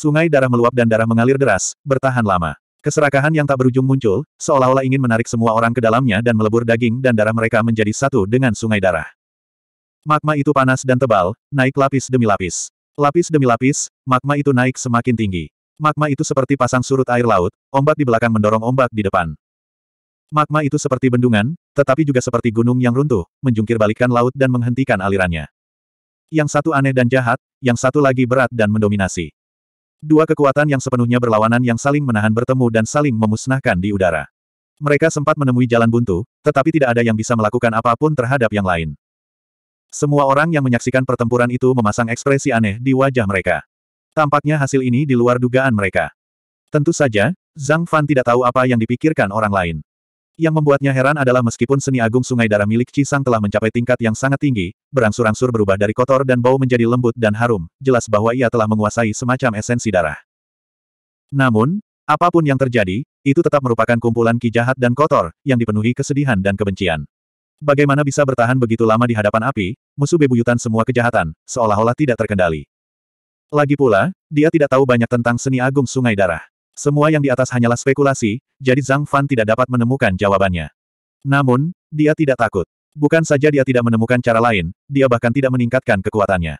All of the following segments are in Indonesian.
Sungai darah meluap dan darah mengalir deras, bertahan lama. Keserakahan yang tak berujung muncul, seolah-olah ingin menarik semua orang ke dalamnya dan melebur daging dan darah mereka menjadi satu dengan sungai darah. Magma itu panas dan tebal, naik lapis demi lapis. Lapis demi lapis, magma itu naik semakin tinggi. Magma itu seperti pasang surut air laut, ombak di belakang mendorong ombak di depan. Magma itu seperti bendungan, tetapi juga seperti gunung yang runtuh, menjungkir balikan laut dan menghentikan alirannya. Yang satu aneh dan jahat, yang satu lagi berat dan mendominasi. Dua kekuatan yang sepenuhnya berlawanan yang saling menahan bertemu dan saling memusnahkan di udara. Mereka sempat menemui jalan buntu, tetapi tidak ada yang bisa melakukan apa pun terhadap yang lain. Semua orang yang menyaksikan pertempuran itu memasang ekspresi aneh di wajah mereka. Tampaknya hasil ini di luar dugaan mereka. Tentu saja, Zhang Fan tidak tahu apa yang dipikirkan orang lain. Yang membuatnya heran adalah meskipun seni agung sungai darah milik Cisang telah mencapai tingkat yang sangat tinggi, berangsur-angsur berubah dari kotor dan bau menjadi lembut dan harum, jelas bahwa ia telah menguasai semacam esensi darah. Namun, apa pun yang terjadi, itu tetap merupakan kumpulan ki jahat dan kotor, yang dipenuhi kesedihan dan kebencian. Bagaimana bisa bertahan begitu lama di hadapan api, musuh bebuyutan semua kejahatan, seolah-olah tidak terkendali. Lagi pula, dia tidak tahu banyak tentang seni agung sungai darah. Semua yang di atas hanyalah spekulasi, jadi Zhang Fan tidak dapat menemukan jawabannya. Namun, dia tidak takut. Bukan saja dia tidak menemukan cara lain, dia bahkan tidak meningkatkan kekuatannya.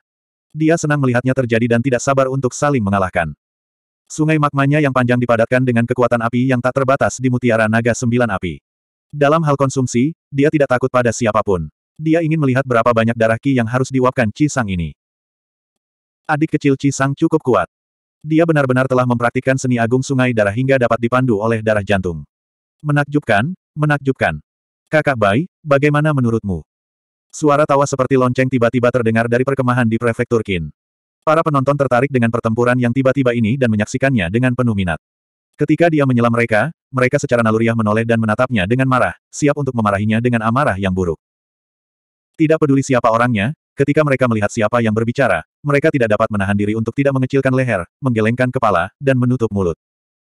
Dia senang melihatnya terjadi dan tidak sabar untuk saling mengalahkan. Sungai magmanya yang panjang dipadatkan dengan kekuatan api yang tak terbatas di mutiara naga sembilan api. Dalam hal konsumsi, dia tidak takut pada siapa pun. Dia ingin melihat berapa banyak darah ki yang harus diuapkan Cisang ini. Adik kecil Cisang cukup kuat. Dia benar-benar telah mempraktikkan seni agung sungai darah hingga dapat dipandu oleh darah jantung. Menakjubkan, menakjubkan. Kakak Bai, bagaimana menurutmu? Suara tawa seperti lonceng tiba-tiba terdengar dari perkemahan di prefektur Qin. Para penonton tertarik dengan pertempuran yang tiba-tiba ini dan menyaksikannya dengan penuh minat. Ketika dia menyelam mereka, mereka secara naluriah menoleh dan menatapnya dengan marah, siap untuk memarahinya dengan amarah yang buruk. Tidak peduli siapa orangnya, Ketika mereka melihat siapa yang berbicara, mereka tidak dapat menahan diri untuk tidak mengecilkan leher, menggelengkan kepala, dan menutup mulut.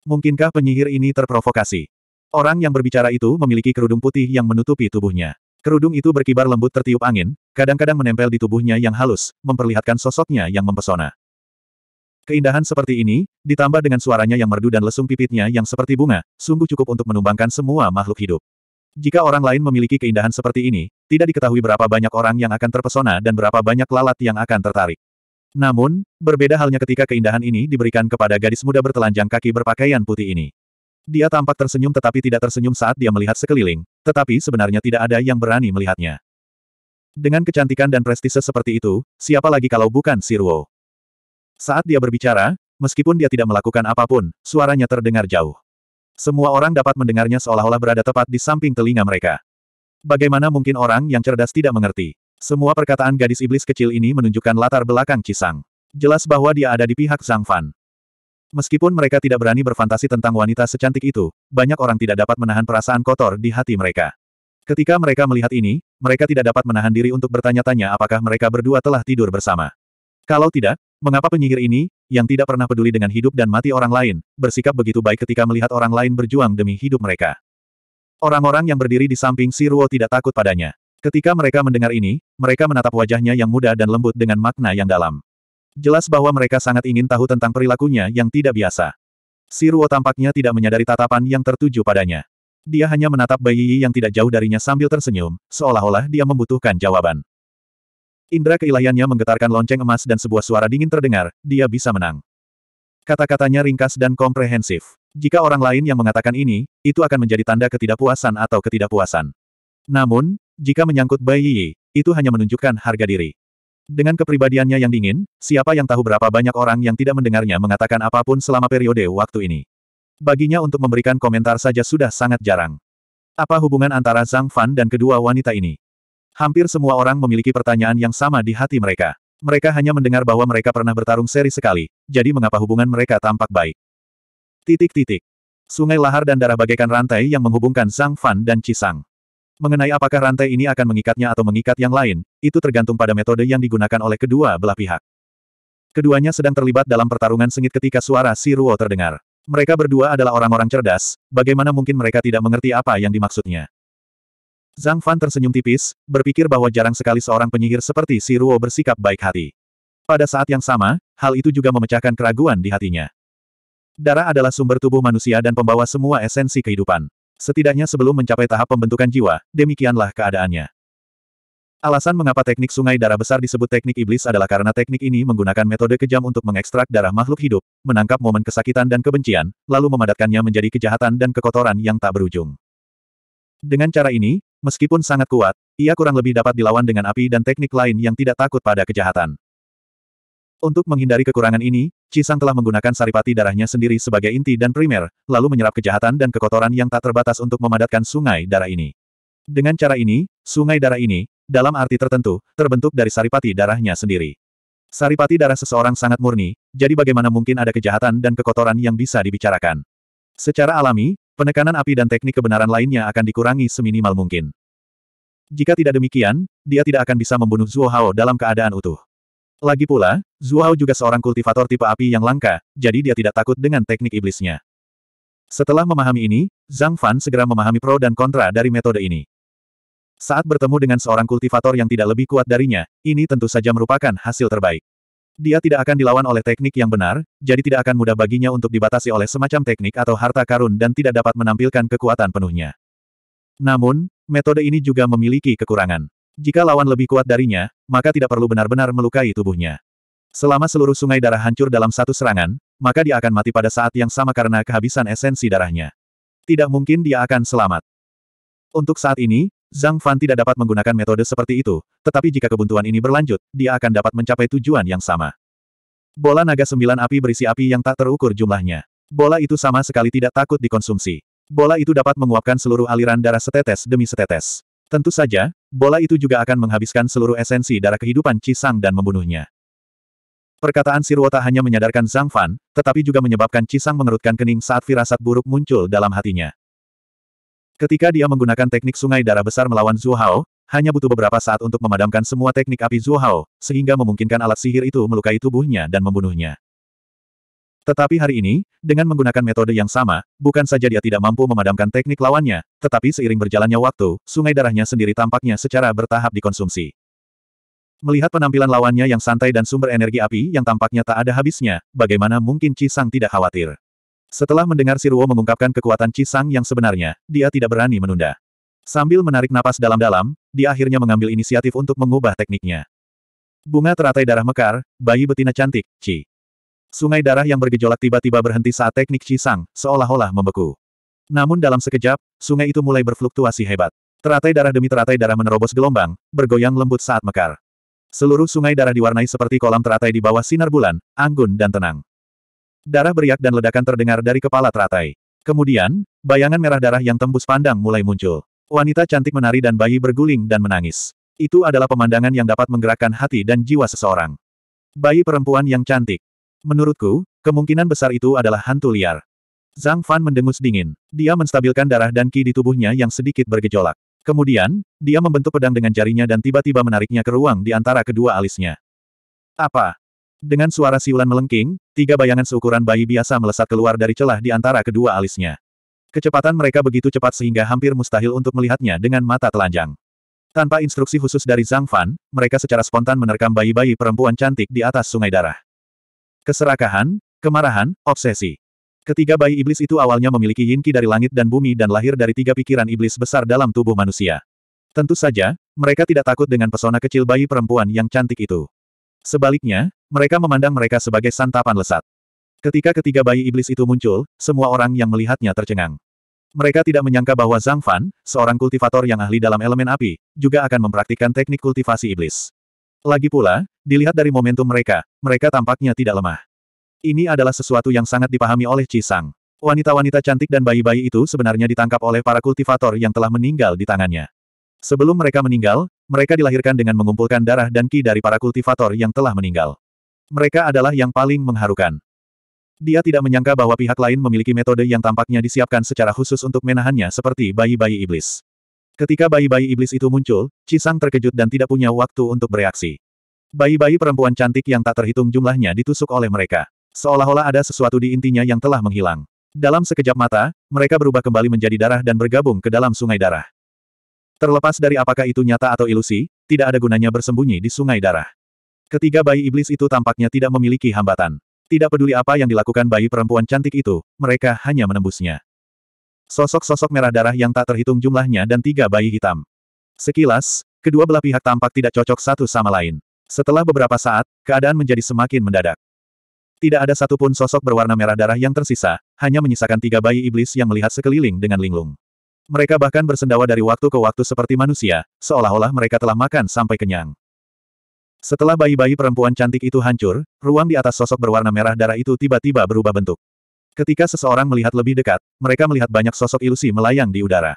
Mungkinkah penyihir ini terprovokasi? Orang yang berbicara itu memiliki kerudung putih yang menutupi tubuhnya. Kerudung itu berkibar lembut tertiup angin, kadang-kadang menempel di tubuhnya yang halus, memperlihatkan sosoknya yang mempesona. Keindahan seperti ini, ditambah dengan suaranya yang merdu dan lesung pipitnya yang seperti bunga, sungguh cukup untuk menumbangkan semua makhluk hidup. Jika orang lain memiliki keindahan seperti ini, tidak diketahui berapa banyak orang yang akan terpesona dan berapa banyak lalat yang akan tertarik. Namun, berbeda halnya ketika keindahan ini diberikan kepada gadis muda bertelanjang kaki berpakaian putih ini. Dia tampak tersenyum tetapi tidak tersenyum saat dia melihat sekeliling, tetapi sebenarnya tidak ada yang berani melihatnya. Dengan kecantikan dan prestise seperti itu, siapa lagi kalau bukan Sirwo? Saat dia berbicara, meskipun dia tidak melakukan apa pun, suaranya terdengar jauh. Semua orang dapat mendengarnya seolah-olah berada tepat di samping telinga mereka. Bagaimana mungkin orang yang cerdas tidak mengerti? Semua perkataan gadis iblis kecil ini menunjukkan latar belakang Cisang. Jelas bahwa dia ada di pihak Zhang Fan. Meskipun mereka tidak berani berfantasi tentang wanita secantik itu, banyak orang tidak dapat menahan perasaan kotor di hati mereka. Ketika mereka melihat ini, mereka tidak dapat menahan diri untuk bertanya-tanya apakah mereka berdua telah tidur bersama. Kalau tidak, Mengapa penyihir ini, yang tidak pernah peduli dengan hidup dan mati orang lain, bersikap begitu baik ketika melihat orang lain berjuang demi hidup mereka? Orang-orang yang berdiri di samping si Ruo tidak takut padanya. Ketika mereka mendengar ini, mereka menatap wajahnya yang muda dan lembut dengan makna yang dalam. Jelas bahwa mereka sangat ingin tahu tentang perilakunya yang tidak biasa. Si Ruo tampaknya tidak menyadari tatapan yang tertuju padanya. Dia hanya menatap Bayi Yi yang tidak jauh darinya sambil tersenyum, seolah-olah dia membutuhkan jawaban. Indra keilahiannya menggetarkan lonceng emas dan sebuah suara dingin terdengar, dia bisa menang. Kata-katanya ringkas dan komprehensif. Jika orang lain yang mengatakan ini, itu akan menjadi tanda ketidakpuasan atau ketidakpuasan. Namun, jika menyangkut Bai Yi, itu hanya menunjukkan harga diri. Dengan kepribadiannya yang dingin, siapa yang tahu berapa banyak orang yang tidak mendengarnya mengatakan apa pun selama periode waktu ini. Baginya untuk memberikan komentar saja sudah sangat jarang. Apa hubungan antara Zhang Fan dan kedua wanita ini? Hampir semua orang memiliki pertanyaan yang sama di hati mereka. Mereka hanya mendengar bahwa mereka pernah bertarung seri sekali, jadi mengapa hubungan mereka tampak baik. Titik-titik. Sungai lahar dan darah bagaikan rantai yang menghubungkan Zhang Fan dan Cisang. Mengenai apakah rantai ini akan mengikatnya atau mengikat yang lain, itu tergantung pada metode yang digunakan oleh kedua belah pihak. Keduanya sedang terlibat dalam pertarungan sengit ketika suara si Ruo terdengar. Mereka berdua adalah orang-orang cerdas, bagaimana mungkin mereka tidak mengerti apa yang dimaksudnya. Zhang Fan tersenyum tipis, berpikir bahwa jarang sekali seorang penyihir seperti si Ruo bersikap baik hati. Pada saat yang sama, hal itu juga memecahkan keraguan di hatinya. Darah adalah sumber tubuh manusia dan pembawa semua esensi kehidupan. Setidaknya sebelum mencapai tahap pembentukan jiwa, demikianlah keadaannya. Alasan mengapa teknik sungai darah besar disebut teknik iblis adalah karena teknik ini menggunakan metode kejam untuk mengekstrak darah makhluk hidup, menangkap momen kesakitan dan kebencian, lalu memadatkannya menjadi kejahatan dan kekotoran yang tak berujung. Dengan cara ini, meskipun sangat kuat, ia kurang lebih dapat dilawan dengan api dan teknik lain yang tidak takut pada kejahatan. Untuk menghindari kekurangan ini, Cisang telah menggunakan saripati darahnya sendiri sebagai inti dan primer, lalu menyerap kejahatan dan kekotoran yang tak terbatas untuk memadatkan sungai darah ini. Dengan cara ini, sungai darah ini, dalam arti tertentu, terbentuk dari saripati darahnya sendiri. Saripati darah seseorang sangat murni, jadi bagaimana mungkin ada kejahatan dan kekotoran yang bisa dibicarakan. Secara alami, penekanan api dan teknik kebenaran lainnya akan dikurangi seminimal mungkin. Jika tidak demikian, dia tidak akan bisa membunuh Zuo Hao dalam keadaan utuh. Lagi pula, Zuo Hao juga seorang kultivator tipe api yang langka, jadi dia tidak takut dengan teknik iblisnya. Setelah memahami ini, Zhang Fan segera memahami pro dan kontra dari metode ini. Saat bertemu dengan seorang kultivator yang tidak lebih kuat darinya, ini tentu saja merupakan hasil terbaik. Dia tidak akan dilawan oleh teknik yang benar, jadi tidak akan mudah baginya untuk dibatasi oleh semacam teknik atau harta karun dan tidak dapat menampilkan kekuatan penuhnya. Namun, metode ini juga memiliki kekurangan. Jika lawan lebih kuat darinya, maka tidak perlu benar-benar melukai tubuhnya. Selama seluruh sungai darah hancur dalam satu serangan, maka dia akan mati pada saat yang sama karena kehabisan esensi darahnya. Tidak mungkin dia akan selamat. Untuk saat ini, Zhang Fan tidak dapat menggunakan metode seperti itu, tetapi jika kebuntuan ini berlanjut, dia akan dapat mencapai tujuan yang sama. Bola naga sembilan api berisi api yang tak terukur jumlahnya. Bola itu sama sekali tidak takut dikonsumsi. Bola itu dapat menguapkan seluruh aliran darah setetes demi setetes. Tentu saja, bola itu juga akan menghabiskan seluruh esensi darah kehidupan Cisang dan membunuhnya. Perkataan Sirwo tak hanya menyadarkan Zhang Fan, tetapi juga menyebabkan Cisang mengerutkan kening saat firasat buruk muncul dalam hatinya. Ketika dia menggunakan teknik sungai darah besar melawan Zhu Hao, hanya butuh beberapa saat untuk memadamkan semua teknik api Zhu Hao, sehingga memungkinkan alat sihir itu melukai tubuhnya dan membunuhnya. Tetapi hari ini, dengan menggunakan metode yang sama, bukan saja dia tidak mampu memadamkan teknik lawannya, tetapi seiring berjalannya waktu, sungai darahnya sendiri tampaknya secara bertahap dikonsumsi. Melihat penampilan lawannya yang santai dan sumber energi api yang tampaknya tak ada habisnya, bagaimana mungkin Cisang tidak khawatir? Setelah mendengar Sirwo mengungkapkan kekuatan Cisang yang sebenarnya, dia tidak berani menunda. Sambil menarik napas dalam-dalam, dia akhirnya mengambil inisiatif untuk mengubah tekniknya. Bunga teratai darah mekar, bayi betina cantik, Ci. Sungai darah yang bergejolak tiba-tiba berhenti saat teknik Cisang, seolah-olah membeku. Namun dalam sekejap, sungai itu mulai berfluktuasi hebat. Teratai darah demi teratai darah menerobos gelombang, bergoyang lembut saat mekar. Seluruh sungai darah diwarnai seperti kolam teratai di bawah sinar bulan, anggun dan tenang. Darah beriak dan ledakan terdengar dari kepala teratai. Kemudian, bayangan merah darah yang tembus pandang mulai muncul. Wanita cantik menari dan bayi berguling dan menangis. Itu adalah pemandangan yang dapat menggerakkan hati dan jiwa seseorang. Bayi perempuan yang cantik. Menurutku, kemungkinan besar itu adalah hantu liar. Zhang Fan mendengus dingin. Dia menstabilkan darah dan ki di tubuhnya yang sedikit bergejolak. Kemudian, dia membentuk pedang dengan jarinya dan tiba-tiba menariknya ke ruang di antara kedua alisnya. Apa? Dengan suara siulan melengking, tiga bayangan seukuran bayi biasa melesat keluar dari celah di antara kedua alisnya. Kecepatan mereka begitu cepat sehingga hampir mustahil untuk melihatnya dengan mata telanjang. Tanpa instruksi khusus dari Zhang Fan, mereka secara spontan menerkam bayi-bayi perempuan cantik di atas sungai darah. Keserakahan, kemarahan, obsesi. Ketiga bayi iblis itu awalnya memiliki yinki dari langit dan bumi dan lahir dari tiga pikiran iblis besar dalam tubuh manusia. Tentu saja, mereka tidak takut dengan pesona kecil bayi perempuan yang cantik itu. Sebaliknya, mereka memandang mereka sebagai santapan lesat. Ketika ketiga bayi iblis itu muncul, semua orang yang melihatnya tercengang. Mereka tidak menyangka bahwa Zhang Fan, seorang kultivator yang ahli dalam elemen api, juga akan mempraktikkan teknik kultivasi iblis. Lagi pula, dilihat dari momentum mereka, mereka tampaknya tidak lemah. Ini adalah sesuatu yang sangat dipahami oleh Chi Sang. Wanita-wanita cantik dan bayi-bayi itu sebenarnya ditangkap oleh para kultivator yang telah meninggal di tangannya. Sebelum mereka meninggal, mereka dilahirkan dengan mengumpulkan darah dan ki dari para kultivator yang telah meninggal. Mereka adalah yang paling mengharukan. Dia tidak menyangka bahwa pihak lain memiliki metode yang tampaknya disiapkan secara khusus untuk menahannya seperti bayi-bayi iblis. Ketika bayi-bayi iblis itu muncul, Cisang terkejut dan tidak punya waktu untuk bereaksi. Bayi-bayi perempuan cantik yang tak terhitung jumlahnya ditusuk oleh mereka. Seolah-olah ada sesuatu di intinya yang telah menghilang. Dalam sekejap mata, mereka berubah kembali menjadi darah dan bergabung ke dalam sungai darah. Terlepas dari apakah itu nyata atau ilusi, tidak ada gunanya bersembunyi di sungai darah. Ketiga bayi iblis itu tampaknya tidak memiliki hambatan. Tidak peduli apa yang dilakukan bayi perempuan cantik itu, mereka hanya menembusnya. Sosok-sosok merah darah yang tak terhitung jumlahnya dan tiga bayi hitam. Sekilas, kedua belah pihak tampak tidak cocok satu sama lain. Setelah beberapa saat, keadaan menjadi semakin mendadak. Tidak ada satupun sosok berwarna merah darah yang tersisa, hanya menyisakan tiga bayi iblis yang melihat sekeliling dengan linglung. Mereka bahkan bersendawa dari waktu ke waktu seperti manusia, seolah-olah mereka telah makan sampai kenyang. Setelah bayi-bayi perempuan cantik itu hancur, ruang di atas sosok berwarna merah darah itu tiba-tiba berubah bentuk. Ketika seseorang melihat lebih dekat, mereka melihat banyak sosok ilusi melayang di udara.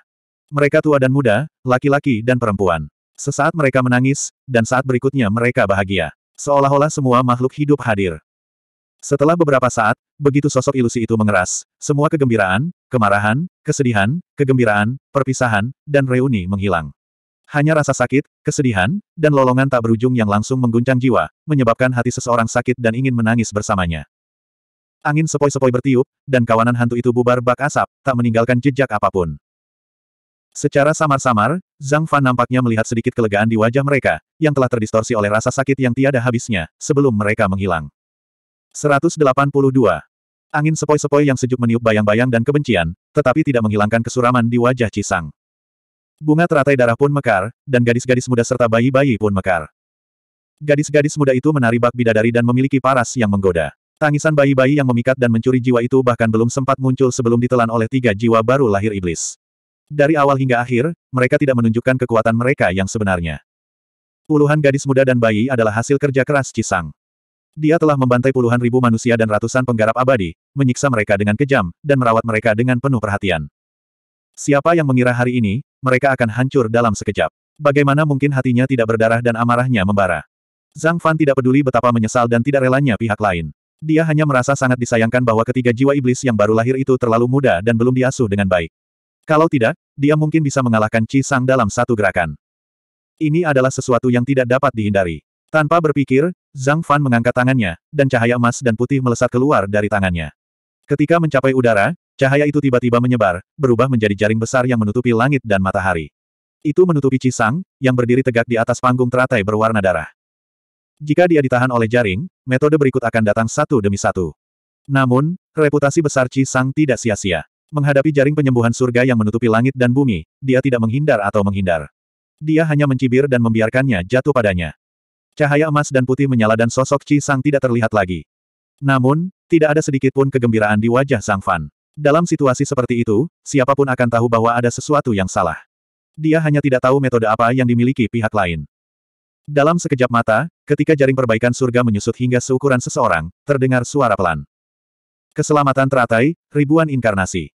Mereka tua dan muda, laki-laki dan perempuan. Sesaat mereka menangis, dan saat berikutnya mereka bahagia. Seolah-olah semua makhluk hidup hadir. Setelah beberapa saat, begitu sosok ilusi itu mengeras, semua kegembiraan, kemarahan, kesedihan, kegembiraan, perpisahan, dan reuni menghilang. Hanya rasa sakit, kesedihan, dan lolongan tak berujung yang langsung mengguncang jiwa, menyebabkan hati seseorang sakit dan ingin menangis bersamanya. Angin sepoi-sepoi bertiup, dan kawanan hantu itu bubar bak asap, tak meninggalkan jejak apa pun. Secara samar-samar, Zhang Fan nampaknya melihat sedikit kelegaan di wajah mereka, yang telah terdistorsi oleh rasa sakit yang tiada habisnya, sebelum mereka menghilang. 182. Angin sepoi-sepoi yang sejuk meniup bayang-bayang dan kebencian, tetapi tidak menghilangkan kesuraman di wajah Cisang. Bunga teratai darah pun mekar, dan gadis-gadis muda serta bayi-bayi pun mekar. Gadis-gadis muda itu menari bak bidadari dan memiliki paras yang menggoda. Tangisan bayi-bayi yang memikat dan mencuri jiwa itu bahkan belum sempat muncul sebelum ditelan oleh tiga jiwa baru lahir iblis. Dari awal hingga akhir, mereka tidak menunjukkan kekuatan mereka yang sebenarnya. Puluhan gadis muda dan bayi adalah hasil kerja keras Cisang. Dia telah membantai puluhan ribu manusia dan ratusan penggarap abadi, menyiksa mereka dengan kejam, dan merawat mereka dengan penuh perhatian. Siapa yang mengira hari ini, mereka akan hancur dalam sekejap. Bagaimana mungkin hatinya tidak berdarah dan amarahnya membara? Zhang Fan tidak peduli betapa menyesal dan tidak relanya pihak lain. Dia hanya merasa sangat disayangkan bahwa ketiga jiwa iblis yang baru lahir itu terlalu muda dan belum diasuh dengan baik. Kalau tidak, dia mungkin bisa mengalahkan Chi Sang dalam satu gerakan. Ini adalah sesuatu yang tidak dapat dihindari. Tanpa berpikir, Zhang Fan mengangkat tangannya, dan cahaya emas dan putih melesat keluar dari tangannya. Ketika mencapai udara, cahaya itu tiba-tiba menyebar, berubah menjadi jaring besar yang menutupi langit dan matahari. Itu menutupi Cisang, yang berdiri tegak di atas panggung teratai berwarna darah. Jika dia ditahan oleh jaring, metode berikut akan datang satu demi satu. Namun, reputasi besar Cisang tidak sia-sia. Menghadapi jaring penyembuhan surga yang menutupi langit dan bumi, dia tidak menghindar atau menghindar. Dia hanya mencibir dan membiarkannya jatuh padanya. Cahaya emas dan putih menyala dan sosok Chi Sang tidak terlihat lagi. Namun, tidak ada sedikit pun kegembiraan di wajah Sang Fan. Dalam situasi seperti itu, siapa pun akan tahu bahwa ada sesuatu yang salah. Dia hanya tidak tahu metode apa yang dimiliki pihak lain. Dalam sekejap mata, ketika jaring perbaikan surga menyusut hingga seukuran seseorang, terdengar suara pelan. Keselamatan teratai, ribuan inkarnasi.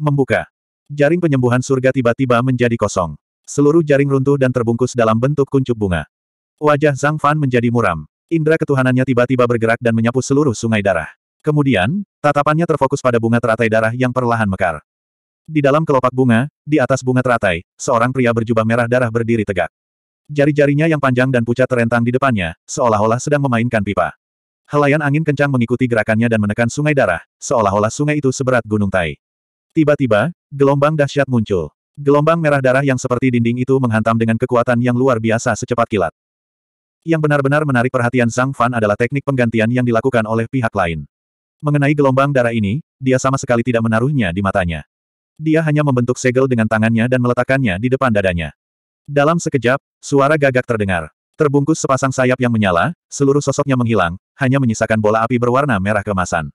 Membuka. Jaring penyembuhan surga tiba-tiba menjadi kosong. Seluruh jaring runtuh dan terbungkus dalam bentuk kuncup bunga. Wajah Zhang Fan menjadi muram. Indra ketuhanannya tiba-tiba bergerak dan menyapu seluruh sungai darah. Kemudian, tatapannya terfokus pada bunga teratai darah yang perlahan mekar. Di dalam kelopak bunga, di atas bunga teratai, seorang pria berjubah merah darah berdiri tegak. Jari-jarinya yang panjang dan pucat terentang di depannya, seolah-olah sedang memainkan pipa. Helayan angin kencang mengikuti gerakannya dan menekan sungai darah, seolah-olah sungai itu seberat gunung Tai. Tiba-tiba, gelombang dahsyat muncul. Gelombang merah darah yang seperti dinding itu menghantam dengan kekuatan yang luar biasa secepat kilat. Yang benar-benar menarik perhatian Zhang Fan adalah teknik penggantian yang dilakukan oleh pihak lain. Mengenai gelombang darah ini, dia sama sekali tidak menaruhnya di matanya. Dia hanya membentuk segel dengan tangannya dan meletakkannya di depan dadanya. Dalam sekejap, suara gagak terdengar. Terbungkus sepasang sayap yang menyala, seluruh sosoknya menghilang, hanya menyisakan bola api berwarna merah kemasan.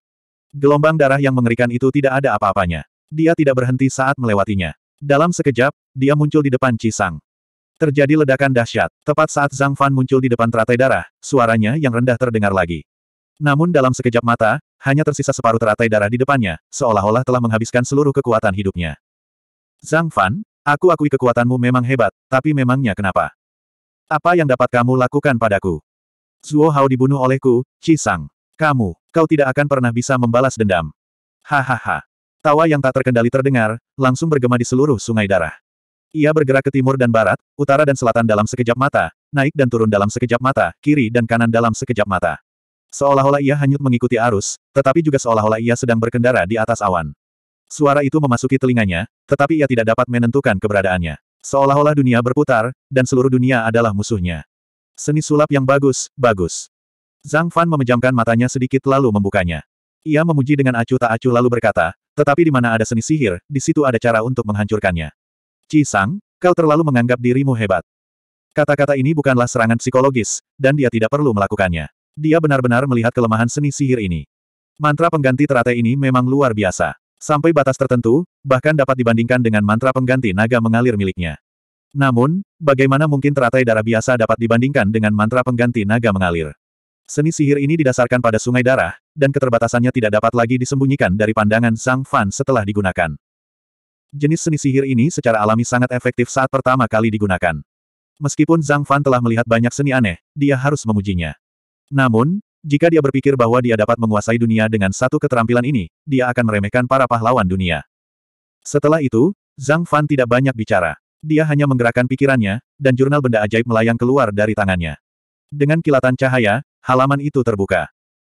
Gelombang darah yang mengerikan itu tidak ada apa-apanya. Dia tidak berhenti saat melewatinya. Dalam sekejap, dia muncul di depan Cisang. Terjadi ledakan dahsyat. Tepat saat Zhang Fan muncul di depan teratai darah, suaranya yang rendah terdengar lagi. Namun dalam sekejap mata, hanya tersisa separuh teratai darah di depannya, seolah-olah telah menghabiskan seluruh kekuatan hidupnya. Zhang Fan, aku akui kekuatanmu memang hebat, tapi memangnya kenapa? Apa yang dapat kamu lakukan padaku? Zuo Hao dibunuh olehku, Qi Sang. Kamu, kau tidak akan pernah bisa membalas dendam. Hahaha. Tawa yang tak terkendali terdengar, langsung bergema di seluruh sungai darah. Ia bergerak ke timur dan barat, utara dan selatan dalam sekejap mata, naik dan turun dalam sekejap mata, kiri dan kanan dalam sekejap mata. Seolah-olah ia hanyut mengikuti arus, tetapi juga seolah-olah ia sedang berkendara di atas awan. Suara itu memasuki telinganya, tetapi ia tidak dapat menentukan keberadaannya. Seolah-olah dunia berputar, dan seluruh dunia adalah musuhnya. Seni sulap yang bagus, bagus. Zhang Fan memejamkan matanya sedikit lalu membukanya. Ia memuji dengan acuh tak acuh lalu berkata, tetapi di mana ada seni sihir, di situ ada cara untuk menghancurkannya. Sang, kau terlalu menganggap dirimu hebat. Kata-kata ini bukanlah serangan psikologis, dan dia tidak perlu melakukannya. Dia benar-benar melihat kelemahan seni sihir ini. Mantra pengganti teratai ini memang luar biasa. Sampai batas tertentu, bahkan dapat dibandingkan dengan mantra pengganti naga mengalir miliknya. Namun, bagaimana mungkin teratai darah biasa dapat dibandingkan dengan mantra pengganti naga mengalir? Seni sihir ini didasarkan pada sungai darah, dan keterbatasannya tidak dapat lagi disembunyikan dari pandangan Zhang Fan setelah digunakan. Jenis seni sihir ini secara alami sangat efektif saat pertama kali digunakan. Meskipun Zhang Fan telah melihat banyak seni aneh, dia harus memujinya. Namun, jika dia berpikir bahwa dia dapat menguasai dunia dengan satu keterampilan ini, dia akan meremehkan para pahlawan dunia. Setelah itu, Zhang Fan tidak banyak bicara. Dia hanya menggerakkan pikirannya, dan jurnal benda ajaib melayang keluar dari tangannya. Dengan kilatan cahaya, halaman itu terbuka.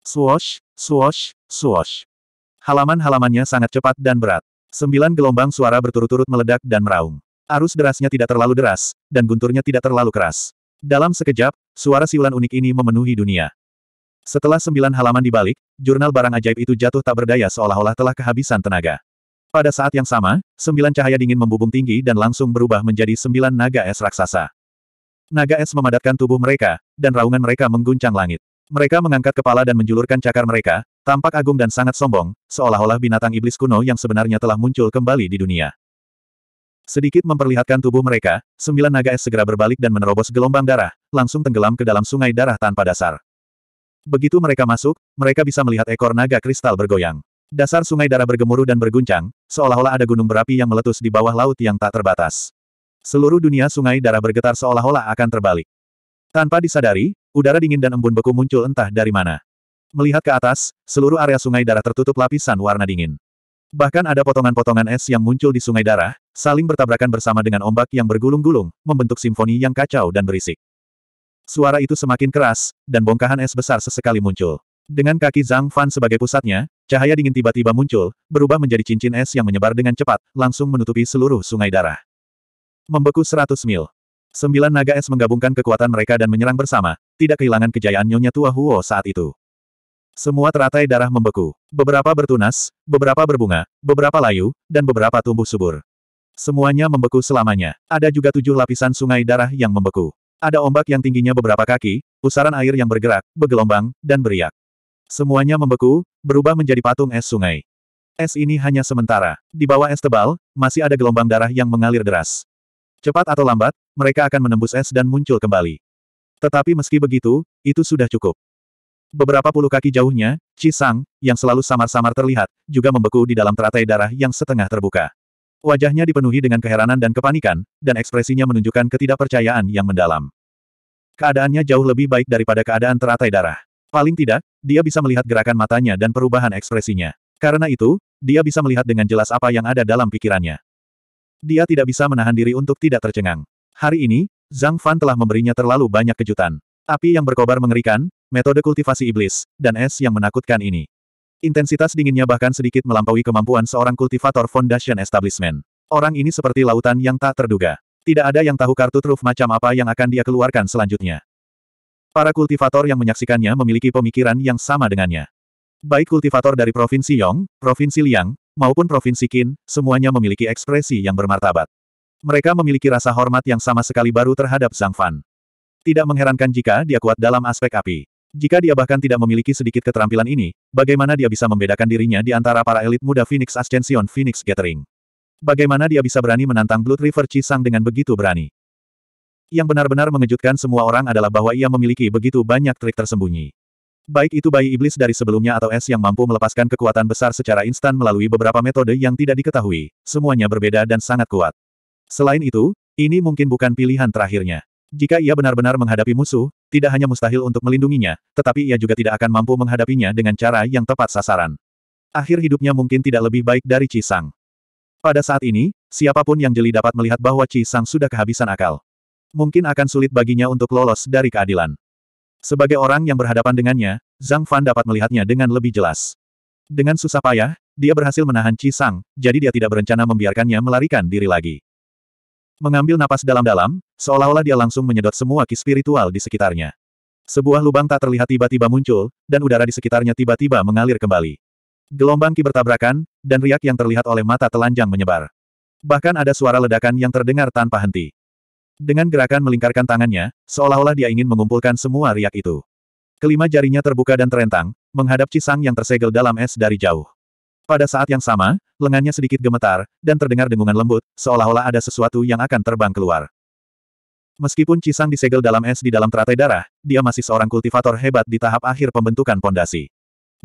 Swoosh, swoosh, swoosh. Halaman-halamannya sangat cepat dan berat. Sembilan gelombang suara berturut-turut meledak dan meraung. Arus derasnya tidak terlalu deras, dan gunturnya tidak terlalu keras. Dalam sekejap, suara siulan unik ini memenuhi dunia. Setelah sembilan halaman dibalik, jurnal barang ajaib itu jatuh tak berdaya seolah-olah telah kehabisan tenaga. Pada saat yang sama, sembilan cahaya dingin membubung tinggi dan langsung berubah menjadi sembilan naga es raksasa. Naga es memadatkan tubuh mereka, dan raungan mereka mengguncang langit. Mereka mengangkat kepala dan menjulurkan cakar mereka, tampak agung dan sangat sombong, seolah-olah binatang iblis kuno yang sebenarnya telah muncul kembali di dunia. Sedikit memperlihatkan tubuh mereka, sembilan naga es segera berbalik dan menerobos gelombang darah, langsung tenggelam ke dalam sungai darah tanpa dasar. Begitu mereka masuk, mereka bisa melihat ekor naga kristal bergoyang. Dasar sungai darah bergemuruh dan berguncang, seolah-olah ada gunung berapi yang meletus di bawah laut yang tak terbatas. Seluruh dunia sungai darah bergetar seolah-olah akan terbalik. Tanpa disadari, udara dingin dan embun beku muncul entah dari mana. Melihat ke atas, seluruh area sungai darah tertutup lapisan warna dingin. Bahkan ada potongan-potongan es yang muncul di sungai darah, saling bertabrakan bersama dengan ombak yang bergulung-gulung, membentuk simfoni yang kacau dan berisik. Suara itu semakin keras, dan bongkahan es besar sesekali muncul. Dengan kaki Zhang Fan sebagai pusatnya, cahaya dingin tiba-tiba muncul, berubah menjadi cincin es yang menyebar dengan cepat, langsung menutupi seluruh sungai darah. Membeku seratus mil. Sembilan naga es menggabungkan kekuatan mereka dan menyerang bersama, tidak kehilangan kejayaan Nyonya Tua Huo saat itu. Semua teratai darah membeku. Beberapa bertunas, beberapa berbunga, beberapa layu, dan beberapa tumbuh subur. Semuanya membeku selamanya. Ada juga tujuh lapisan sungai darah yang membeku. Ada ombak yang tingginya beberapa kaki, pusaran air yang bergerak, bergelombang, dan beriak. Semuanya membeku, berubah menjadi patung es sungai. Es ini hanya sementara. Di bawah es tebal, masih ada gelombang darah yang mengalir deras. Cepat atau lambat, mereka akan menembus es dan muncul kembali. Tetapi meski begitu, itu sudah cukup. Beberapa puluh kaki jauhnya, Chi Sang, yang selalu samar-samar terlihat, juga membeku di dalam teratai darah yang setengah terbuka. Wajahnya dipenuhi dengan keheranan dan kepanikan, dan ekspresinya menunjukkan ketidakpercayaan yang mendalam. Keadaannya jauh lebih baik daripada keadaan teratai darah. Paling tidak, dia bisa melihat gerakan matanya dan perubahan ekspresinya. Karena itu, dia bisa melihat dengan jelas apa yang ada dalam pikirannya. Dia tidak bisa menahan diri untuk tidak tercengang. Hari ini, Zhang Fan telah memberinya terlalu banyak kejutan. Api yang berkobar mengerikan, metode kultivasi iblis, dan es yang menakutkan ini. Intensitas dinginnya bahkan sedikit melampaui kemampuan seorang kultivator Foundation Establishment. Orang ini seperti lautan yang tak terduga. Tidak ada yang tahu kartu truf macam apa yang akan dia keluarkan selanjutnya. Para kultivator yang menyaksikannya memiliki pemikiran yang sama dengannya. Baik kultivator dari Provinsi Yong, Provinsi Liang, maupun Provinsi Qin, semuanya memiliki ekspresi yang bermartabat. Mereka memiliki rasa hormat yang sama sekali baru terhadap Zhang Fan. Tidak mengherankan jika dia kuat dalam aspek api. Jika dia bahkan tidak memiliki sedikit keterampilan ini, bagaimana dia bisa membedakan dirinya di antara para elit muda Phoenix Ascension Phoenix Gathering? Bagaimana dia bisa berani menantang Blood River Chisang dengan begitu berani? Yang benar-benar mengejutkan semua orang adalah bahwa ia memiliki begitu banyak trik tersembunyi. Baik itu bayi iblis dari sebelumnya atau es yang mampu melepaskan kekuatan besar secara instan melalui beberapa metode yang tidak diketahui, semuanya berbeda dan sangat kuat. Selain itu, ini mungkin bukan pilihan terakhirnya. Jika ia benar-benar menghadapi musuh, tidak hanya mustahil untuk melindunginya, tetapi ia juga tidak akan mampu menghadapinya dengan cara yang tepat sasaran. Akhir hidupnya mungkin tidak lebih baik dari Chi Sang. Pada saat ini, siapa pun yang jeli dapat melihat bahwa Chi Sang sudah kehabisan akal. Mungkin akan sulit baginya untuk lolos dari keadilan. Sebagai orang yang berhadapan dengannya, Zhang Fan dapat melihatnya dengan lebih jelas. Dengan susah payah, dia berhasil menahan Chi Sang, jadi dia tidak berencana membiarkannya melarikan diri lagi. Mengambil napas dalam-dalam, seolah-olah dia langsung menyedot semua ki spiritual di sekitarnya. Sebuah lubang tak terlihat tiba-tiba muncul, dan udara di sekitarnya tiba-tiba mengalir kembali. Gelombang ki bertabrakan, dan riak yang terlihat oleh mata telanjang menyebar. Bahkan ada suara ledakan yang terdengar tanpa henti. Dengan gerakan melingkarkan tangannya, seolah-olah dia ingin mengumpulkan semua riak itu. Kelima jarinya terbuka dan terentang, menghadap Cisang yang tersegel dalam es dari jauh. Pada saat yang sama, lengannya sedikit gemetar, dan terdengar dengungan lembut, seolah-olah ada sesuatu yang akan terbang keluar. Meskipun Cisang disegel dalam es di dalam teratai darah, dia masih seorang kultivator hebat di tahap akhir pembentukan pondasi.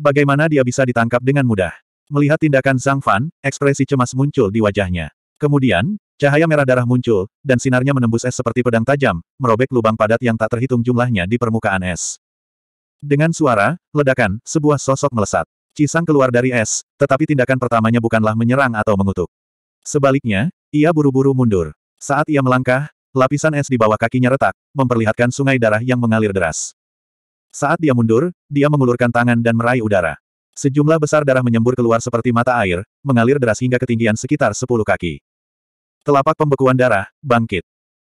Bagaimana dia bisa ditangkap dengan mudah? Melihat tindakan Zhang Fan, ekspresi cemas muncul di wajahnya. Kemudian, cahaya merah darah muncul, dan sinarnya menembus es seperti pedang tajam, merobek lubang padat yang tak terhitung jumlahnya di permukaan es. Dengan suara, ledakan, sebuah sosok melesat. Cisang keluar dari es, tetapi tindakan pertamanya bukanlah menyerang atau mengutuk. Sebaliknya, ia buru-buru mundur. Saat ia melangkah, lapisan es di bawah kakinya retak, memperlihatkan sungai darah yang mengalir deras. Saat dia mundur, dia mengulurkan tangan dan meraih udara. Sejumlah besar darah menyembur keluar seperti mata air, mengalir deras hingga ketinggian sekitar 10 kaki. Telapak pembekuan darah, bangkit.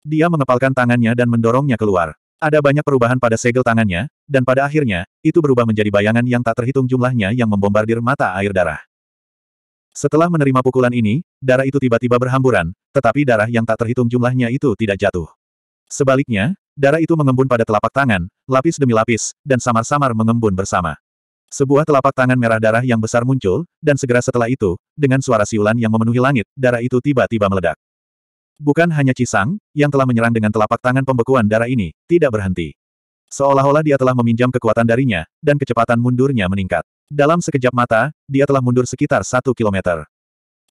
Dia mengepalkan tangannya dan mendorongnya keluar. Ada banyak perubahan pada segel tangannya, dan pada akhirnya, itu berubah menjadi bayangan yang tak terhitung jumlahnya yang membombardir mata air darah. Setelah menerima pukulan ini, darah itu tiba-tiba berhamburan, tetapi darah yang tak terhitung jumlahnya itu tidak jatuh. Sebaliknya, darah itu mengembun pada telapak tangan, lapis demi lapis, dan samar-samar mengembun bersama. Sebuah telapak tangan merah darah yang besar muncul, dan segera setelah itu, dengan suara siulan yang memenuhi langit, darah itu tiba-tiba meledak. Bukan hanya Cisang, yang telah menyerang dengan telapak tangan pembekuan darah ini, tidak berhenti. Seolah-olah dia telah meminjam kekuatan darinya, dan kecepatan mundurnya meningkat. Dalam sekejap mata, dia telah mundur sekitar satu kilometer.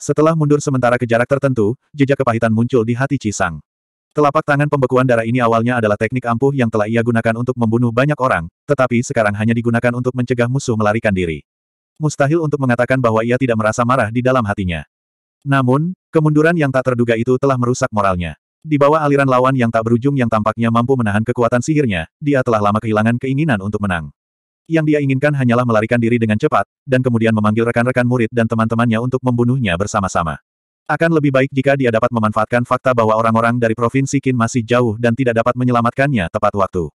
Setelah mundur sementara ke jarak tertentu, jejak kepahitan muncul di hati Cisang. Telapak tangan pembekuan darah ini awalnya adalah teknik ampuh yang telah ia gunakan untuk membunuh banyak orang, tetapi sekarang hanya digunakan untuk mencegah musuh melarikan diri. Mustahil untuk mengatakan bahwa ia tidak merasa marah di dalam hatinya. Namun, kemunduran yang tak terduga itu telah merusak moralnya. Di bawah aliran lawan yang tak berujung yang tampaknya mampu menahan kekuatan sihirnya, dia telah lama kehilangan keinginan untuk menang. Yang dia inginkan hanyalah melarikan diri dengan cepat, dan kemudian memanggil rekan-rekan murid dan teman-temannya untuk membunuhnya bersama-sama. Akan lebih baik jika dia dapat memanfaatkan fakta bahwa orang-orang dari Provinsi Qin masih jauh dan tidak dapat menyelamatkannya tepat waktu.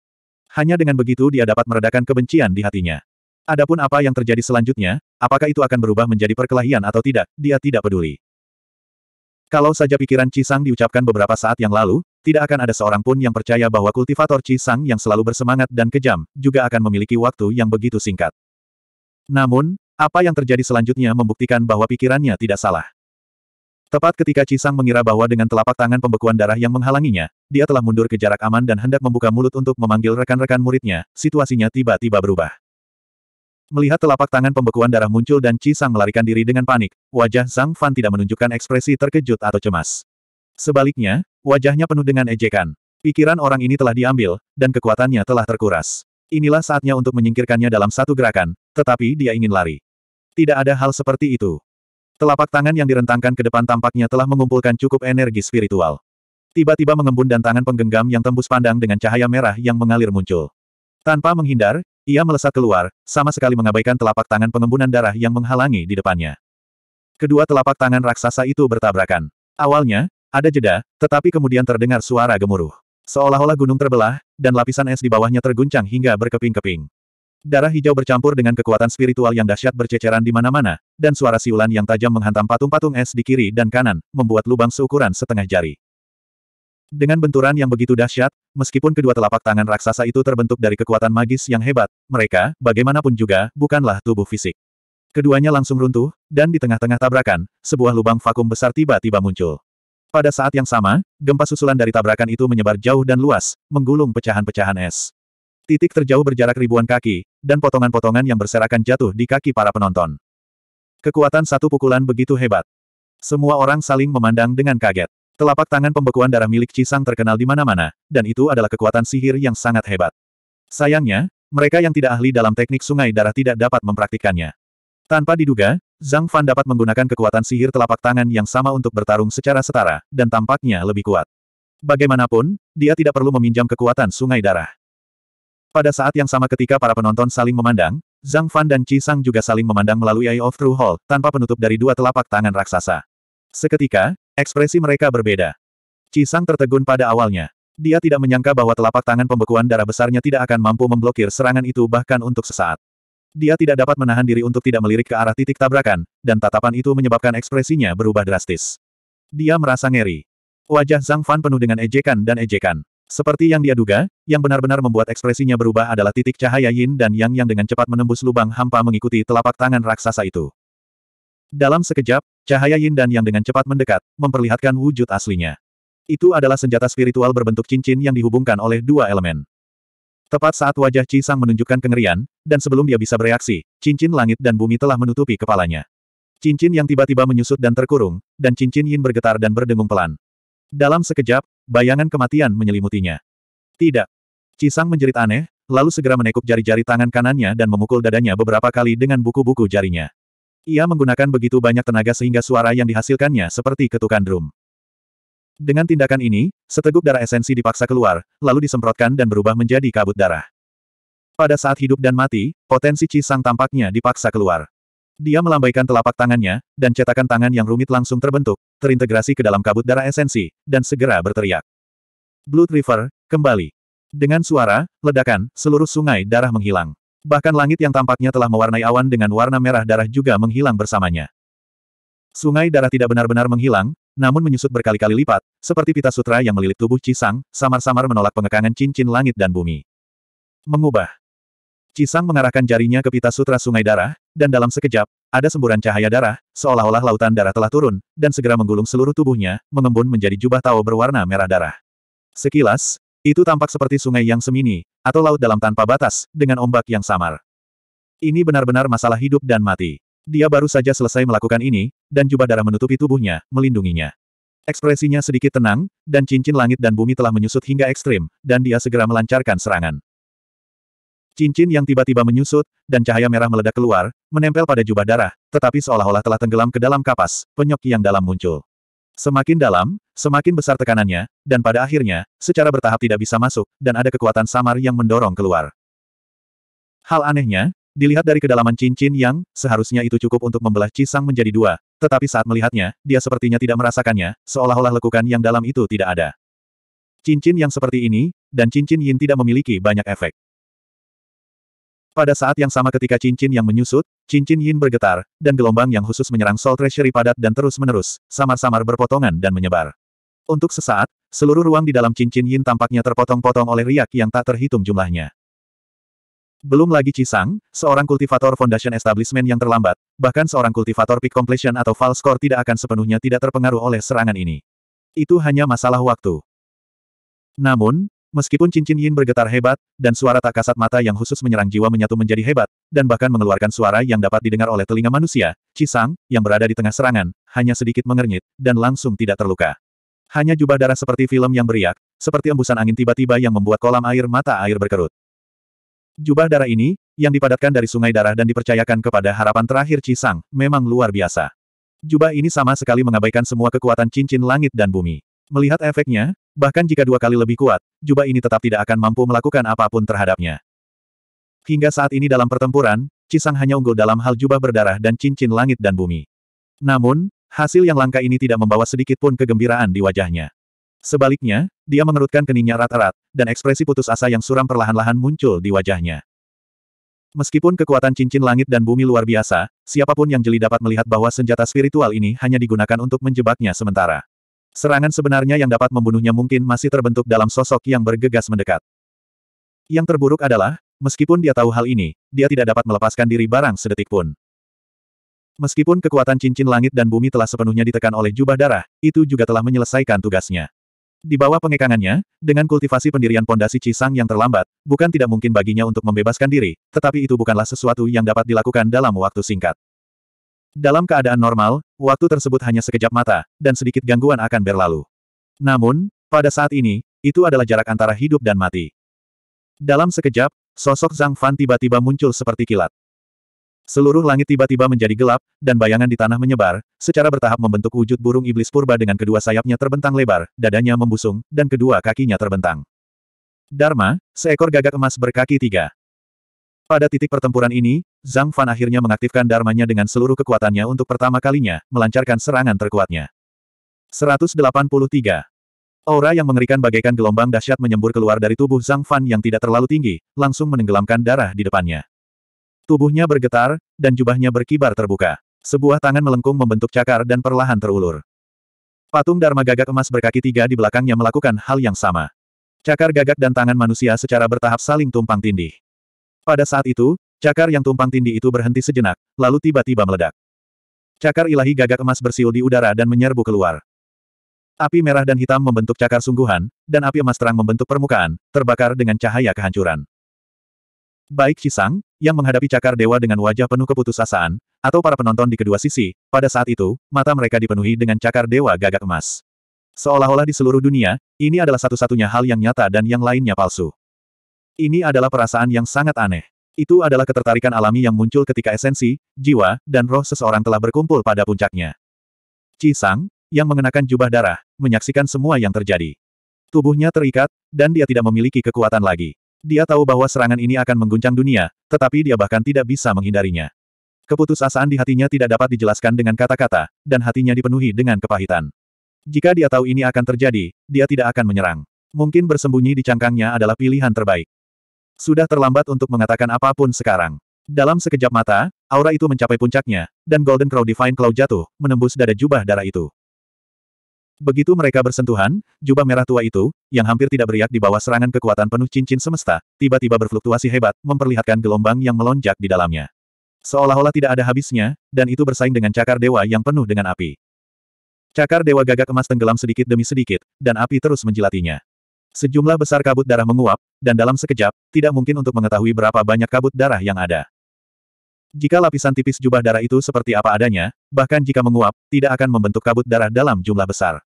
Hanya dengan begitu dia dapat meredakan kebencian di hatinya. Adapun apa yang terjadi selanjutnya, apakah itu akan berubah menjadi perkelahian atau tidak, dia tidak peduli. Kalau saja pikiran Cisang diucapkan beberapa saat yang lalu, tidak akan ada seorang pun yang percaya bahwa kultivator Cisang yang selalu bersemangat dan kejam, juga akan memiliki waktu yang begitu singkat. Namun, apa yang terjadi selanjutnya membuktikan bahwa pikirannya tidak salah. Tepat ketika Cisang mengira bahwa dengan telapak tangan pembekuan darah yang menghalanginya, dia telah mundur ke jarak aman dan hendak membuka mulut untuk memanggil rekan-rekan muridnya, situasinya tiba-tiba berubah. Melihat telapak tangan pembekuan darah muncul dan Cisang melarikan diri dengan panik, wajah Zhang Fan tidak menunjukkan ekspresi terkejut atau cemas. Sebaliknya, wajahnya penuh dengan ejekan. Pikiran orang ini telah diambil, dan kekuatannya telah terkuras. Inilah saatnya untuk menyingkirkannya dalam satu gerakan, tetapi dia ingin lari. Tidak ada hal seperti itu. Telapak tangan yang direntangkan ke depan tampaknya telah mengumpulkan cukup energi spiritual. Tiba-tiba mengembun dan tangan penggenggam yang tembus pandang dengan cahaya merah yang mengalir muncul. Tanpa menghindar, ia melesat keluar, sama sekali mengabaikan telapak tangan pengembunan darah yang menghalangi di depannya. Kedua telapak tangan raksasa itu bertabrakan. Awalnya, ada jeda, tetapi kemudian terdengar suara gemuruh. Seolah-olah gunung terbelah, dan lapisan es di bawahnya terguncang hingga berkeping-keping. Darah hijau bercampur dengan kekuatan spiritual yang dahsyat berceceran di mana-mana, dan suara siulan yang tajam menghantam patung-patung es di kiri dan kanan, membuat lubang seukuran setengah jari. Dengan benturan yang begitu dahsyat, meskipun kedua telapak tangan raksasa itu terbentuk dari kekuatan magis yang hebat, mereka, bagaimanapun juga, bukanlah tubuh fisik. Keduanya langsung runtuh, dan di tengah-tengah tabrakan, sebuah lubang vakum besar tiba-tiba muncul. Pada saat yang sama, gempa susulan dari tabrakan itu menyebar jauh dan luas, menggulung pecahan-pecahan es. Titik terjauh berjarak ribuan kaki, dan potongan-potongan yang berserakan jatuh di kaki para penonton. Kekuatan satu pukulan begitu hebat. Semua orang saling memandang dengan kaget. Telapak tangan pembekuan darah milik Cisang terkenal di mana-mana, dan itu adalah kekuatan sihir yang sangat hebat. Sayangnya, mereka yang tidak ahli dalam teknik sungai darah tidak dapat mempraktikannya. Tanpa diduga, Zhang Fan dapat menggunakan kekuatan sihir telapak tangan yang sama untuk bertarung secara setara, dan tampaknya lebih kuat. Bagaimanapun, dia tidak perlu meminjam kekuatan sungai darah. Pada saat yang sama ketika para penonton saling memandang, Zhang Fan dan Qi Sang juga saling memandang melalui Eye of True Hall, tanpa penutup dari dua telapak tangan raksasa. Seketika, ekspresi mereka berbeda. Cisang tertegun pada awalnya. Dia tidak menyangka bahwa telapak tangan pembekuan darah besarnya tidak akan mampu memblokir serangan itu bahkan untuk sesaat. Dia tidak dapat menahan diri untuk tidak melirik ke arah titik tabrakan, dan tatapan itu menyebabkan ekspresinya berubah drastis. Dia merasa ngeri. Wajah Zhang Fan penuh dengan ejekan dan ejekan. Seperti yang dia duga, yang benar-benar membuat ekspresinya berubah adalah titik cahaya yin dan yang yang dengan cepat menembus lubang hampa mengikuti telapak tangan raksasa itu. Dalam sekejap, cahaya yin dan yang dengan cepat mendekat, memperlihatkan wujud aslinya. Itu adalah senjata spiritual berbentuk cincin yang dihubungkan oleh dua elemen. Tepat saat wajah Ci Sang menunjukkan kengerian, dan sebelum dia bisa bereaksi, cincin langit dan bumi telah menutupi kepalanya. Cincin yang tiba-tiba menyusut dan terkurung, dan cincin yin bergetar dan berdengung pelan. Dalam sekejap, bayangan kematian menyelimutinya. Tidak. Ci Sang menjerit aneh, lalu segera menekuk jari-jari tangan kanannya dan memukul dadanya beberapa kali dengan buku-buku jarinya. Ia menggunakan begitu banyak tenaga sehingga suara yang dihasilkannya seperti ketukan drum. Dengan tindakan ini, seteguk darah esensi dipaksa keluar, lalu disemprotkan dan berubah menjadi kabut darah. Pada saat hidup dan mati, potensi Cisang tampaknya dipaksa keluar. Dia melambaikan telapak tangannya, dan cetakan tangan yang rumit langsung terbentuk, terintegrasi ke dalam kabut darah esensi, dan segera berteriak. Blood River, kembali. Dengan suara, ledakan, seluruh sungai darah menghilang. Bahkan langit yang tampaknya telah mewarnai awan dengan warna merah darah juga menghilang bersamanya. Sungai darah tidak benar-benar menghilang, namun menyusut berkali-kali lipat, seperti pita sutra yang melilit tubuh Cisang, samar-samar menolak pengekangan cincin langit dan bumi. Mengubah. Cisang mengarahkan jarinya ke pita sutra sungai darah, dan dalam sekejap, ada semburan cahaya darah, seolah-olah lautan darah telah turun, dan segera menggulung seluruh tubuhnya, mengembun menjadi jubah tao berwarna merah darah. Sekilas, itu tampak seperti sungai yang semini, atau laut dalam tanpa batas, dengan ombak yang samar. Ini benar-benar masalah hidup dan mati. Dia baru saja selesai melakukan ini, dan jubah darah menutupi tubuhnya, melindunginya. Ekspresinya sedikit tenang, dan cincin langit dan bumi telah menyusut hingga ekstrim, dan dia segera melancarkan serangan. Cincin yang tiba-tiba menyusut, dan cahaya merah meledak keluar, menempel pada jubah darah, tetapi seolah-olah telah tenggelam ke dalam kapas, penyok yang dalam muncul. Semakin dalam, semakin besar tekanannya, dan pada akhirnya, secara bertahap tidak bisa masuk, dan ada kekuatan samar yang mendorong keluar. Hal anehnya, Dilihat dari kedalaman cincin yang, seharusnya itu cukup untuk membelah Cisang menjadi dua, tetapi saat melihatnya, dia sepertinya tidak merasakannya, seolah-olah lekukan yang dalam itu tidak ada. Cincin yang seperti ini, dan cincin yin tidak memiliki banyak efek. Pada saat yang sama ketika cincin yang menyusut, cincin yin bergetar, dan gelombang yang khusus menyerang Soul Treasury padat dan terus-menerus, samar-samar berpotongan dan menyebar. Untuk sesaat, seluruh ruang di dalam cincin yin tampaknya terpotong-potong oleh riak yang tak terhitung jumlahnya. Belum lagi Cisang, seorang kultivator Foundation Establishment yang terlambat, bahkan seorang kultivator Peak Completion atau False Score tidak akan sepenuhnya tidak terpengaruh oleh serangan ini. Itu hanya masalah waktu. Namun, meskipun cincin yin bergetar hebat, dan suara tak kasat mata yang khusus menyerang jiwa menyatu menjadi hebat, dan bahkan mengeluarkan suara yang dapat didengar oleh telinga manusia, Cisang, yang berada di tengah serangan, hanya sedikit mengernyit, dan langsung tidak terluka. Hanya jubah darah seperti film yang beriak, seperti embusan angin tiba-tiba yang membuat kolam air mata air berkerut. Jubah darah ini, yang dipadatkan dari sungai darah dan dipercayakan kepada harapan terakhir Cisang, memang luar biasa. Jubah ini sama sekali mengabaikan semua kekuatan cincin langit dan bumi. Melihat efeknya, bahkan jika dua kali lebih kuat, jubah ini tetap tidak akan mampu melakukan apa pun terhadapnya. Hingga saat ini dalam pertempuran, Cisang hanya unggul dalam hal jubah berdarah dan cincin langit dan bumi. Namun, hasil yang langka ini tidak membawa sedikit pun kegembiraan di wajahnya. Sebaliknya, dia mengerutkan keningnya erat-erat, dan ekspresi putus asa yang suram perlahan-lahan muncul di wajahnya. Meskipun kekuatan cincin langit dan bumi luar biasa, siapa pun yang jeli dapat melihat bahwa senjata spiritual ini hanya digunakan untuk menjebaknya sementara. Serangan sebenarnya yang dapat membunuhnya mungkin masih terbentuk dalam sosok yang bergegas mendekat. Yang terburuk adalah, meskipun dia tahu hal ini, dia tidak dapat melepaskan diri barang sedetik pun. Meskipun kekuatan cincin langit dan bumi telah sepenuhnya ditekan oleh jubah darah, itu juga telah menyelesaikan tugasnya. Di bawah pengekangannya, dengan kultivasi pendirian pondasi Cisang yang terlambat, bukan tidak mungkin baginya untuk membebaskan diri, tetapi itu bukanlah sesuatu yang dapat dilakukan dalam waktu singkat. Dalam keadaan normal, waktu tersebut hanya sekejap mata, dan sedikit gangguan akan berlalu. Namun, pada saat ini, itu adalah jarak antara hidup dan mati. Dalam sekejap, sosok Zhang Fan tiba-tiba muncul seperti kilat. Seluruh langit tiba-tiba menjadi gelap, dan bayangan di tanah menyebar, secara bertahap membentuk wujud burung iblis purba dengan kedua sayapnya terbentang lebar, dadanya membusung, dan kedua kakinya terbentang. Dharma, seekor gagak emas berkaki tiga. Pada titik pertempuran ini, Zhang Fan akhirnya mengaktifkan dharmanya dengan seluruh kekuatannya untuk pertama kalinya, melancarkan serangan terkuatnya. 183. Aura yang mengerikan bagaikan gelombang dahsyat menyembur keluar dari tubuh Zhang Fan yang tidak terlalu tinggi, langsung menenggelamkan darah di depannya. Tubuhnya bergetar, dan jubahnya berkibar terbuka. Sebuah tangan melengkung membentuk cakar dan perlahan terulur. Patung Dharma gagak emas berkaki tiga di belakangnya melakukan hal yang sama. Cakar gagak dan tangan manusia secara bertahap saling tumpang tindih. Pada saat itu, cakar yang tumpang tindih itu berhenti sejenak, lalu tiba-tiba meledak. Cakar ilahi gagak emas bersiul di udara dan menyerbu keluar. Api merah dan hitam membentuk cakar sungguhan, dan api emas terang membentuk permukaan, terbakar dengan cahaya kehancuran. Baik Cisang, yang menghadapi cakar dewa dengan wajah penuh keputusasaan, atau para penonton di kedua sisi, pada saat itu, mata mereka dipenuhi dengan cakar dewa gagak emas. Seolah-olah di seluruh dunia, ini adalah satu-satunya hal yang nyata dan yang lainnya palsu. Ini adalah perasaan yang sangat aneh. Itu adalah ketertarikan alami yang muncul ketika esensi, jiwa, dan roh seseorang telah berkumpul pada puncaknya. Cisang, yang mengenakan jubah darah, menyaksikan semua yang terjadi. Tubuhnya terikat, dan dia tidak memiliki kekuatan lagi. Dia tahu bahwa serangan ini akan mengguncang dunia, tetapi dia bahkan tidak bisa menghindarinya. Keputusasaan di hatinya tidak dapat dijelaskan dengan kata-kata, dan hatinya dipenuhi dengan kepahitan. Jika dia tahu ini akan terjadi, dia tidak akan menyerang. Mungkin bersembunyi di cangkangnya adalah pilihan terbaik. Sudah terlambat untuk mengatakan apa pun sekarang. Dalam sekejap mata, aura itu mencapai puncaknya, dan Golden Crow Divine Claw jatuh, menembus dada jubah darah itu. Begitu mereka bersentuhan, jubah merah tua itu, yang hampir tidak beriak di bawah serangan kekuatan penuh cincin semesta, tiba-tiba berfluktuasi hebat, memperlihatkan gelombang yang melonjak di dalamnya. Seolah-olah tidak ada habisnya, dan itu bersaing dengan cakar dewa yang penuh dengan api. Cakar dewa gagak emas tenggelam sedikit demi sedikit, dan api terus menjilatinya. Sejumlah besar kabut darah menguap, dan dalam sekejap, tidak mungkin untuk mengetahui berapa banyak kabut darah yang ada. Jika lapisan tipis jubah darah itu seperti apa adanya, bahkan jika menguap, tidak akan membentuk kabut darah dalam jumlah besar.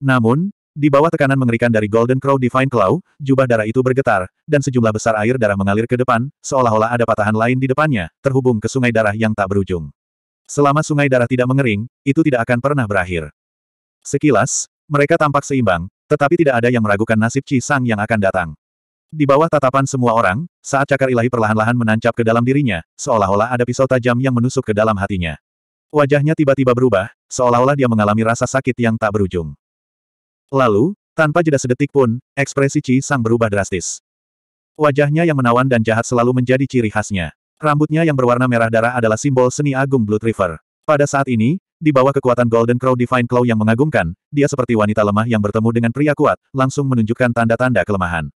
Namun, di bawah tekanan mengerikan dari Golden Crow Divine Claw, jubah darah itu bergetar, dan sejumlah besar air darah mengalir ke depan, seolah-olah ada patahan lain di depannya, terhubung ke sungai darah yang tak berujung. Selama sungai darah tidak mengering, itu tidak akan pernah berakhir. Sekilas, mereka tampak seimbang, tetapi tidak ada yang meragukan nasib Chi Sang yang akan datang. Di bawah tatapan semua orang, saat cakar ilahi perlahan-lahan menancap ke dalam dirinya, seolah-olah ada pisau tajam yang menusuk ke dalam hatinya. Wajahnya tiba-tiba berubah, seolah-olah dia mengalami rasa sakit yang tak berujung. Lalu, tanpa jeda sedetik pun, ekspresi Chi Sang berubah drastis. Wajahnya yang menawan dan jahat selalu menjadi ciri khasnya. Rambutnya yang berwarna merah darah adalah simbol seni agung Blood River. Pada saat ini, di bawah kekuatan Golden Crow Divine Claw yang mengagumkan, dia seperti wanita lemah yang bertemu dengan pria kuat, langsung menunjukkan tanda-tanda kelemahan.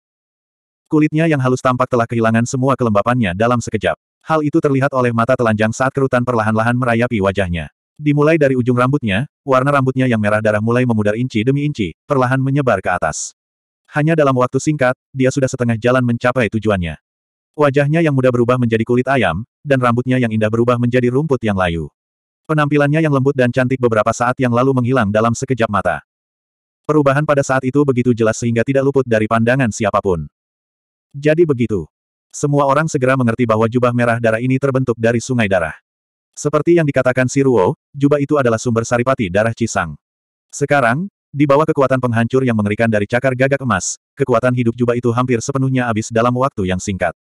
Kulitnya yang halus tampak telah kehilangan semua kelembapannya dalam sekejap. Hal itu terlihat oleh mata telanjang saat kerutan perlahan-lahan merayapi wajahnya. Dimulai dari ujung rambutnya, warna rambutnya yang merah darah mulai memudar inci demi inci, perlahan menyebar ke atas. Hanya dalam waktu singkat, dia sudah setengah jalan mencapai tujuannya. Wajahnya yang muda berubah menjadi kulit ayam, dan rambutnya yang indah berubah menjadi rumput yang layu. Penampilannya yang lembut dan cantik beberapa saat yang lalu menghilang dalam sekejap mata. Perubahan pada saat itu begitu jelas sehingga tidak luput dari pandangan siapa pun. Jadi begitu. Semua orang segera mengerti bahwa jubah merah darah ini terbentuk dari sungai darah. Seperti yang dikatakan si Ruo, jubah itu adalah sumber saripati darah Cisang. Sekarang, di bawah kekuatan penghancur yang mengerikan dari cakar gagak emas, kekuatan hidup jubah itu hampir sepenuhnya habis dalam waktu yang singkat.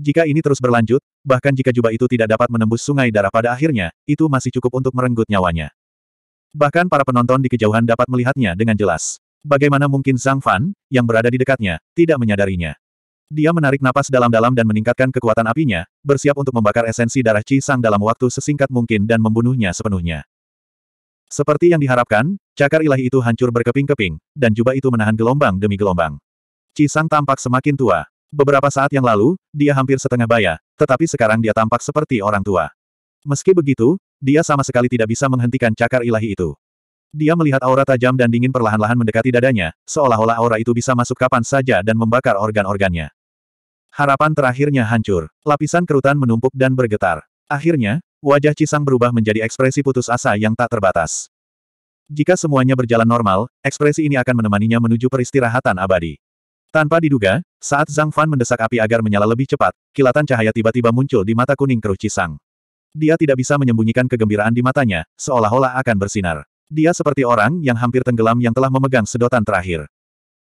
Jika ini terus berlanjut, bahkan jika jubah itu tidak dapat menembus sungai darah pada akhirnya, itu masih cukup untuk merenggut nyawanya. Bahkan para penonton di kejauhan dapat melihatnya dengan jelas. Bagaimana mungkin Zhang Fan, yang berada di dekatnya, tidak menyadarinya. Dia menarik napas dalam-dalam dan meningkatkan kekuatan apinya, bersiap untuk membakar esensi darah Qi Sang dalam waktu sesingkat mungkin dan membunuhnya sepenuhnya. Seperti yang diharapkan, cakar ilahi itu hancur berkeping-keping, dan jubah itu menahan gelombang demi gelombang. Qi Sang tampak semakin tua, Beberapa saat yang lalu, dia hampir setengah baya, tetapi sekarang dia tampak seperti orang tua. Meski begitu, dia sama sekali tidak bisa menghentikan cakar ilahi itu. Dia melihat aura tajam dan dingin perlahan-lahan mendekati dadanya, seolah-olah aura itu bisa masuk kapan saja dan membakar organ-organnya. Harapan terakhirnya hancur. Lapisan kerutan menumpuk dan bergetar. Akhirnya, wajah Cisang berubah menjadi ekspresi putus asa yang tak terbatas. Jika semuanya berjalan normal, ekspresi ini akan menemaninya menuju peristirahatan abadi. Tanpa diduga, saat Zhang Fan mendesak api agar menyala lebih cepat, kilatan cahaya tiba-tiba muncul di mata kuning keruh Cisang. Dia tidak bisa menyembunyikan kegembiraan di matanya, seolah-olah akan bersinar. Dia seperti orang yang hampir tenggelam yang telah memegang sedotan terakhir.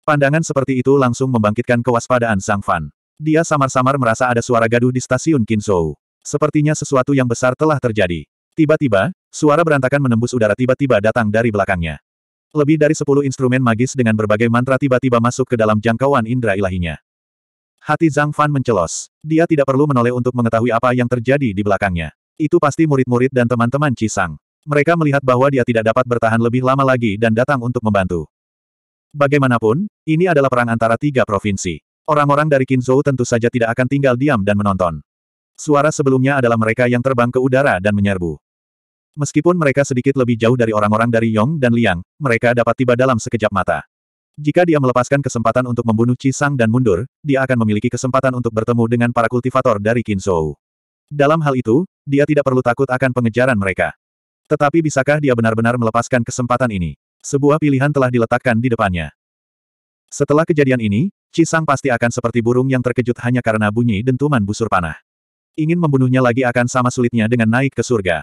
Pandangan seperti itu langsung membangkitkan kewaspadaan Zhang Fan. Dia samar-samar merasa ada suara gaduh di stasiun Qinzhou. Sepertinya sesuatu yang besar telah terjadi. Tiba-tiba, suara berantakan menembus udara tiba-tiba datang dari belakangnya. Lebih dari sepuluh instrumen magis dengan berbagai mantra tiba-tiba masuk ke dalam jangkauan indera ilahinya. Hati Zhang Fan mencelos. Dia tidak perlu menoleh untuk mengetahui apa yang terjadi di belakangnya. Itu pasti murid-murid dan teman-teman Cisang. Mereka melihat bahwa dia tidak dapat bertahan lebih lama lagi dan datang untuk membantu. Bagaimanapun, ini adalah perang antara tiga provinsi. Orang-orang dari Qinzhou tentu saja tidak akan tinggal diam dan menonton. Suara sebelumnya adalah mereka yang terbang ke udara dan menyerbu. Meskipun mereka sedikit lebih jauh dari orang-orang dari Yong dan Liang, mereka dapat tiba dalam sekejap mata. Jika dia melepaskan kesempatan untuk membunuh Sang dan mundur, dia akan memiliki kesempatan untuk bertemu dengan para kultivator dari Qinzhou. Dalam hal itu, dia tidak perlu takut akan pengejaran mereka. Tetapi bisakah dia benar-benar melepaskan kesempatan ini? Sebuah pilihan telah diletakkan di depannya. Setelah kejadian ini, Sang pasti akan seperti burung yang terkejut hanya karena bunyi dentuman busur panah. Ingin membunuhnya lagi akan sama sulitnya dengan naik ke surga.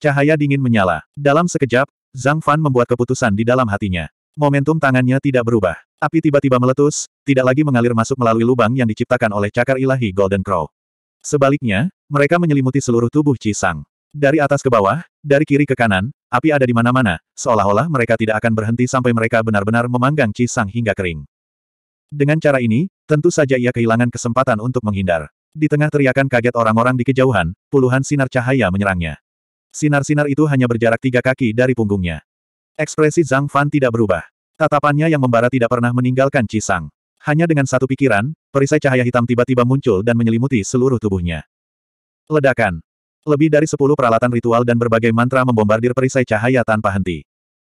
Cahaya dingin menyala. Dalam sekejap, Zhang Fan membuat keputusan di dalam hatinya. Momentum tangannya tidak berubah. Api tiba-tiba meletus, tidak lagi mengalir masuk melalui lubang yang diciptakan oleh cakar ilahi Golden Crow. Sebaliknya, mereka menyelimuti seluruh tubuh Sang. Dari atas ke bawah, dari kiri ke kanan, api ada di mana-mana, seolah-olah mereka tidak akan berhenti sampai mereka benar-benar memanggang Sang hingga kering. Dengan cara ini, tentu saja ia kehilangan kesempatan untuk menghindar. Di tengah teriakan kaget orang-orang di kejauhan, puluhan sinar cahaya menyerangnya. Sinar-sinar itu hanya berjarak tiga kaki dari punggungnya. Ekspresi Zhang Fan tidak berubah. Tatapannya yang membara tidak pernah meninggalkan Cisang. Hanya dengan satu pikiran, perisai cahaya hitam tiba-tiba muncul dan menyelimuti seluruh tubuhnya. Ledakan. Lebih dari sepuluh peralatan ritual dan berbagai mantra membombardir perisai cahaya tanpa henti.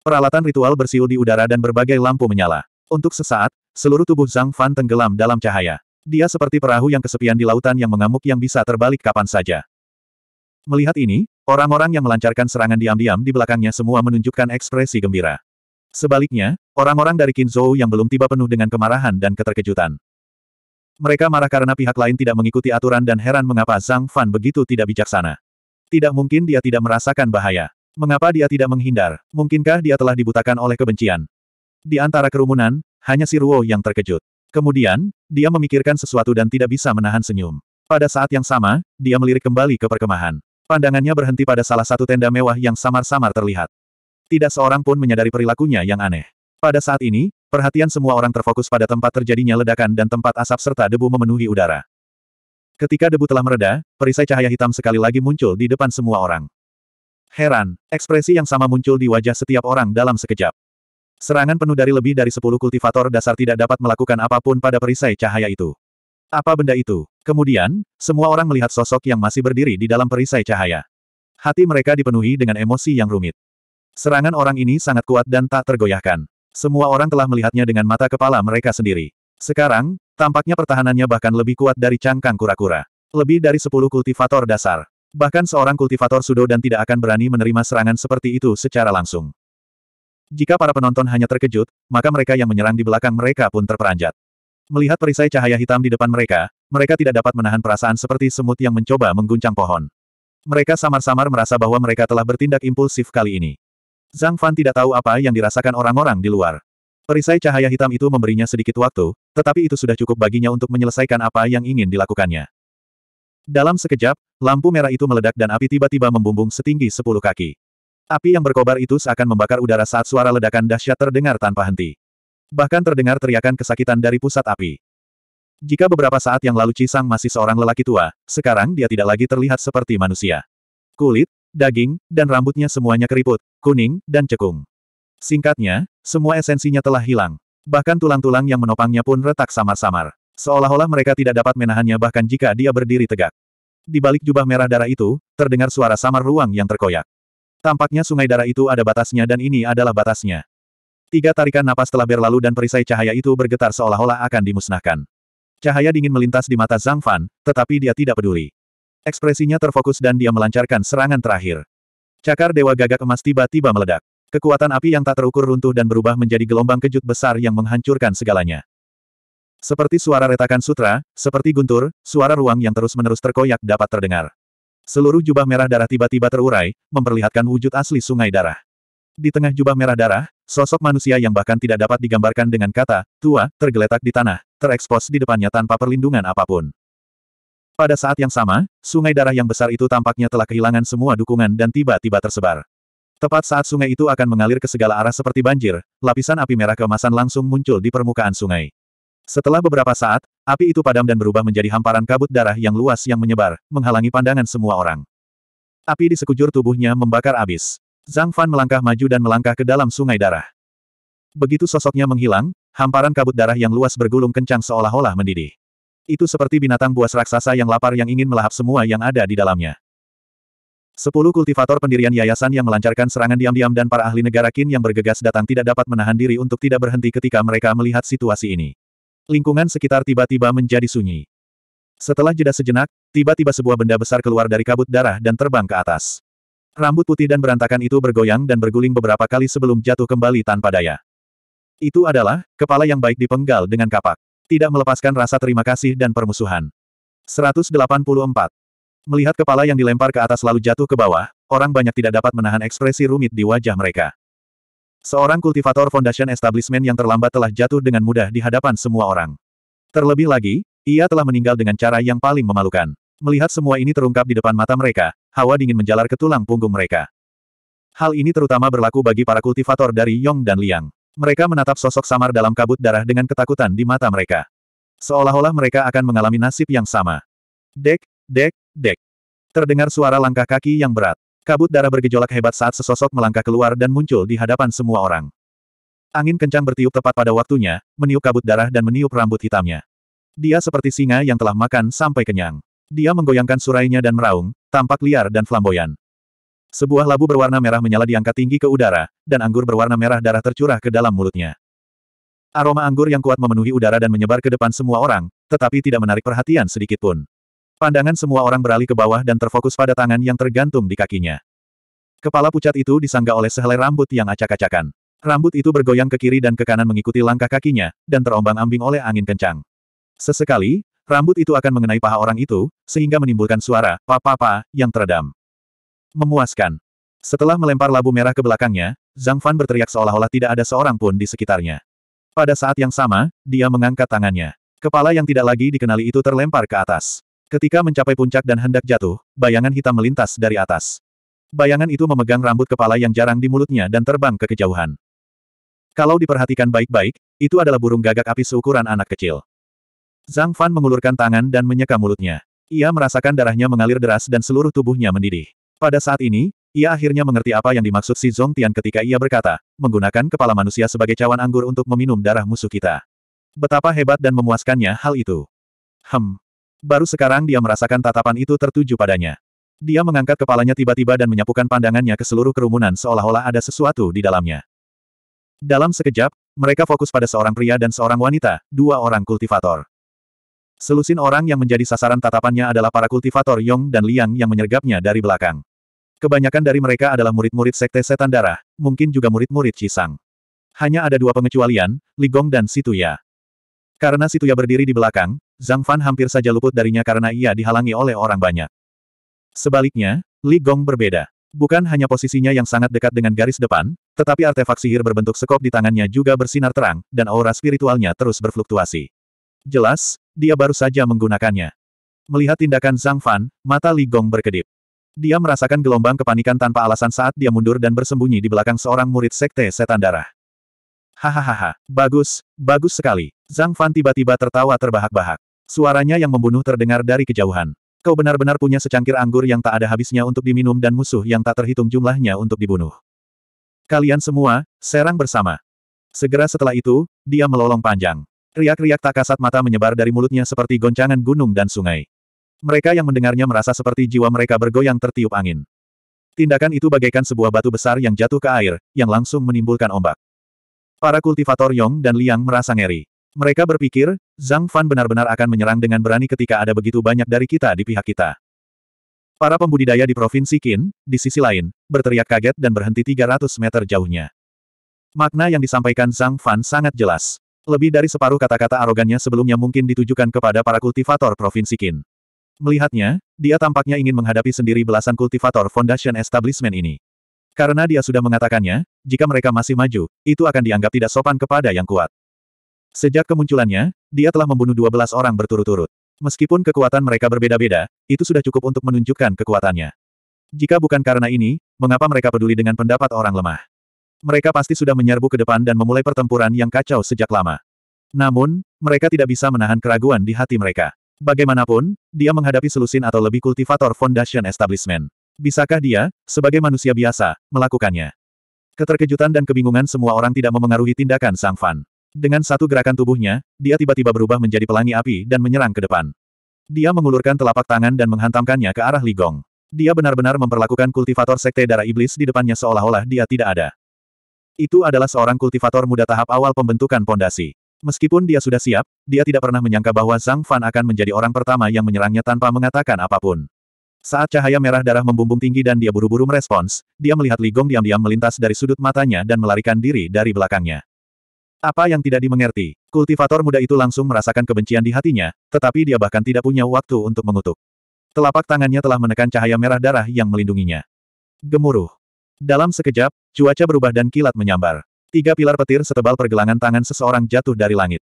Peralatan ritual bersiul di udara dan berbagai lampu menyala. Untuk sesaat, seluruh tubuh Zhang Fan tenggelam dalam cahaya. Dia seperti perahu yang kesepian di lautan yang mengamuk yang bisa terbalik kapan saja. Melihat ini, orang-orang yang melancarkan serangan diam-diam di belakangnya semua menunjukkan ekspresi gembira. Sebaliknya, orang-orang dari Qinzhou yang belum tiba penuh dengan kemarahan dan keterkejutan. Mereka marah karena pihak lain tidak mengikuti aturan dan heran mengapa Zhang Fan begitu tidak bijaksana. Tidak mungkin dia tidak merasakan bahaya. Mengapa dia tidak menghindar? Mungkinkah dia telah dibutakan oleh kebencian? Di antara kerumunan, hanya si Ruo yang terkejut. Kemudian, dia memikirkan sesuatu dan tidak bisa menahan senyum. Pada saat yang sama, dia melirik kembali ke perkemahan. Pandangannya berhenti pada salah satu tenda mewah yang samar-samar terlihat. Tidak seorang pun menyadari perilakunya yang aneh. Pada saat ini, perhatian semua orang terfokus pada tempat terjadinya ledakan dan tempat asap serta debu memenuhi udara. Ketika debu telah mereda, perisai cahaya hitam sekali lagi muncul di depan semua orang. Heran, ekspresi yang sama muncul di wajah setiap orang dalam sekejap. Serangan penuh dari lebih dari sepuluh kultivator dasar tidak dapat melakukan apa pun pada perisai cahaya itu. Apa benda itu? Kemudian, semua orang melihat sosok yang masih berdiri di dalam perisai cahaya. Hati mereka dipenuhi dengan emosi yang rumit. Serangan orang ini sangat kuat dan tak tergoyahkan. Semua orang telah melihatnya dengan mata kepala mereka sendiri. Sekarang, tampaknya pertahanannya bahkan lebih kuat dari cangkang kura-kura. Lebih dari sepuluh kultivator dasar. Bahkan seorang kultivator sudo dan tidak akan berani menerima serangan seperti itu secara langsung. Jika para penonton hanya terkejut, maka mereka yang menyerang di belakang mereka pun terperanjat. Melihat perisai cahaya hitam di depan mereka, mereka tidak dapat menahan perasaan seperti semut yang mencoba mengguncang pohon. Mereka samar-samar merasa bahwa mereka telah bertindak impulsif kali ini. Zhang Fan tidak tahu apa yang dirasakan orang-orang di luar. Perisai cahaya hitam itu memberinya sedikit waktu, tetapi itu sudah cukup baginya untuk menyelesaikan apa yang ingin dilakukannya. Dalam sekejap, lampu merah itu meledak dan api tiba-tiba membumbung setinggi sepuluh kaki. Api yang berkobar itu seakan membakar udara saat suara ledakan dahsyat terdengar tanpa henti. Bahkan terdengar teriakan kesakitan dari pusat api. Jika beberapa saat yang lalu Cisang masih seorang lelaki tua, sekarang dia tidak lagi terlihat seperti manusia. Kulit, daging, dan rambutnya semuanya keriput, kuning, dan cekung. Singkatnya, semua esensinya telah hilang. Bahkan tulang-tulang yang menopangnya pun retak samar-samar. Seolah-olah mereka tidak dapat menahannya bahkan jika dia berdiri tegak. Di balik jubah merah darah itu, terdengar suara samar ruang yang terkoyak. Tampaknya sungai darah itu ada batasnya dan ini adalah batasnya. Tiga tarikan napas telah berlalu dan perisai cahaya itu bergetar seolah-olah akan dimusnahkan. Cahaya dingin melintas di mata Zhang Fan, tetapi dia tidak peduli. Ekspresinya terfokus dan dia melancarkan serangan terakhir. Cakar Dewa Gagak Emas tiba-tiba meledak. Kekuatan api yang tak terukur runtuh dan berubah menjadi gelombang kejut besar yang menghancurkan segalanya. Seperti suara retakan sutra, seperti guntur, suara ruang yang terus-menerus terkoyak dapat terdengar. Seluruh jubah merah darah tiba-tiba terurai, memperlihatkan wujud asli sungai darah. Di tengah jubah merah darah, sosok manusia yang bahkan tidak dapat digambarkan dengan kata, tua, tergeletak di tanah, terekspos di depannya tanpa perlindungan apa pun. Pada saat yang sama, sungai darah yang besar itu tampaknya telah kehilangan semua dukungan dan tiba-tiba tersebar. Tepat saat sungai itu akan mengalir ke segala arah seperti banjir, lapisan api merah keemasan langsung muncul di permukaan sungai. Setelah beberapa saat, api itu padam dan berubah menjadi hamparan kabut darah yang luas yang menyebar, menghalangi pandangan semua orang. Api di sekujur tubuhnya membakar abis. Zhang Fan melangkah maju dan melangkah ke dalam sungai darah. Begitu sosoknya menghilang, hamparan kabut darah yang luas bergulung kencang seolah-olah mendidih. Itu seperti binatang buas raksasa yang lapar yang ingin melahap semua yang ada di dalamnya. Sepuluh kultivator pendirian yayasan yang melancarkan serangan diam-diam dan para ahli negara Qin yang bergegas datang tidak dapat menahan diri untuk tidak berhenti ketika mereka melihat situasi ini. Lingkungan sekitar tiba-tiba menjadi sunyi. Setelah jeda sejenak, tiba-tiba sebuah benda besar keluar dari kabut darah dan terbang ke atas. Rambut putih dan berantakan itu bergoyang dan berguling beberapa kali sebelum jatuh kembali tanpa daya. Itu adalah, kepala yang baik dipenggal dengan kapak. Tidak melepaskan rasa terima kasih dan permusuhan. 184. Melihat kepala yang dilempar ke atas lalu jatuh ke bawah, orang banyak tidak dapat menahan ekspresi rumit di wajah mereka. Seorang kultivator Foundation Establishment yang terlambat telah jatuh dengan mudah di hadapan semua orang. Terlebih lagi, ia telah meninggal dengan cara yang paling memalukan. Melihat semua ini terungkap di depan mata mereka, hawa dingin menjalar ke tulang punggung mereka. Hal ini terutama berlaku bagi para kultivator dari Yong dan Liang. Mereka menatap sosok samar dalam kabut darah dengan ketakutan di mata mereka. Seolah-olah mereka akan mengalami nasib yang sama. Dek, dek, Dek. Terdengar suara langkah kaki yang berat. Kabut darah bergejolak hebat saat sesosok melangkah keluar dan muncul di hadapan semua orang. Angin kencang bertiup tepat pada waktunya, meniup kabut darah dan meniup rambut hitamnya. Dia seperti singa yang telah makan sampai kenyang. Dia menggoyangkan surainya dan meraung, tampak liar dan flamboyan. Sebuah labu berwarna merah menyala diangkat tinggi ke udara, dan anggur berwarna merah darah tercurah ke dalam mulutnya. Aroma anggur yang kuat memenuhi udara dan menyebar ke depan semua orang, tetapi tidak menarik perhatian sedikitpun. Pandangan semua orang beralih ke bawah dan terfokus pada tangan yang tergantung di kakinya. Kepala pucat itu disangga oleh sehelai rambut yang acak-acakan. Rambut itu bergoyang ke kiri dan ke kanan mengikuti langkah kakinya, dan terombang-ambing oleh angin kencang. Sesekali, rambut itu akan mengenai paha orang itu, sehingga menimbulkan suara, pa-pa-pa, yang teredam. Memuaskan. Setelah melempar labu merah ke belakangnya, Zhang Fan berteriak seolah-olah tidak ada seorang pun di sekitarnya. Pada saat yang sama, dia mengangkat tangannya. Kepala yang tidak lagi dikenali itu terlempar ke atas. Ketika mencapai puncak dan hendak jatuh, bayangan hitam melintas dari atas. Bayangan itu memegang rambut kepala yang jarang di mulutnya dan terbang ke kejauhan. Kalau diperhatikan baik-baik, itu adalah burung gagak api seukuran anak kecil. Zhang Fan mengulurkan tangan dan menyeka mulutnya. Ia merasakan darahnya mengalir deras dan seluruh tubuhnya mendidih. Pada saat ini, ia akhirnya mengerti apa yang dimaksud si Zong Tian ketika ia berkata, menggunakan kepala manusia sebagai cawan anggur untuk meminum darah musuh kita. Betapa hebat dan memuaskannya hal itu. Hem, Baru sekarang dia merasakan tatapan itu tertuju padanya. Dia mengangkat kepalanya tiba-tiba dan menyapukan pandangannya ke seluruh kerumunan seolah-olah ada sesuatu di dalamnya. Dalam sekejap, mereka fokus pada seorang pria dan seorang wanita, dua orang kultivator. Selusin orang yang menjadi sasaran tatapannya adalah para kultivator Yong dan Liang yang menyergapnya dari belakang. Kebanyakan dari mereka adalah murid-murid Sekte Setan Darah, mungkin juga murid-murid Cisang. Hanya ada dua pengecualian, Li Gong dan Situya. Karena Situya berdiri di belakang, Zhang Fan hampir saja luput darinya karena ia dihalangi oleh orang banyak. Sebaliknya, Li Gong berbeda. Bukan hanya posisinya yang sangat dekat dengan garis depan, tetapi artefak sihir berbentuk sekop di tangannya juga bersinar terang, dan aura spiritualnya terus berfluktuasi. Jelas, dia baru saja menggunakannya. Melihat tindakan Zhang Fan, mata Li Gong berkedip. Dia merasakan gelombang kepanikan tanpa alasan saat dia mundur dan bersembunyi di belakang seorang murid sekte setan darah. Hahaha, bagus, bagus sekali. Zhang Fan tiba-tiba tertawa terbahak-bahak. Suaranya yang membunuh terdengar dari kejauhan. Kau benar-benar punya secangkir anggur yang tak ada habisnya untuk diminum dan musuh yang tak terhitung jumlahnya untuk dibunuh. Kalian semua, serang bersama. Segera setelah itu, dia melolong panjang. Riak-riak tak kasat mata menyebar dari mulutnya seperti goncangan gunung dan sungai. Mereka yang mendengarnya merasa seperti jiwa mereka bergoyang tertiup angin. Tindakan itu bagaikan sebuah batu besar yang jatuh ke air, yang langsung menimbulkan ombak. Para kultivator Yong dan Liang merasa ngeri. Mereka berpikir, Zhang Fan benar-benar akan menyerang dengan berani ketika ada begitu banyak dari kita di pihak kita. Para pembudidaya di Provinsi Qin, di sisi lain, berteriak kaget dan berhenti 300 meter jauhnya. Makna yang disampaikan Zhang Fan sangat jelas. Lebih dari separuh kata-kata arogannya sebelumnya mungkin ditujukan kepada para kultivator Provinsi Qin. Melihatnya, dia tampaknya ingin menghadapi sendiri belasan kultivator Foundation Establishment ini. Karena dia sudah mengatakannya, jika mereka masih maju, itu akan dianggap tidak sopan kepada yang kuat. Sejak kemunculannya, dia telah membunuh 12 orang berturut-turut. Meskipun kekuatan mereka berbeda-beda, itu sudah cukup untuk menunjukkan kekuatannya. Jika bukan karena ini, mengapa mereka peduli dengan pendapat orang lemah. Mereka pasti sudah menyerbu ke depan dan memulai pertempuran yang kacau sejak lama. Namun, mereka tidak bisa menahan keraguan di hati mereka. Bagaimanapun, dia menghadapi selusin atau lebih kultivator Foundation Establishment. Bisakah dia, sebagai manusia biasa, melakukannya? Keterkejutan dan kebingungan semua orang tidak memengaruhi tindakan Sang Fan. Dengan satu gerakan tubuhnya, dia tiba-tiba berubah menjadi pelangi api dan menyerang ke depan. Dia mengulurkan telapak tangan dan menghantamkannya ke arah Li Gong. Dia benar-benar memperlakukan kultivator sekte darah iblis di depannya seolah-olah dia tidak ada. Itu adalah seorang kultivator muda tahap awal pembentukan pondasi. Meskipun dia sudah siap, dia tidak pernah menyangka bahwa Zhang Fan akan menjadi orang pertama yang menyerangnya tanpa mengatakan apa pun. Saat cahaya merah darah membumbung tinggi dan dia buru-buru merespons, dia melihat Li Gong diam-diam melintas dari sudut matanya dan melarikan diri dari belakangnya. Apa yang tidak dimengerti? Kultivator muda itu langsung merasakan kebencian di hatinya, tetapi dia bahkan tidak punya waktu untuk mengutuk. Telapak tangannya telah menekan cahaya merah darah yang melindunginya. Gemuruh. Dalam sekejap, cuaca berubah dan kilat menyambar. Tiga pilar petir setebal pergelangan tangan seseorang jatuh dari langit.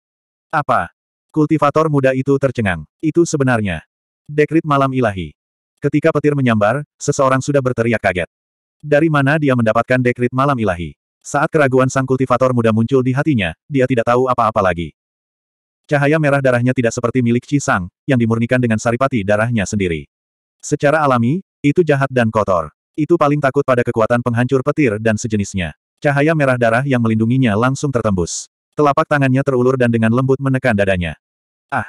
Apa? Kultivator muda itu tercengang. Itu sebenarnya. Dekrit malam ilahi. Ketika petir menyambar, seseorang sudah berteriak kaget. Dari mana dia mendapatkan dekrit malam ilahi? Saat keraguan sang kultivator muda muncul di hatinya, dia tidak tahu apa-apa lagi. Cahaya merah darahnya tidak seperti milik Cisang, yang dimurnikan dengan saripati darahnya sendiri. Secara alami, itu jahat dan kotor. Itu paling takut pada kekuatan penghancur petir dan sejenisnya. Cahaya merah darah yang melindunginya langsung tertembus. Telapak tangannya terulur dan dengan lembut menekan dadanya. Ah!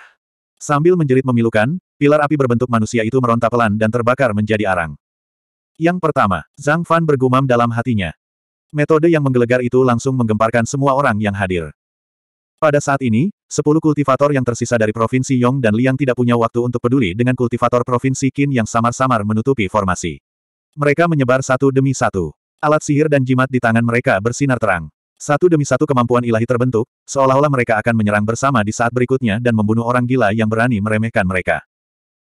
Sambil menjerit memilukan, pilar api berbentuk manusia itu meronta pelan dan terbakar menjadi arang. Yang pertama, Zhang Fan bergumam dalam hatinya. Metode yang menggelegar itu langsung menggemparkan semua orang yang hadir. Pada saat ini, sepuluh kultivator yang tersisa dari Provinsi Yong dan Liang tidak punya waktu untuk peduli dengan kultivator Provinsi Qin yang samar-samar menutupi formasi. Mereka menyebar satu demi satu. Alat sihir dan jimat di tangan mereka bersinar terang. Satu demi satu kemampuan ilahi terbentuk, seolah-olah mereka akan menyerang bersama di saat berikutnya dan membunuh orang gila yang berani meremehkan mereka.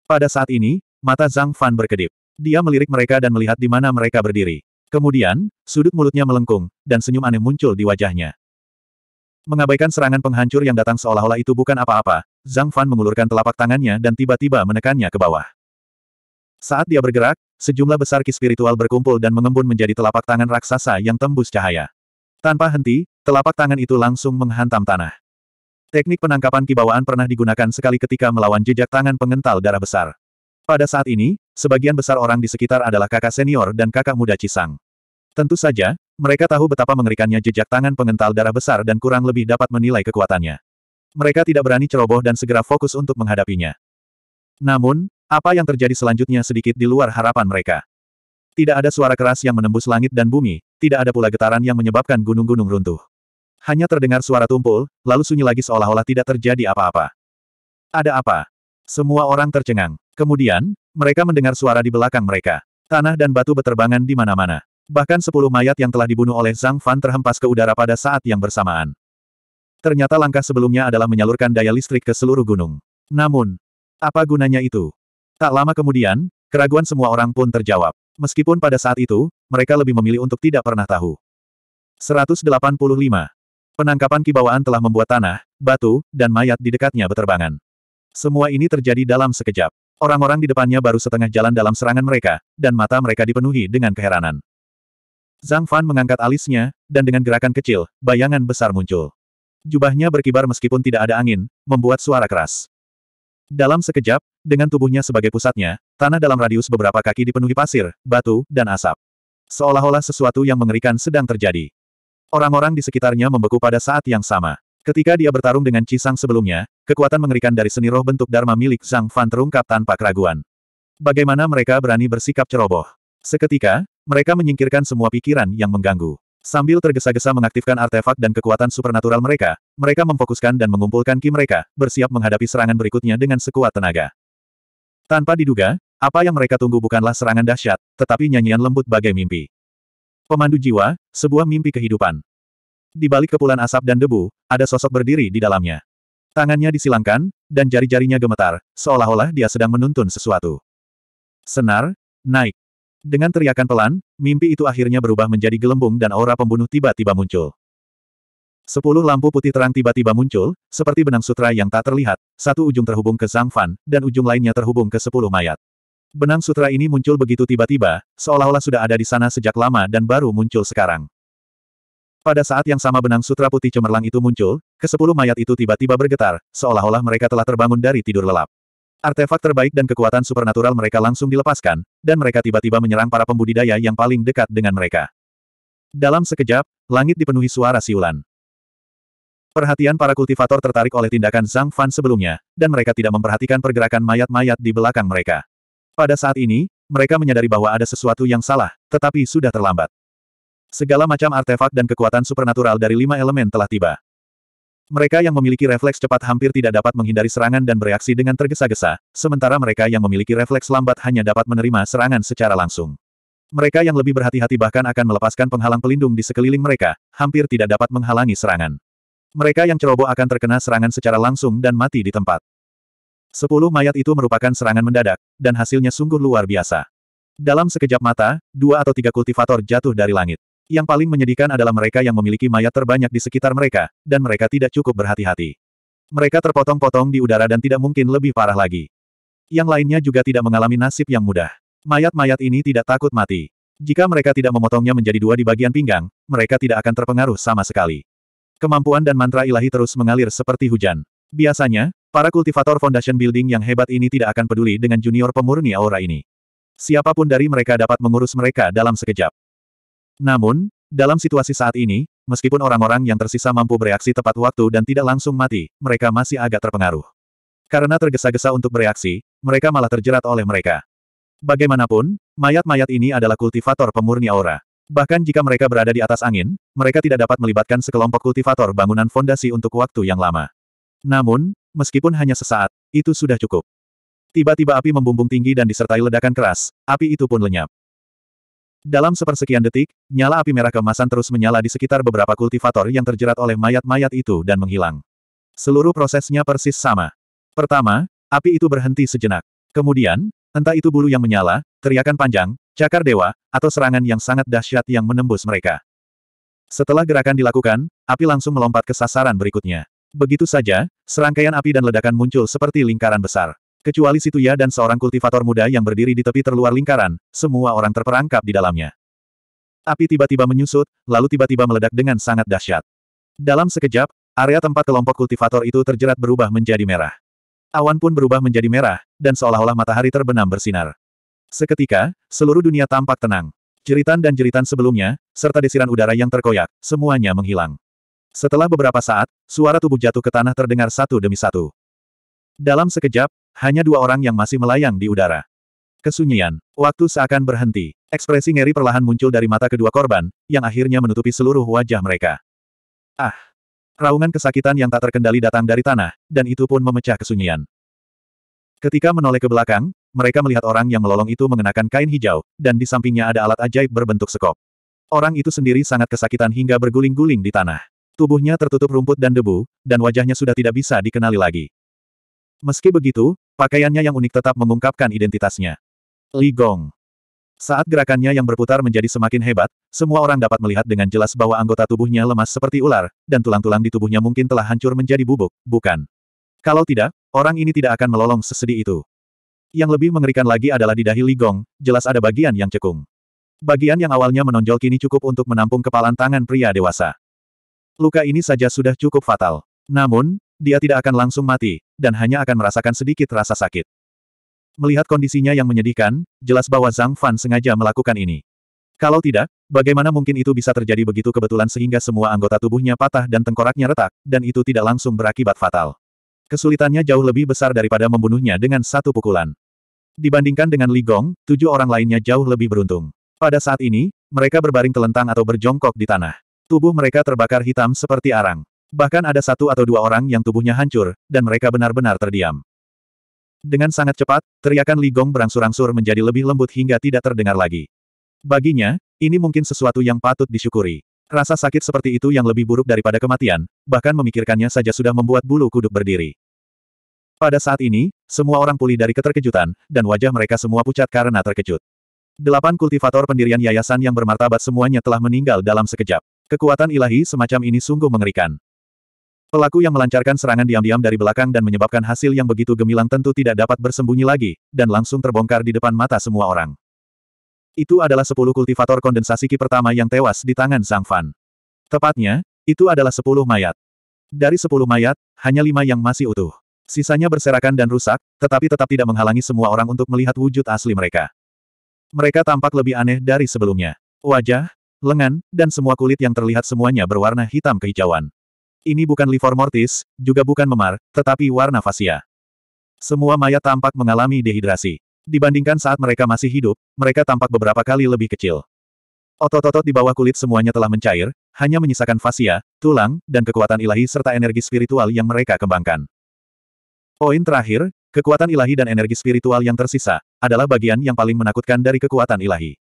Pada saat ini, mata Zhang Fan berkedip. Dia melirik mereka dan melihat di mana mereka berdiri. Kemudian, sudut mulutnya melengkung, dan senyum aneh muncul di wajahnya. Mengabaikan serangan penghancur yang datang seolah-olah itu bukan apa-apa, Zhang Fan mengulurkan telapak tangannya dan tiba-tiba menekannya ke bawah. Saat dia bergerak, Sejumlah besar ki spiritual berkumpul dan mengembun menjadi telapak tangan raksasa yang tembus cahaya. Tanpa henti, telapak tangan itu langsung menghantam tanah. Teknik penangkapan kibawaan pernah digunakan sekali ketika melawan jejak tangan pengental darah besar. Pada saat ini, sebagian besar orang di sekitar adalah kakak senior dan kakak muda Cisang. Tentu saja, mereka tahu betapa mengerikannya jejak tangan pengental darah besar dan kurang lebih dapat menilai kekuatannya. Mereka tidak berani ceroboh dan segera fokus untuk menghadapinya. Namun, apa yang terjadi selanjutnya sedikit di luar harapan mereka. Tidak ada suara keras yang menembus langit dan bumi, tidak ada pula getaran yang menyebabkan gunung-gunung runtuh. Hanya terdengar suara tumpul, lalu sunyi lagi seolah-olah tidak terjadi apa-apa. Ada apa? Semua orang tercengang. Kemudian, mereka mendengar suara di belakang mereka. Tanah dan batu beterbangan di mana-mana. Bahkan sepuluh mayat yang telah dibunuh oleh Zhang Fan terhempas ke udara pada saat yang bersamaan. Ternyata langkah sebelumnya adalah menyalurkan daya listrik ke seluruh gunung. Namun, apa gunanya itu? Tak lama kemudian, keraguan semua orang pun terjawab. Meskipun pada saat itu, mereka lebih memilih untuk tidak pernah tahu. 185. Penangkapan kibawaan telah membuat tanah, batu, dan mayat di dekatnya beterbangan. Semua ini terjadi dalam sekejap. Orang-orang di depannya baru setengah jalan dalam serangan mereka, dan mata mereka dipenuhi dengan keheranan. Zhang Fan mengangkat alisnya, dan dengan gerakan kecil, bayangan besar muncul. Jubahnya berkibar meskipun tidak ada angin, membuat suara keras. Dalam sekejap, dengan tubuhnya sebagai pusatnya, tanah dalam radius beberapa kaki dipenuhi pasir, batu, dan asap. Seolah-olah sesuatu yang mengerikan sedang terjadi. Orang-orang di sekitarnya membeku pada saat yang sama. Ketika dia bertarung dengan Cisang sebelumnya, kekuatan mengerikan dari seni roh bentuk Dharma milik Zhang Fan terungkap tanpa keraguan. Bagaimana mereka berani bersikap ceroboh? Seketika, mereka menyingkirkan semua pikiran yang mengganggu. Sambil tergesa-gesa mengaktifkan artefak dan kekuatan supernatural mereka, mereka memfokuskan dan mengumpulkan ki mereka, bersiap menghadapi serangan berikutnya dengan sekuat tenaga. Tanpa diduga, apa yang mereka tunggu bukanlah serangan dahsyat, tetapi nyanyian lembut bagai mimpi. Pemandu jiwa, sebuah mimpi kehidupan. Di balik kepulan asap dan debu, ada sosok berdiri di dalamnya. Tangannya disilangkan, dan jari-jarinya gemetar, seolah-olah dia sedang menuntun sesuatu. Senar, naik. Dengan teriakan pelan, mimpi itu akhirnya berubah menjadi gelembung dan aura pembunuh tiba-tiba muncul. Sepuluh lampu putih terang tiba-tiba muncul, seperti benang sutra yang tak terlihat, satu ujung terhubung ke Zhang Fan, dan ujung lainnya terhubung ke sepuluh mayat. Benang sutra ini muncul begitu tiba-tiba, seolah-olah sudah ada di sana sejak lama dan baru muncul sekarang. Pada saat yang sama benang sutra putih cemerlang itu muncul, kesepuluh mayat itu tiba-tiba bergetar, seolah-olah mereka telah terbangun dari tidur lelap. Artefak terbaik dan kekuatan supernatural mereka langsung dilepaskan, dan mereka tiba-tiba menyerang para pembudidaya yang paling dekat dengan mereka. Dalam sekejap, langit dipenuhi suara siulan. Perhatian para kultivator tertarik oleh tindakan Zhang Fan sebelumnya, dan mereka tidak memperhatikan pergerakan mayat-mayat di belakang mereka. Pada saat ini, mereka menyadari bahwa ada sesuatu yang salah, tetapi sudah terlambat. Segala macam artefak dan kekuatan supernatural dari lima elemen telah tiba. Mereka yang memiliki refleks cepat hampir tidak dapat menghindari serangan dan bereaksi dengan tergesa-gesa, sementara mereka yang memiliki refleks lambat hanya dapat menerima serangan secara langsung. Mereka yang lebih berhati-hati bahkan akan melepaskan penghalang pelindung di sekeliling mereka, hampir tidak dapat menghalangi serangan. Mereka yang ceroboh akan terkena serangan secara langsung dan mati di tempat. Sepuluh mayat itu merupakan serangan mendadak, dan hasilnya sungguh luar biasa. Dalam sekejap mata, dua atau tiga kultivator jatuh dari langit. Yang paling menyedihkan adalah mereka yang memiliki mayat terbanyak di sekitar mereka, dan mereka tidak cukup berhati-hati. Mereka terpotong-potong di udara dan tidak mungkin lebih parah lagi. Yang lainnya juga tidak mengalami nasib yang mudah. Mayat-mayat ini tidak takut mati. Jika mereka tidak memotongnya menjadi dua di bagian pinggang, mereka tidak akan terpengaruh sama sekali. Kemampuan dan mantra ilahi terus mengalir seperti hujan. Biasanya, para kultivator foundation building yang hebat ini tidak akan peduli dengan junior pemurni aura ini. Siapa pun dari mereka dapat mengurus mereka dalam sekejap. Namun, dalam situasi saat ini, meskipun orang-orang yang tersisa mampu bereaksi tepat waktu dan tidak langsung mati, mereka masih agak terpengaruh. Karena tergesa-gesa untuk bereaksi, mereka malah terjerat oleh mereka. Bagaimanapun, mayat-mayat ini adalah kultivator pemurni aura. Bahkan jika mereka berada di atas angin, mereka tidak dapat melibatkan sekelompok kultivator bangunan fondasi untuk waktu yang lama. Namun, meskipun hanya sesaat, itu sudah cukup. Tiba-tiba api membumbung tinggi dan disertai ledakan keras, api itu pun lenyap. Dalam sepersekian detik, nyala api merah kemasan terus menyala di sekitar beberapa kultivator yang terjerat oleh mayat-mayat itu dan menghilang. Seluruh prosesnya persis sama. Pertama, api itu berhenti sejenak. Kemudian, entah itu bulu yang menyala, teriakan panjang, cakar dewa, atau serangan yang sangat dahsyat yang menembus mereka. Setelah gerakan dilakukan, api langsung melompat ke sasaran berikutnya. Begitu saja, serangkaian api dan ledakan muncul seperti lingkaran besar. Kecuali Situya dan seorang kultivator muda yang berdiri di tepi terluar lingkaran, semua orang terperangkap di dalamnya. Api tiba-tiba menyusut, lalu tiba-tiba meledak dengan sangat dahsyat. Dalam sekejap, area tempat kelompok kultivator itu terjerat berubah menjadi merah. Awan pun berubah menjadi merah, dan seolah-olah matahari terbenam bersinar. Seketika, seluruh dunia tampak tenang. Jeritan dan jeritan sebelumnya, serta desiran udara yang terkoyak, semuanya menghilang. Setelah beberapa saat, suara tubuh jatuh ke tanah terdengar satu demi satu. Dalam sekejap, hanya dua orang yang masih melayang di udara. Kesunyian. Waktu seakan berhenti. Ekspresi ngeri perlahan muncul dari mata kedua korban, yang akhirnya menutupi seluruh wajah mereka. Ah! Raungan kesakitan yang tak terkendali datang dari tanah, dan itu pun memecah kesunyian. Ketika menoleh ke belakang, mereka melihat orang yang melolong itu mengenakan kain hijau, dan di sampingnya ada alat ajaib berbentuk sekop. Orang itu sendiri sangat kesakitan hingga berguling-guling di tanah. Tubuhnya tertutup rumput dan debu, dan wajahnya sudah tidak bisa dikenali lagi. Meski begitu, pakaiannya yang unik tetap mengungkapkan identitasnya. Li Gong. Saat gerakannya yang berputar menjadi semakin hebat, semua orang dapat melihat dengan jelas bahwa anggota tubuhnya lemas seperti ular, dan tulang-tulang di tubuhnya mungkin telah hancur menjadi bubuk, bukan? Kalau tidak, orang ini tidak akan melolong sesedih itu. Yang lebih mengerikan lagi adalah di dahi Li Gong, jelas ada bagian yang cekung. Bagian yang awalnya menonjol kini cukup untuk menampung kepalan tangan pria dewasa. Luka ini saja sudah cukup fatal. Namun, dia tidak akan langsung mati, dan hanya akan merasakan sedikit rasa sakit. Melihat kondisinya yang menyedihkan, jelas bahwa Zhang Fan sengaja melakukan ini. Kalau tidak, bagaimana mungkin itu bisa terjadi begitu kebetulan sehingga semua anggota tubuhnya patah dan tengkoraknya retak, dan itu tidak langsung berakibat fatal. Kesulitannya jauh lebih besar daripada membunuhnya dengan satu pukulan. Dibandingkan dengan Li Gong, tujuh orang lainnya jauh lebih beruntung. Pada saat ini, mereka berbaring telentang atau berjongkok di tanah. Tubuh mereka terbakar hitam seperti arang. Bahkan ada satu atau dua orang yang tubuhnya hancur, dan mereka benar-benar terdiam. Dengan sangat cepat, teriakan Li Gong berangsur-angsur menjadi lebih lembut hingga tidak terdengar lagi. Baginya, ini mungkin sesuatu yang patut disyukuri. Rasa sakit seperti itu yang lebih buruk daripada kematian, bahkan memikirkannya saja sudah membuat bulu kuduk berdiri. Pada saat ini, semua orang pulih dari keterkejutan, dan wajah mereka semua pucat karena terkejut. Delapan kultivator pendirian yayasan yang bermartabat semuanya telah meninggal dalam sekejap. Kekuatan ilahi semacam ini sungguh mengerikan. Pelaku yang melancarkan serangan diam-diam dari belakang dan menyebabkan hasil yang begitu gemilang tentu tidak dapat bersembunyi lagi, dan langsung terbongkar di depan mata semua orang. Itu adalah sepuluh kultivator kondensasi ki pertama yang tewas di tangan Zhang Fan. Tepatnya, itu adalah sepuluh mayat. Dari sepuluh mayat, hanya lima yang masih utuh. Sisanya berserakan dan rusak, tetapi tetap tidak menghalangi semua orang untuk melihat wujud asli mereka. Mereka tampak lebih aneh dari sebelumnya. Wajah, lengan, dan semua kulit yang terlihat semuanya berwarna hitam kehijauan. Ini bukan livor mortis, juga bukan memar, tetapi warna fasia. Semua mayat tampak mengalami dehidrasi. Dibandingkan saat mereka masih hidup, mereka tampak beberapa kali lebih kecil. Otot-otot di bawah kulit semuanya telah mencair, hanya menyisakan fasia, tulang, dan kekuatan ilahi serta energi spiritual yang mereka kembangkan. Poin terakhir, kekuatan ilahi dan energi spiritual yang tersisa, adalah bagian yang paling menakutkan dari kekuatan ilahi.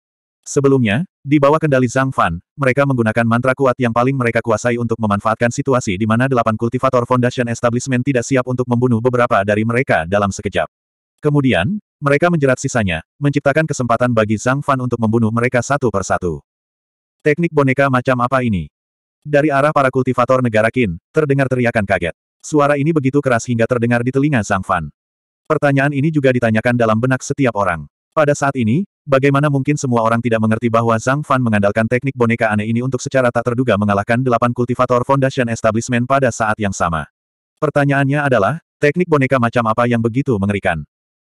Sebelumnya, di bawah kendali Zhang Fan, mereka menggunakan mantra kuat yang paling mereka kuasai untuk memanfaatkan situasi di mana delapan kultivator Foundation Establishment tidak siap untuk membunuh beberapa dari mereka dalam sekejap. Kemudian, mereka menjerat sisanya, menciptakan kesempatan bagi Zhang Fan untuk membunuh mereka satu persatu. Teknik boneka macam apa ini? Dari arah para kultivator negara Qin, terdengar teriakan kaget. Suara ini begitu keras hingga terdengar di telinga Zhang Fan. Pertanyaan ini juga ditanyakan dalam benak setiap orang. Pada saat ini, bagaimana mungkin semua orang tidak mengerti bahwa Zhang Fan mengandalkan teknik boneka aneh ini untuk secara tak terduga mengalahkan delapan kultivator Foundation Establishment pada saat yang sama? Pertanyaannya adalah, teknik boneka macam apa yang begitu mengerikan?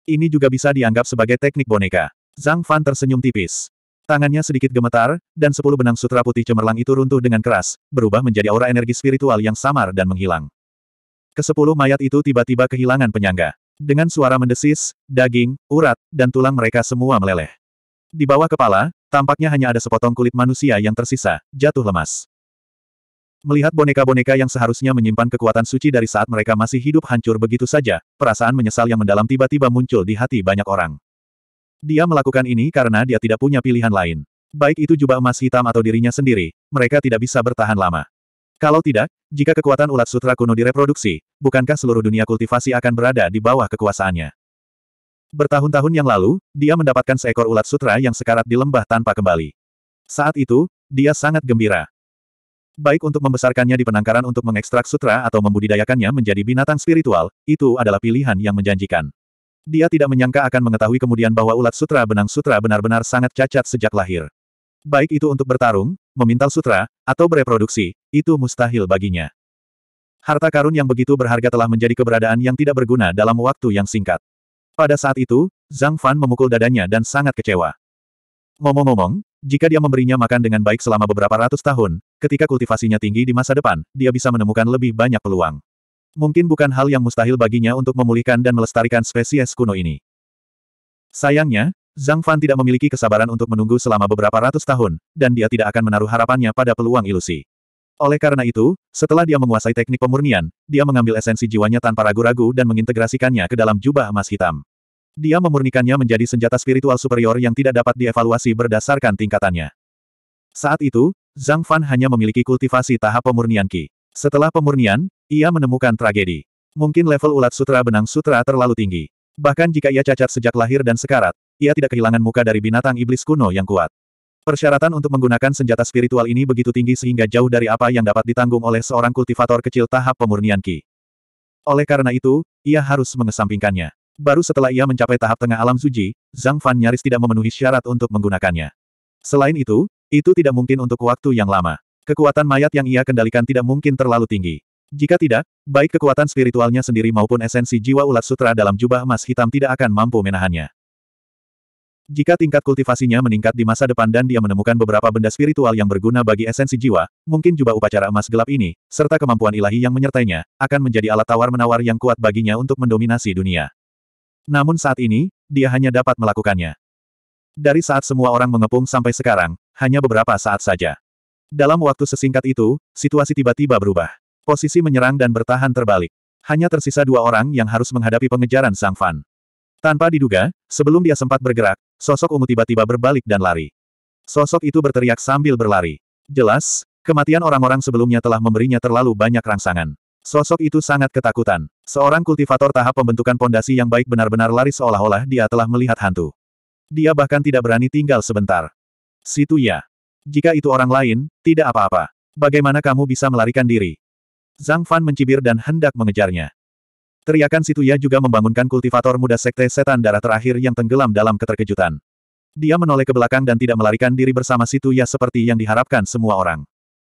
Ini juga bisa dianggap sebagai teknik boneka. Zhang Fan tersenyum tipis. Tangannya sedikit gemetar, dan sepuluh benang sutra putih cemerlang itu runtuh dengan keras, berubah menjadi aura energi spiritual yang samar dan menghilang. Kesepuluh mayat itu tiba-tiba kehilangan penyangga. Dengan suara mendesis, daging, urat, dan tulang mereka semua meleleh. Di bawah kepala, tampaknya hanya ada sepotong kulit manusia yang tersisa, jatuh lemas. Melihat boneka-boneka yang seharusnya menyimpan kekuatan suci dari saat mereka masih hidup hancur begitu saja, perasaan menyesal yang mendalam tiba-tiba muncul di hati banyak orang. Dia melakukan ini karena dia tidak punya pilihan lain. Baik itu jubah emas hitam atau dirinya sendiri, mereka tidak bisa bertahan lama. Kalau tidak, jika kekuatan ulat sutra kuno direproduksi, bukankah seluruh dunia kultivasi akan berada di bawah kekuasaannya? Bertahun-tahun yang lalu, dia mendapatkan seekor ulat sutra yang sekarat di lembah tanpa kembali. Saat itu, dia sangat gembira. Baik untuk membesarkannya di penangkaran untuk mengekstrak sutra atau membudidayakannya menjadi binatang spiritual, itu adalah pilihan yang menjanjikan. Dia tidak menyangka akan mengetahui kemudian bahwa ulat sutra benang sutra benar-benar sangat cacat sejak lahir. Baik itu untuk bertarung, memintal sutra, atau bereproduksi, itu mustahil baginya. Harta karun yang begitu berharga telah menjadi keberadaan yang tidak berguna dalam waktu yang singkat. Pada saat itu, Zhang Fan memukul dadanya dan sangat kecewa. Ngomong-ngomong, jika dia memberinya makan dengan baik selama beberapa ratus tahun, ketika kultivasinya tinggi di masa depan, dia bisa menemukan lebih banyak peluang. Mungkin bukan hal yang mustahil baginya untuk memulihkan dan melestarikan spesies kuno ini. Sayangnya, Zhang Fan tidak memiliki kesabaran untuk menunggu selama beberapa ratus tahun, dan dia tidak akan menaruh harapannya pada peluang ilusi. Oleh karena itu, setelah dia menguasai teknik pemurnian, dia mengambil esensi jiwanya tanpa ragu-ragu dan mengintegrasikannya ke dalam jubah emas hitam. Dia memurnikannya menjadi senjata spiritual superior yang tidak dapat dievaluasi berdasarkan tingkatannya. Saat itu, Zhang Fan hanya memiliki kultivasi tahap pemurnian Qi. Setelah pemurnian, ia menemukan tragedi. Mungkin level ulat sutra benang sutra terlalu tinggi. Bahkan jika ia cacat sejak lahir dan sekarat, ia tidak kehilangan muka dari binatang iblis kuno yang kuat. Persyaratan untuk menggunakan senjata spiritual ini begitu tinggi sehingga jauh dari apa yang dapat ditanggung oleh seorang kultivator kecil tahap pemurnian Ki. Oleh karena itu, ia harus mengesampingkannya. Baru setelah ia mencapai tahap tengah alam suji, Zhang Fan nyaris tidak memenuhi syarat untuk menggunakannya. Selain itu, itu tidak mungkin untuk waktu yang lama. Kekuatan mayat yang ia kendalikan tidak mungkin terlalu tinggi. Jika tidak, baik kekuatan spiritualnya sendiri maupun esensi jiwa ulat sutra dalam jubah emas hitam tidak akan mampu menahannya. Jika tingkat kultivasinya meningkat di masa depan dan dia menemukan beberapa benda spiritual yang berguna bagi esensi jiwa, mungkin jubah upacara emas gelap ini, serta kemampuan ilahi yang menyertainya, akan menjadi alat tawar-menawar yang kuat baginya untuk mendominasi dunia. Namun saat ini, dia hanya dapat melakukannya. Dari saat semua orang mengepung sampai sekarang, hanya beberapa saat saja. Dalam waktu sesingkat itu, situasi tiba-tiba berubah. Posisi menyerang dan bertahan terbalik. Hanya tersisa dua orang yang harus menghadapi pengejaran Sang Fan. Tanpa diduga, sebelum dia sempat bergerak, sosok ungu tiba-tiba berbalik dan lari. Sosok itu berteriak sambil berlari. Jelas, kematian orang-orang sebelumnya telah memberinya terlalu banyak rangsangan. Sosok itu sangat ketakutan. Seorang kultivator tahap pembentukan pondasi yang baik benar-benar lari seolah-olah dia telah melihat hantu. Dia bahkan tidak berani tinggal sebentar. Situ ya. Jika itu orang lain, tidak apa-apa. Bagaimana kamu bisa melarikan diri? Zhang Fan mencibir dan hendak mengejarnya. Teriakan Situya juga membangunkan kultivator muda sekte setan darah terakhir yang tenggelam dalam keterkejutan. Dia menoleh ke belakang dan tidak melarikan diri bersama Situya seperti yang diharapkan semua orang.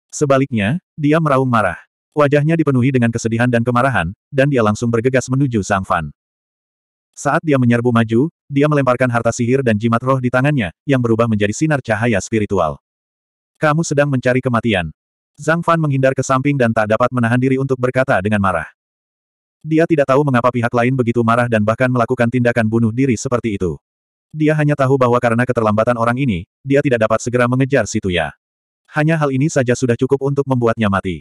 Sebaliknya, dia meraung marah. Wajahnya dipenuhi dengan kesedihan dan kemarahan, dan dia langsung bergegas menuju Zhang Fan. Saat dia menyerbu maju, dia melemparkan harta sihir dan jimat roh di tangannya, yang berubah menjadi sinar cahaya spiritual. Kamu sedang mencari kematian. Zhang Fan menghindar ke samping dan tak dapat menahan diri untuk berkata dengan marah. Dia tidak tahu mengapa pihak lain begitu marah dan bahkan melakukan tindakan bunuh diri seperti itu. Dia hanya tahu bahwa karena keterlambatan orang ini, dia tidak dapat segera mengejar Situya. Hanya hal ini saja sudah cukup untuk membuatnya mati.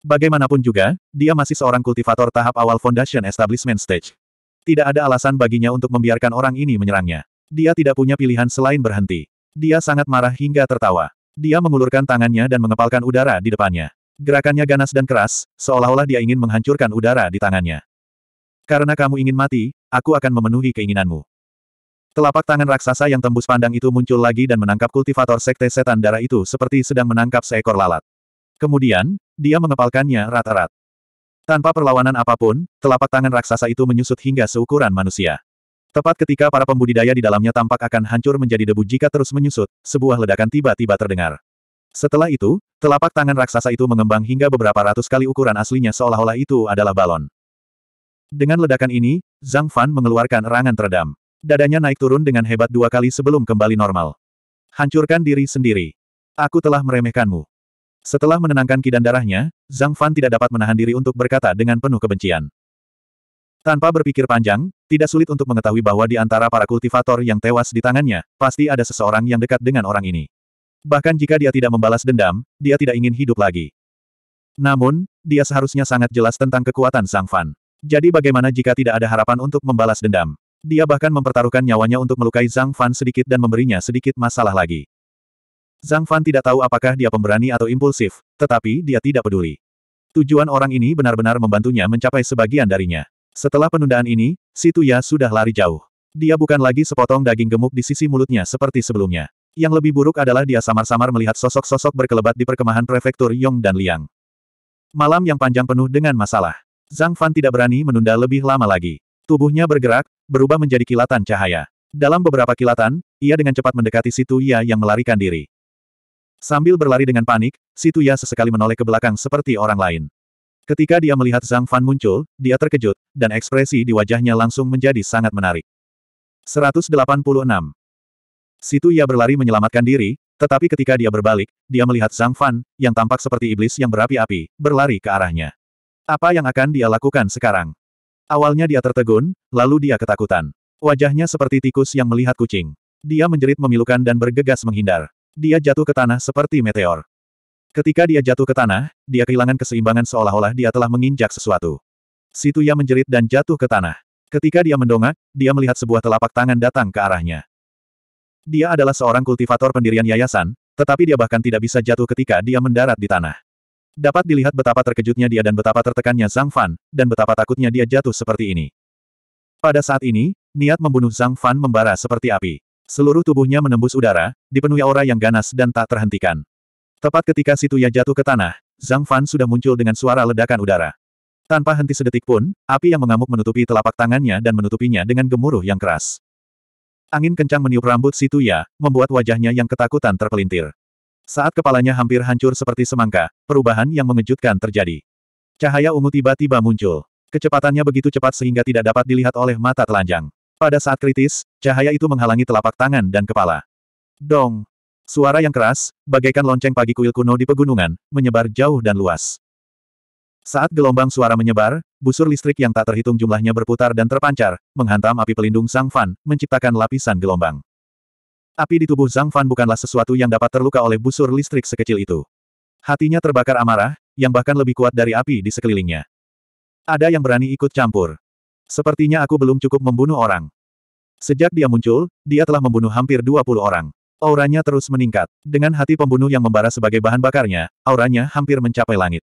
Bagaimanapun juga, dia masih seorang kultivator tahap awal Foundation Establishment Stage. Tidak ada alasan baginya untuk membiarkan orang ini menyerangnya. Dia tidak punya pilihan selain berhenti. Dia sangat marah hingga tertawa. Dia mengulurkan tangannya dan mengepalkan udara di depannya. Gerakannya ganas dan keras, seolah-olah dia ingin menghancurkan udara di tangannya. Karena kamu ingin mati, aku akan memenuhi keinginanmu. Telapak tangan raksasa yang tembus pandang itu muncul lagi dan menangkap kultivator sekte setan darah itu seperti sedang menangkap seekor lalat. Kemudian, dia mengepalkannya rata-rat. Tanpa perlawanan apa pun, telapak tangan raksasa itu menyusut hingga seukuran manusia. Tepat ketika para pembudidaya di dalamnya tampak akan hancur menjadi debu jika terus menyusut, sebuah ledakan tiba-tiba terdengar. Setelah itu, telapak tangan raksasa itu mengembang hingga beberapa ratus kali ukuran aslinya seolah-olah itu adalah balon. Dengan ledakan ini, Zhang Fan mengeluarkan erangan teredam. Dadanya naik turun dengan hebat dua kali sebelum kembali normal. Hancurkan diri sendiri. Aku telah meremehkanmu. Setelah menenangkan kidan darahnya, Zhang Fan tidak dapat menahan diri untuk berkata dengan penuh kebencian. Tanpa berpikir panjang, tidak sulit untuk mengetahui bahwa di antara para kultivator yang tewas di tangannya, pasti ada seseorang yang dekat dengan orang ini. Bahkan jika dia tidak membalas dendam, dia tidak ingin hidup lagi. Namun, dia seharusnya sangat jelas tentang kekuatan Sang Fan. Jadi bagaimana jika tidak ada harapan untuk membalas dendam? Dia bahkan mempertaruhkan nyawanya untuk melukai Zhang Fan sedikit dan memberinya sedikit masalah lagi. Zhang Fan tidak tahu apakah dia pemberani atau impulsif, tetapi dia tidak peduli. Tujuan orang ini benar-benar membantunya mencapai sebagian darinya. Setelah penundaan ini, si Tuya sudah lari jauh. Dia bukan lagi sepotong daging gemuk di sisi mulutnya seperti sebelumnya. Yang lebih buruk adalah dia samar-samar melihat sosok-sosok berkelebat di perkemahan prefektur Yong dan Liang. Malam yang panjang penuh dengan masalah. Zhang Fan tidak berani menunda lebih lama lagi. Tubuhnya bergerak, berubah menjadi kilatan cahaya. Dalam beberapa kilatan, ia dengan cepat mendekati si Tuya yang melarikan diri. Sambil berlari dengan panik, si Tuya sesekali menoleh ke belakang seperti orang lain. Ketika dia melihat Zhang Fan muncul, dia terkejut, dan ekspresi di wajahnya langsung menjadi sangat menarik. 186. Situ ia berlari menyelamatkan diri, tetapi ketika dia berbalik, dia melihat Zhang Fan, yang tampak seperti iblis yang berapi-api, berlari ke arahnya. Apa yang akan dia lakukan sekarang? Awalnya dia tertegun, lalu dia ketakutan. Wajahnya seperti tikus yang melihat kucing. Dia menjerit memilukan dan bergegas menghindar. Dia jatuh ke tanah seperti meteor. Ketika dia jatuh ke tanah, dia kehilangan keseimbangan seolah-olah dia telah menginjak sesuatu. Situya menjerit dan jatuh ke tanah. Ketika dia mendongak, dia melihat sebuah telapak tangan datang ke arahnya. Dia adalah seorang kultivator pendirian yayasan, tetapi dia bahkan tidak bisa jatuh ketika dia mendarat di tanah. Dapat dilihat betapa terkejutnya dia dan betapa tertekannya Zhang Fan, dan betapa takutnya dia jatuh seperti ini. Pada saat ini, niat membunuh Zhang Fan membara seperti api. Seluruh tubuhnya menembus udara, dipenuhi aura yang ganas dan tak terhentikan. Tepat ketika Situya jatuh ke tanah, Zhang Fan sudah muncul dengan suara ledakan udara. Tanpa henti sedetik pun, api yang mengamuk menutupi telapak tangannya dan menutupinya dengan gemuruh yang keras. Angin kencang meniup rambut Situya, membuat wajahnya yang ketakutan terpelintir. Saat kepalanya hampir hancur seperti semangka, perubahan yang mengejutkan terjadi. Cahaya ungu tiba-tiba muncul. Kecepatannya begitu cepat sehingga tidak dapat dilihat oleh mata telanjang. Pada saat kritis, cahaya itu menghalangi telapak tangan dan kepala. Dong! Suara yang keras, bagaikan lonceng pagi kuil kuno di pegunungan, menyebar jauh dan luas. Saat gelombang suara menyebar, busur listrik yang tak terhitung jumlahnya berputar dan terpancar, menghantam api pelindung Zhang Fan, menciptakan lapisan gelombang. Api di tubuh Zhang Fan bukanlah sesuatu yang dapat terluka oleh busur listrik sekecil itu. Hatinya terbakar amarah, yang bahkan lebih kuat dari api di sekelilingnya. Ada yang berani ikut campur. Sepertinya aku belum cukup membunuh orang. Sejak dia muncul, dia telah membunuh hampir 20 orang. Auranya terus meningkat. Dengan hati pembunuh yang membara sebagai bahan bakarnya, auranya hampir mencapai langit.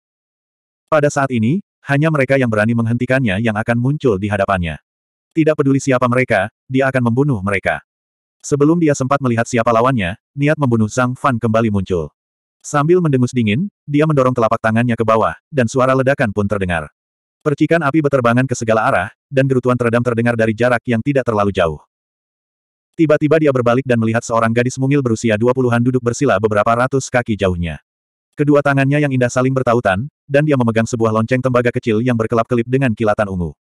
Pada saat ini, hanya mereka yang berani menghentikannya yang akan muncul di hadapannya. Tidak peduli siapa mereka, dia akan membunuh mereka. Sebelum dia sempat melihat siapa lawannya, niat membunuh Zhang Fan kembali muncul. Sambil mendengus dingin, dia mendorong telapak tangannya ke bawah, dan suara ledakan pun terdengar. Percikan api beterbangan ke segala arah, dan gerutuan teredam terdengar dari jarak yang tidak terlalu jauh. Tiba-tiba dia berbalik dan melihat seorang gadis mungil berusia dua puluhan duduk bersila beberapa ratus kaki jauhnya. Kedua tangannya yang indah saling bertautan, dan dia memegang sebuah lonceng tembaga kecil yang berkelap-kelip dengan kilatan ungu.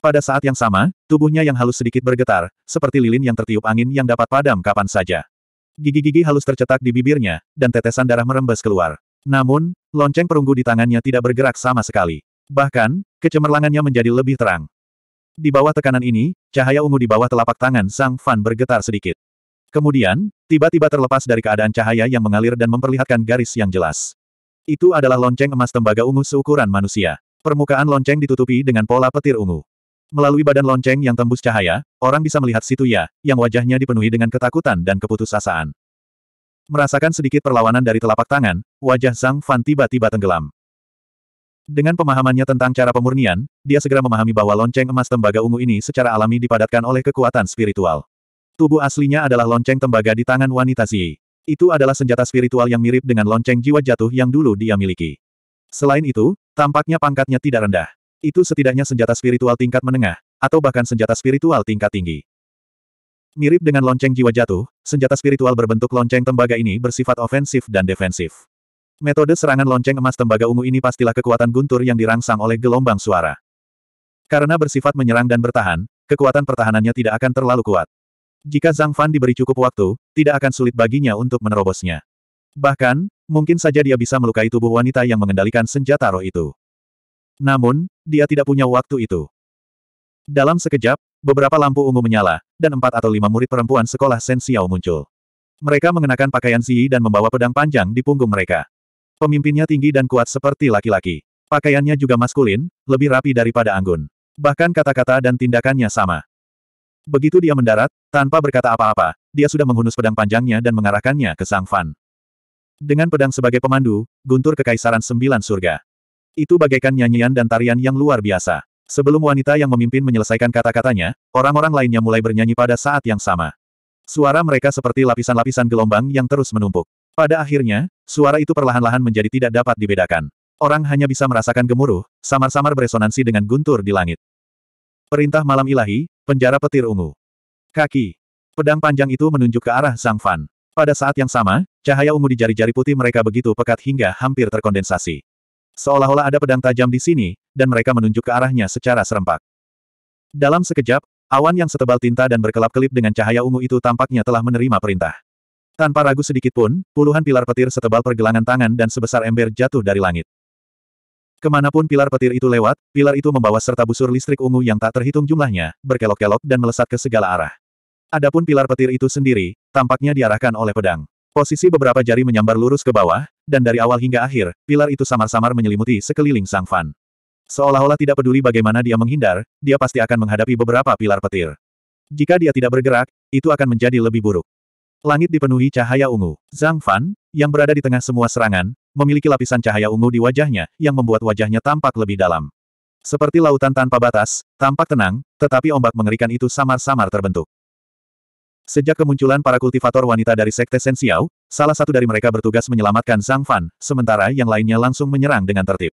Pada saat yang sama, tubuhnya yang halus sedikit bergetar, seperti lilin yang tertiup angin yang dapat padam kapan saja. Gigi-gigi halus tercetak di bibirnya, dan tetesan darah merembes keluar. Namun, lonceng perunggu di tangannya tidak bergerak sama sekali. Bahkan, kecemerlangannya menjadi lebih terang. Di bawah tekanan ini, cahaya ungu di bawah telapak tangan Sang Fan bergetar sedikit. Kemudian, tiba-tiba terlepas dari keadaan cahaya yang mengalir dan memperlihatkan garis yang jelas. Itu adalah lonceng emas tembaga ungu seukuran manusia. Permukaan lonceng ditutupi dengan pola petir ungu. Melalui badan lonceng yang tembus cahaya, orang bisa melihat situ ya, yang wajahnya dipenuhi dengan ketakutan dan keputusasaan. Merasakan sedikit perlawanan dari telapak tangan, wajah Zhang Fan tiba-tiba tenggelam. Dengan pemahamannya tentang cara pemurnian, dia segera memahami bahwa lonceng emas tembaga ungu ini secara alami dipadatkan oleh kekuatan spiritual. Tubuh aslinya adalah lonceng tembaga di tangan wanita Zi. Itu adalah senjata spiritual yang mirip dengan lonceng jiwa jatuh yang dulu dia miliki. Selain itu, tampaknya pangkatnya tidak rendah. Itu setidaknya senjata spiritual tingkat menengah, atau bahkan senjata spiritual tingkat tinggi. Mirip dengan lonceng jiwa jatuh, senjata spiritual berbentuk lonceng tembaga ini bersifat ofensif dan defensif. Metode serangan lonceng emas tembaga ungu ini pastilah kekuatan guntur yang dirangsang oleh gelombang suara. Karena bersifat menyerang dan bertahan, kekuatan pertahanannya tidak akan terlalu kuat. Jika Zhang Fan diberi cukup waktu, tidak akan sulit baginya untuk menerobosnya. Bahkan, mungkin saja dia bisa melukai tubuh wanita yang mengendalikan senjata roh itu. Namun, dia tidak punya waktu itu. Dalam sekejap, beberapa lampu ungu menyala, dan empat atau lima murid perempuan sekolah Sen Xiao muncul. Mereka mengenakan pakaian Ziyi dan membawa pedang panjang di punggung mereka. Pemimpinnya tinggi dan kuat seperti laki-laki. Pakaiannya juga maskulin, lebih rapi daripada anggun. Bahkan kata-kata dan tindakannya sama. Begitu dia mendarat, tanpa berkata apa-apa, dia sudah menghunus pedang panjangnya dan mengarahkannya ke Sang Fan. Dengan pedang sebagai pemandu, guntur kekaisaran sembilan surga. Itu bagaikan nyanyian dan tarian yang luar biasa. Sebelum wanita yang memimpin menyelesaikan kata-katanya, orang-orang lainnya mulai bernyanyi pada saat yang sama. Suara mereka seperti lapisan-lapisan gelombang yang terus menumpuk. Pada akhirnya, suara itu perlahan-lahan menjadi tidak dapat dibedakan. Orang hanya bisa merasakan gemuruh, samar-samar beresonansi dengan guntur di langit. Perintah malam ilahi, penjara petir ungu. Kaki. Pedang panjang itu menunjuk ke arah Zhang Fan. Pada saat yang sama, cahaya ungu di jari-jari putih mereka begitu pekat hingga hampir terkondensasi. Seolah-olah ada pedang tajam di sini, dan mereka menunjuk ke arahnya secara serempak. Dalam sekejap, awan yang setebal tinta dan berkelap-kelip dengan cahaya ungu itu tampaknya telah menerima perintah. Tanpa ragu sedikit pun, puluhan pilar petir setebal pergelangan tangan dan sebesar ember jatuh dari langit. Ke mana pun pilar petir itu lewat, pilar itu membawa serta busur listrik ungu yang tak terhitung jumlahnya, berkelok-kelok dan melesat ke segala arah. Adapun pilar petir itu sendiri, tampaknya diarahkan oleh pedang. Posisi beberapa jari menyambar lurus ke bawah, dan dari awal hingga akhir, pilar itu samar-samar menyelimuti sekeliling Sang Fan. Seolah-olah tidak peduli bagaimana dia menghindar, dia pasti akan menghadapi beberapa pilar petir. Jika dia tidak bergerak, itu akan menjadi lebih buruk. Langit dipenuhi cahaya ungu. Zhang Fan, yang berada di tengah semua serangan, memiliki lapisan cahaya ungu di wajahnya, yang membuat wajahnya tampak lebih dalam. Seperti lautan tanpa batas, tampak tenang, tetapi ombak mengerikan itu samar-samar terbentuk. Sejak kemunculan para kultivator wanita dari Sekte Sen Xiao, salah satu dari mereka bertugas menyelamatkan Zhang Fan, sementara yang lainnya langsung menyerang dengan tertib.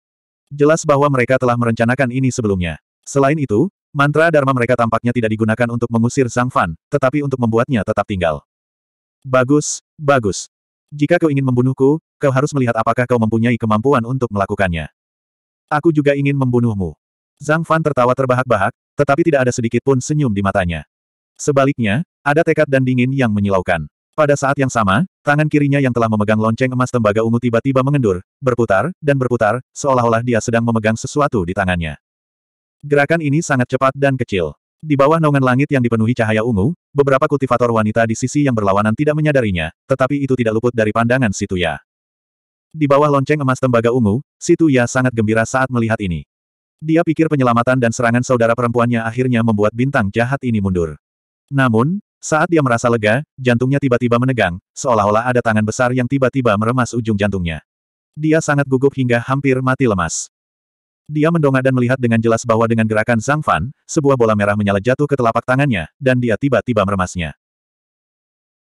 Jelas bahwa mereka telah merencanakan ini sebelumnya. Selain itu, mantra Dharma mereka tampaknya tidak digunakan untuk mengusir Zhang Fan, tetapi untuk membuatnya tetap tinggal. Bagus, bagus. Jika kau ingin membunuhku, kau harus melihat apakah kau mempunyai kemampuan untuk melakukannya. Aku juga ingin membunuhmu. Zhang Fan tertawa terbahak-bahak, tetapi tidak ada sedikit pun senyum di matanya. Sebaliknya, ada tekad dan dingin yang menyilaukan. Pada saat yang sama, tangan kirinya yang telah memegang lonceng emas tembaga ungu tiba-tiba mengendur, berputar, dan berputar, seolah-olah dia sedang memegang sesuatu di tangannya. Gerakan ini sangat cepat dan kecil. Di bawah naungan langit yang dipenuhi cahaya ungu, beberapa kultivator wanita di sisi yang berlawanan tidak menyadarinya, tetapi itu tidak luput dari pandangan Situya. Di bawah lonceng emas tembaga ungu, Situya sangat gembira saat melihat ini. Dia pikir penyelamatan dan serangan saudara perempuannya akhirnya membuat bintang jahat ini mundur. Namun, saat dia merasa lega, jantungnya tiba-tiba menegang, seolah-olah ada tangan besar yang tiba-tiba meremas ujung jantungnya. Dia sangat gugup hingga hampir mati lemas. Dia mendongak dan melihat dengan jelas bahwa dengan gerakan Zhang Fan, sebuah bola merah menyala jatuh ke telapak tangannya, dan dia tiba-tiba meremasnya.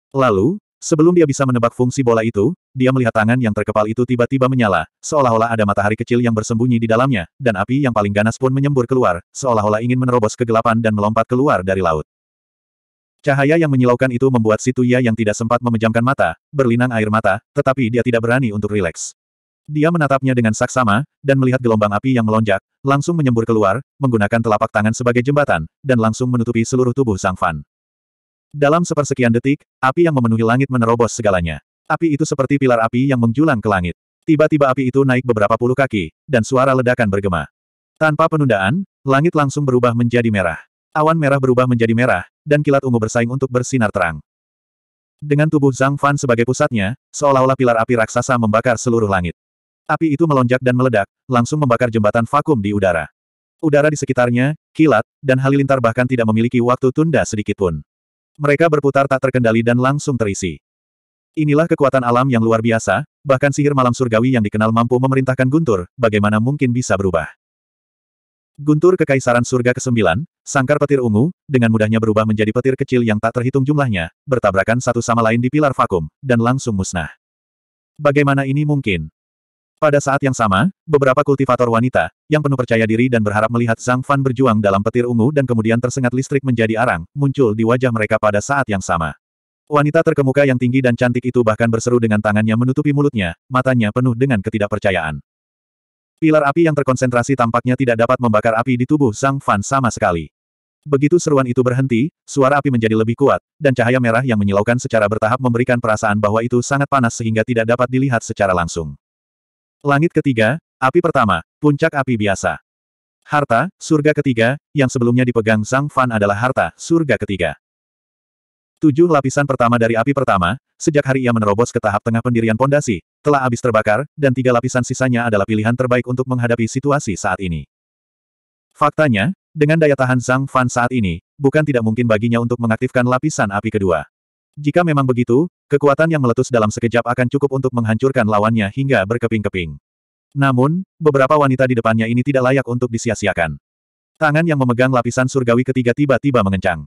Lalu, Sebelum dia bisa menebak fungsi bola itu, dia melihat tangan yang terkepal itu tiba-tiba menyala, seolah-olah ada matahari kecil yang bersembunyi di dalamnya, dan api yang paling ganas pun menyembur keluar, seolah-olah ingin menerobos kegelapan dan melompat keluar dari laut. Cahaya yang menyilaukan itu membuat si Tuya yang tidak sempat memejamkan mata, berlinang air mata, tetapi dia tidak berani untuk rileks. Dia menatapnya dengan saksama, dan melihat gelombang api yang melonjak, langsung menyembur keluar, menggunakan telapak tangan sebagai jembatan, dan langsung menutupi seluruh tubuh Sang Fan. Dalam sepersekian detik, api yang memenuhi langit menerobos segalanya. Api itu seperti pilar api yang menjulang ke langit. Tiba-tiba api itu naik beberapa puluh kaki, dan suara ledakan bergema. Tanpa penundaan, langit langsung berubah menjadi merah. Awan merah berubah menjadi merah, dan kilat ungu bersaing untuk bersinar terang. Dengan tubuh Zhang Fan sebagai pusatnya, seolah-olah pilar api raksasa membakar seluruh langit. Api itu melonjak dan meledak, langsung membakar jembatan vakum di udara. Udara di sekitarnya, kilat, dan halilintar bahkan tidak memiliki waktu tunda sedikitpun. Mereka berputar tak terkendali dan langsung terisi. Inilah kekuatan alam yang luar biasa, bahkan sihir malam surgawi yang dikenal mampu memerintahkan Guntur, bagaimana mungkin bisa berubah. Guntur Kekaisaran Surga ke-9, sangkar petir ungu, dengan mudahnya berubah menjadi petir kecil yang tak terhitung jumlahnya, bertabrakan satu sama lain di pilar vakum, dan langsung musnah. Bagaimana ini mungkin? Pada saat yang sama, beberapa kultivator wanita, yang penuh percaya diri dan berharap melihat Zhang Fan berjuang dalam petir ungu dan kemudian tersengat listrik menjadi arang, muncul di wajah mereka pada saat yang sama. Wanita terkemuka yang tinggi dan cantik itu bahkan berseru dengan tangannya menutupi mulutnya, matanya penuh dengan ketidakpercayaan. Pilar api yang terkonsentrasi tampaknya tidak dapat membakar api di tubuh Zhang Fan sama sekali. Begitu seruan itu berhenti, suara api menjadi lebih kuat, dan cahaya merah yang menyilaukan secara bertahap memberikan perasaan bahwa itu sangat panas sehingga tidak dapat dilihat secara langsung. Langit ketiga, api pertama, puncak api biasa. Harta, surga ketiga, yang sebelumnya dipegang Zhang Fan adalah harta, surga ketiga. Tujuh lapisan pertama dari api pertama, sejak hari ia menerobos ke tahap tengah pendirian pondasi, telah habis terbakar, dan tiga lapisan sisanya adalah pilihan terbaik untuk menghadapi situasi saat ini. Faktanya, dengan daya tahan Zhang Fan saat ini, bukan tidak mungkin baginya untuk mengaktifkan lapisan api kedua. Jika memang begitu, kekuatan yang meletus dalam sekejap akan cukup untuk menghancurkan lawannya hingga berkeping-keping. Namun, beberapa wanita di depannya ini tidak layak untuk disia-siakan. Tangan yang memegang lapisan surgawi ketiga tiba-tiba mengencang.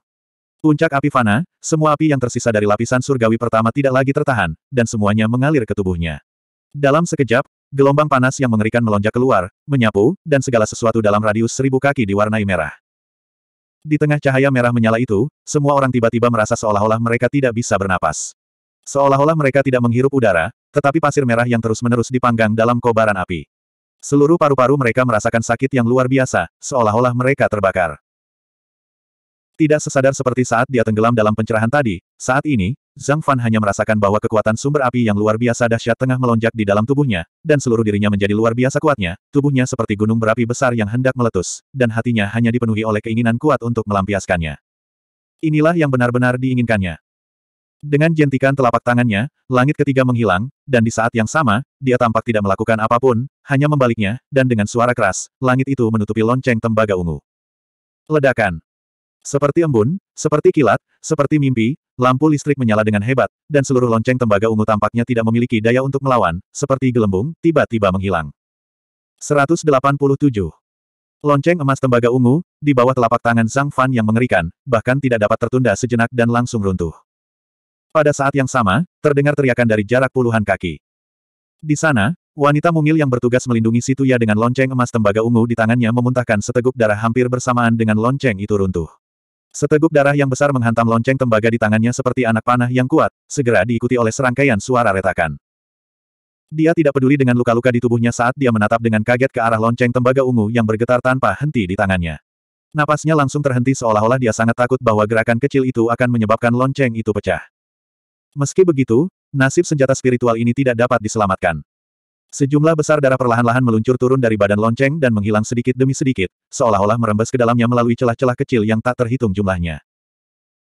Puncak api fana, semua api yang tersisa dari lapisan surgawi pertama tidak lagi tertahan, dan semuanya mengalir ke tubuhnya. Dalam sekejap, gelombang panas yang mengerikan melonjak keluar, menyapu, dan segala sesuatu dalam radius seribu kaki diwarnai merah. Di tengah cahaya merah menyala itu, semua orang tiba-tiba merasa seolah-olah mereka tidak bisa bernapas. Seolah-olah mereka tidak menghirup udara, tetapi pasir merah yang terus-menerus dipanggang dalam kobaran api. Seluruh paru-paru mereka merasakan sakit yang luar biasa, seolah-olah mereka terbakar. Tidak sesadar seperti saat dia tenggelam dalam pencerahan tadi, saat ini, Zhang Fan hanya merasakan bahwa kekuatan sumber api yang luar biasa dahsyat tengah melonjak di dalam tubuhnya, dan seluruh dirinya menjadi luar biasa kuatnya, tubuhnya seperti gunung berapi besar yang hendak meletus, dan hatinya hanya dipenuhi oleh keinginan kuat untuk melampiaskannya. Inilah yang benar-benar diinginkannya. Dengan jentikan telapak tangannya, langit ketiga menghilang, dan di saat yang sama, dia tampak tidak melakukan apa pun, hanya membaliknya, dan dengan suara keras, langit itu menutupi lonceng tembaga ungu. Ledakan. Seperti embun, seperti kilat, seperti mimpi, lampu listrik menyala dengan hebat, dan seluruh lonceng tembaga ungu tampaknya tidak memiliki daya untuk melawan, seperti gelembung, tiba-tiba menghilang. 187. Lonceng emas tembaga ungu, di bawah telapak tangan Zhang Fan yang mengerikan, bahkan tidak dapat tertunda sejenak dan langsung runtuh. Pada saat yang sama, terdengar teriakan dari jarak puluhan kaki. Di sana, wanita mungil yang bertugas melindungi Situya dengan lonceng emas tembaga ungu di tangannya memuntahkan seteguk darah hampir bersamaan dengan lonceng itu runtuh. Seteguk darah yang besar menghantam lonceng tembaga di tangannya seperti anak panah yang kuat, segera diikuti oleh serangkaian suara retakan. Dia tidak peduli dengan luka-luka di tubuhnya saat dia menatap dengan kaget ke arah lonceng tembaga ungu yang bergetar tanpa henti di tangannya. Napasnya langsung terhenti seolah-olah dia sangat takut bahwa gerakan kecil itu akan menyebabkan lonceng itu pecah. Meski begitu, nasib senjata spiritual ini tidak dapat diselamatkan. Sejumlah besar darah perlahan-lahan meluncur turun dari badan lonceng dan menghilang sedikit demi sedikit, seolah-olah merembes ke dalamnya melalui celah-celah kecil yang tak terhitung jumlahnya.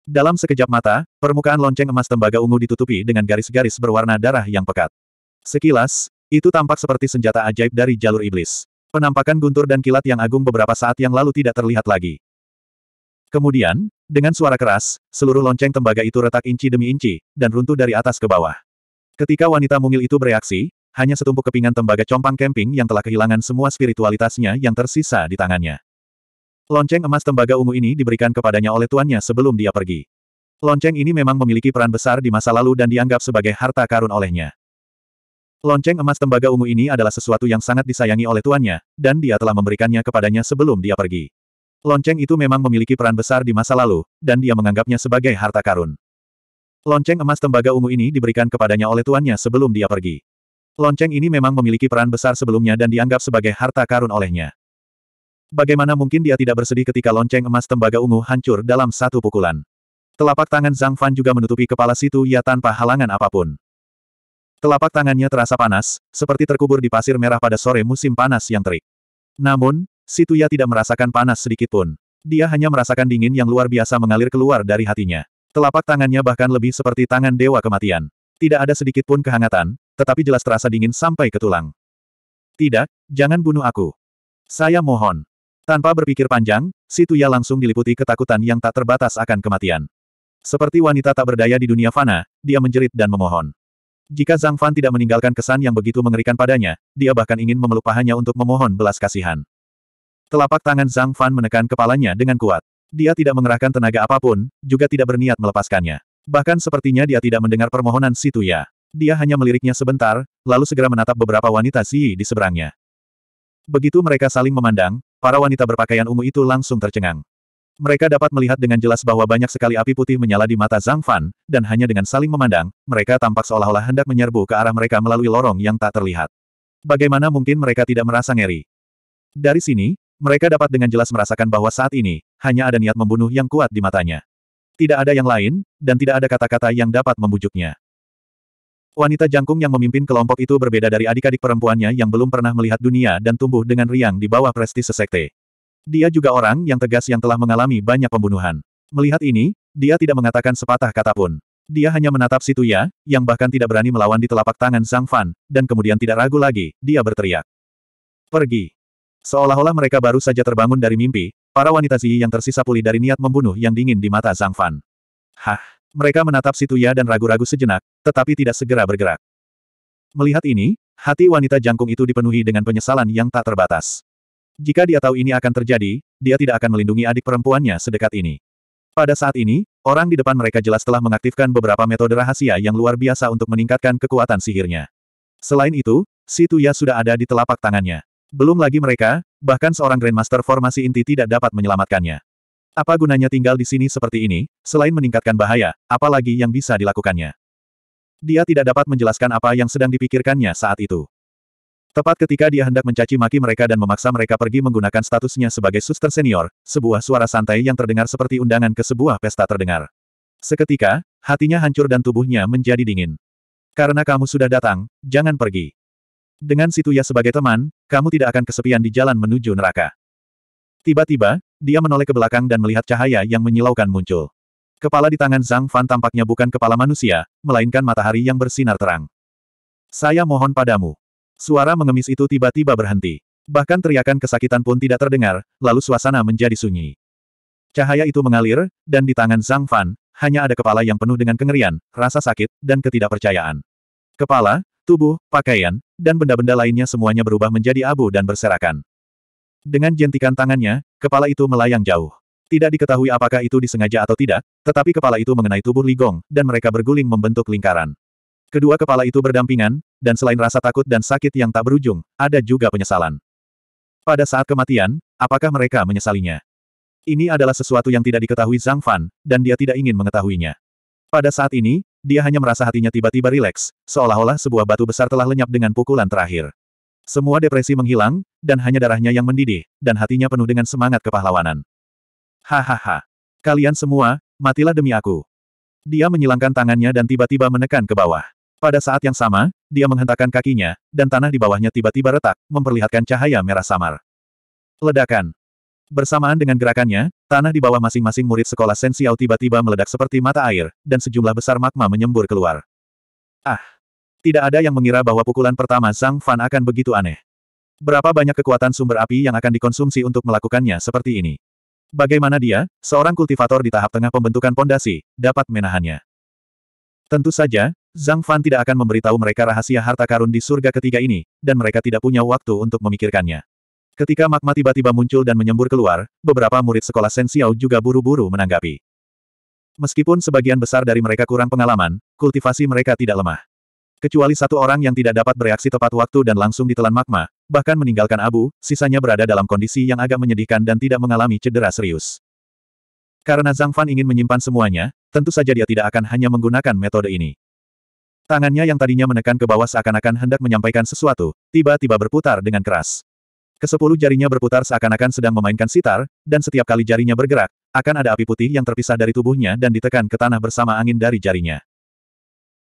Dalam sekejap mata, permukaan lonceng emas tembaga ungu ditutupi dengan garis-garis berwarna darah yang pekat. Sekilas, itu tampak seperti senjata ajaib dari jalur iblis. Penampakan guntur dan kilat yang agung beberapa saat yang lalu tidak terlihat lagi. Kemudian, dengan suara keras, seluruh lonceng tembaga itu retak inci demi inci, dan runtuh dari atas ke bawah. Ketika wanita mungil itu bereaksi, hanya setumpuk kepingan tembaga compang camping yang telah kehilangan semua spiritualitasnya yang tersisa di tangannya. Lonceng emas tembaga ungu ini diberikan kepadanya oleh tuannya sebelum dia pergi. Lonceng ini memang memiliki peran besar di masa lalu dan dianggap sebagai harta karun olehnya. Lonceng emas tembaga ungu ini adalah sesuatu yang sangat disayangi oleh tuannya, dan dia telah memberikannya kepadanya sebelum dia pergi. Lonceng itu memang memiliki peran besar di masa lalu, dan dia menganggapnya sebagai harta karun. Lonceng emas tembaga ungu ini diberikan kepadanya oleh tuannya sebelum dia pergi. Lonceng ini memang memiliki peran besar sebelumnya dan dianggap sebagai harta karun olehnya. Bagaimana mungkin dia tidak bersedih ketika lonceng emas tembaga ungu hancur dalam satu pukulan? Telapak tangan Zhang Fan juga menutupi kepala situ ya tanpa halangan apa pun. Telapak tangannya terasa panas, seperti terkubur di pasir merah pada sore musim panas yang terik. Namun, situ ya tidak merasakan panas sedikitpun. Dia hanya merasakan dingin yang luar biasa mengalir keluar dari hatinya. Telapak tangannya bahkan lebih seperti tangan dewa kematian. Tidak ada sedikit pun kehangatan, tetapi jelas terasa dingin sampai ke tulang. Tidak, jangan bunuh aku. Saya mohon. Tanpa berpikir panjang, si Tuya langsung diliputi ketakutan yang tak terbatas akan kematian. Seperti wanita tak berdaya di dunia fana, dia menjerit dan memohon. Jika Zhang Fan tidak meninggalkan kesan yang begitu mengerikan padanya, dia bahkan ingin memeluk pahanya untuk memohon belas kasihan. Telapak tangan Zhang Fan menekan kepalanya dengan kuat. Dia tidak mengerahkan tenaga apa pun, juga tidak berniat melepaskannya. Bahkan sepertinya dia tidak mendengar permohonan si Tuya. Dia hanya meliriknya sebentar, lalu segera menatap beberapa wanita Zi di seberangnya. Begitu mereka saling memandang, para wanita berpakaian ungu itu langsung tercengang. Mereka dapat melihat dengan jelas bahwa banyak sekali api putih menyala di mata Zhang Fan, dan hanya dengan saling memandang, mereka tampak seolah-olah hendak menyerbu ke arah mereka melalui lorong yang tak terlihat. Bagaimana mungkin mereka tidak merasa ngeri? Dari sini, mereka dapat dengan jelas merasakan bahwa saat ini, hanya ada niat membunuh yang kuat di matanya. Tidak ada yang lain, dan tidak ada kata-kata yang dapat membujuknya. Wanita jangkung yang memimpin kelompok itu berbeda dari adik-adik perempuannya yang belum pernah melihat dunia dan tumbuh dengan riang di bawah prestis sekte. Dia juga orang yang tegas yang telah mengalami banyak pembunuhan. Melihat ini, dia tidak mengatakan sepatah kata pun. Dia hanya menatap si Tuya, yang bahkan tidak berani melawan di telapak tangan Zhang Fan, dan kemudian tidak ragu lagi, dia berteriak. Pergi. Seolah-olah mereka baru saja terbangun dari mimpi, para wanita Zi yang tersisa pulih dari niat membunuh yang dingin di mata Zhang Fan. Hah! Mereka menatap Situya dan ragu-ragu sejenak, tetapi tidak segera bergerak. Melihat ini, hati wanita jangkung itu dipenuhi dengan penyesalan yang tak terbatas. Jika dia tahu ini akan terjadi, dia tidak akan melindungi adik perempuannya sedekat ini. Pada saat ini, orang di depan mereka jelas telah mengaktifkan beberapa metode rahasia yang luar biasa untuk meningkatkan kekuatan sihirnya. Selain itu, Situya sudah ada di telapak tangannya. Belum lagi mereka, bahkan seorang Grandmaster formasi inti tidak dapat menyelamatkannya. Apa gunanya tinggal di sini seperti ini, selain meningkatkan bahaya, apalagi yang bisa dilakukannya? Dia tidak dapat menjelaskan apa yang sedang dipikirkannya saat itu. Tepat ketika dia hendak mencaci maki mereka dan memaksa mereka pergi menggunakan statusnya sebagai suster senior, sebuah suara santai yang terdengar seperti undangan ke sebuah pesta terdengar. Seketika, hatinya hancur dan tubuhnya menjadi dingin. Karena kamu sudah datang, jangan pergi. Dengan Situya sebagai teman, kamu tidak akan kesepian di jalan menuju neraka. Tiba-tiba, dia menoleh ke belakang dan melihat cahaya yang menyilaukan muncul. Kepala di tangan Zhang Fan tampaknya bukan kepala manusia, melainkan matahari yang bersinar terang. Saya mohon padamu. Suara mengemis itu tiba-tiba berhenti. Bahkan teriakan kesakitan pun tidak terdengar, lalu suasana menjadi sunyi. Cahaya itu mengalir, dan di tangan Zhang Fan, hanya ada kepala yang penuh dengan kengerian, rasa sakit, dan ketidakpercayaan. Kepala, tubuh, pakaian, dan benda-benda lainnya semuanya berubah menjadi abu dan berserakan. Dengan jentikan tangannya, kepala itu melayang jauh. Tidak diketahui apakah itu disengaja atau tidak, tetapi kepala itu mengenai tubuh Li Gong, dan mereka berguling membentuk lingkaran. Kedua kepala itu berdampingan, dan selain rasa takut dan sakit yang tak berujung, ada juga penyesalan. Pada saat kematian, apakah mereka menyesalinya? Ini adalah sesuatu yang tidak diketahui Zhang Fan, dan dia tidak ingin mengetahuinya. Pada saat ini, dia hanya merasa hatinya tiba-tiba rileks, seolah-olah sebuah batu besar telah lenyap dengan pukulan terakhir. Semua depresi menghilang, dan hanya darahnya yang mendidih, dan hatinya penuh dengan semangat kepahlawanan. Hahaha. Kalian semua, matilah demi aku. Dia menyilangkan tangannya dan tiba-tiba menekan ke bawah. Pada saat yang sama, dia menghentakkan kakinya, dan tanah di bawahnya tiba-tiba retak, memperlihatkan cahaya merah samar. Ledakan. Bersamaan dengan gerakannya, tanah di bawah masing-masing murid sekolah Sensiao tiba-tiba meledak seperti mata air, dan sejumlah besar magma menyembur keluar. Ah! Tidak ada yang mengira bahwa pukulan pertama Zhang Fan akan begitu aneh. Berapa banyak kekuatan sumber api yang akan dikonsumsi untuk melakukannya seperti ini? Bagaimana dia, seorang kultivator di tahap tengah pembentukan pondasi, dapat menahannya? Tentu saja, Zhang Fan tidak akan memberitahu mereka rahasia harta karun di surga ketiga ini, dan mereka tidak punya waktu untuk memikirkannya. Ketika magma tiba-tiba muncul dan menyembur keluar, beberapa murid sekolah Sensiao juga buru-buru menanggapi. Meskipun sebagian besar dari mereka kurang pengalaman, kultivasi mereka tidak lemah. Kecuali satu orang yang tidak dapat bereaksi tepat waktu dan langsung ditelan magma, bahkan meninggalkan abu, sisanya berada dalam kondisi yang agak menyedihkan dan tidak mengalami cedera serius. Karena Zhang Fan ingin menyimpan semuanya, tentu saja dia tidak akan hanya menggunakan metode ini. Tangannya yang tadinya menekan ke bawah seakan-akan hendak menyampaikan sesuatu, tiba-tiba berputar dengan keras. Kesepuluh jarinya berputar seakan-akan sedang memainkan sitar, dan setiap kali jarinya bergerak, akan ada api putih yang terpisah dari tubuhnya dan ditekan ke tanah bersama angin dari jarinya.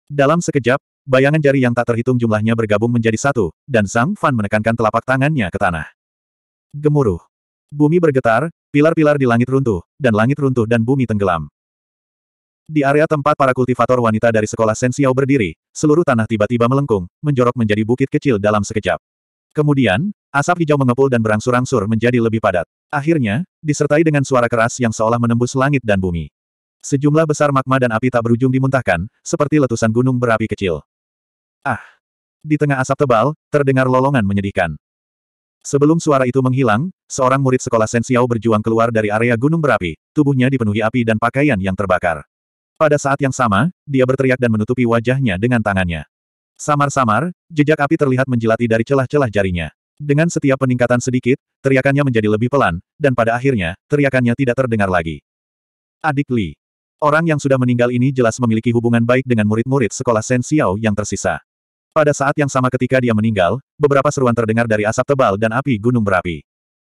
Dalam sekejap, bayangan jari yang tak terhitung jumlahnya bergabung menjadi satu, dan Zhang Fan menekankan telapak tangannya ke tanah. Gemuruh. Bumi bergetar, pilar-pilar di langit runtuh, dan langit runtuh dan bumi tenggelam. Di area tempat para kultivator wanita dari sekolah Sensiao berdiri, seluruh tanah tiba-tiba melengkung, menjorok menjadi bukit kecil dalam sekejap. Kemudian, asap hijau mengepul dan berangsur-angsur menjadi lebih padat. Akhirnya, disertai dengan suara keras yang seolah menembus langit dan bumi. Sejumlah besar magma dan api tak berujung dimuntahkan, seperti letusan gunung berapi kecil. Ah! Di tengah asap tebal, terdengar lolongan menyedihkan. Sebelum suara itu menghilang, seorang murid sekolah Sensiao berjuang keluar dari area gunung berapi, tubuhnya dipenuhi api dan pakaian yang terbakar. Pada saat yang sama, dia berteriak dan menutupi wajahnya dengan tangannya. Samar-samar, jejak api terlihat menjilati dari celah-celah jarinya. Dengan setiap peningkatan sedikit, teriakannya menjadi lebih pelan, dan pada akhirnya, teriakannya tidak terdengar lagi. Adik Li. Orang yang sudah meninggal ini jelas memiliki hubungan baik dengan murid-murid sekolah Sen Xiao yang tersisa. Pada saat yang sama ketika dia meninggal, beberapa seruan terdengar dari asap tebal dan api gunung berapi.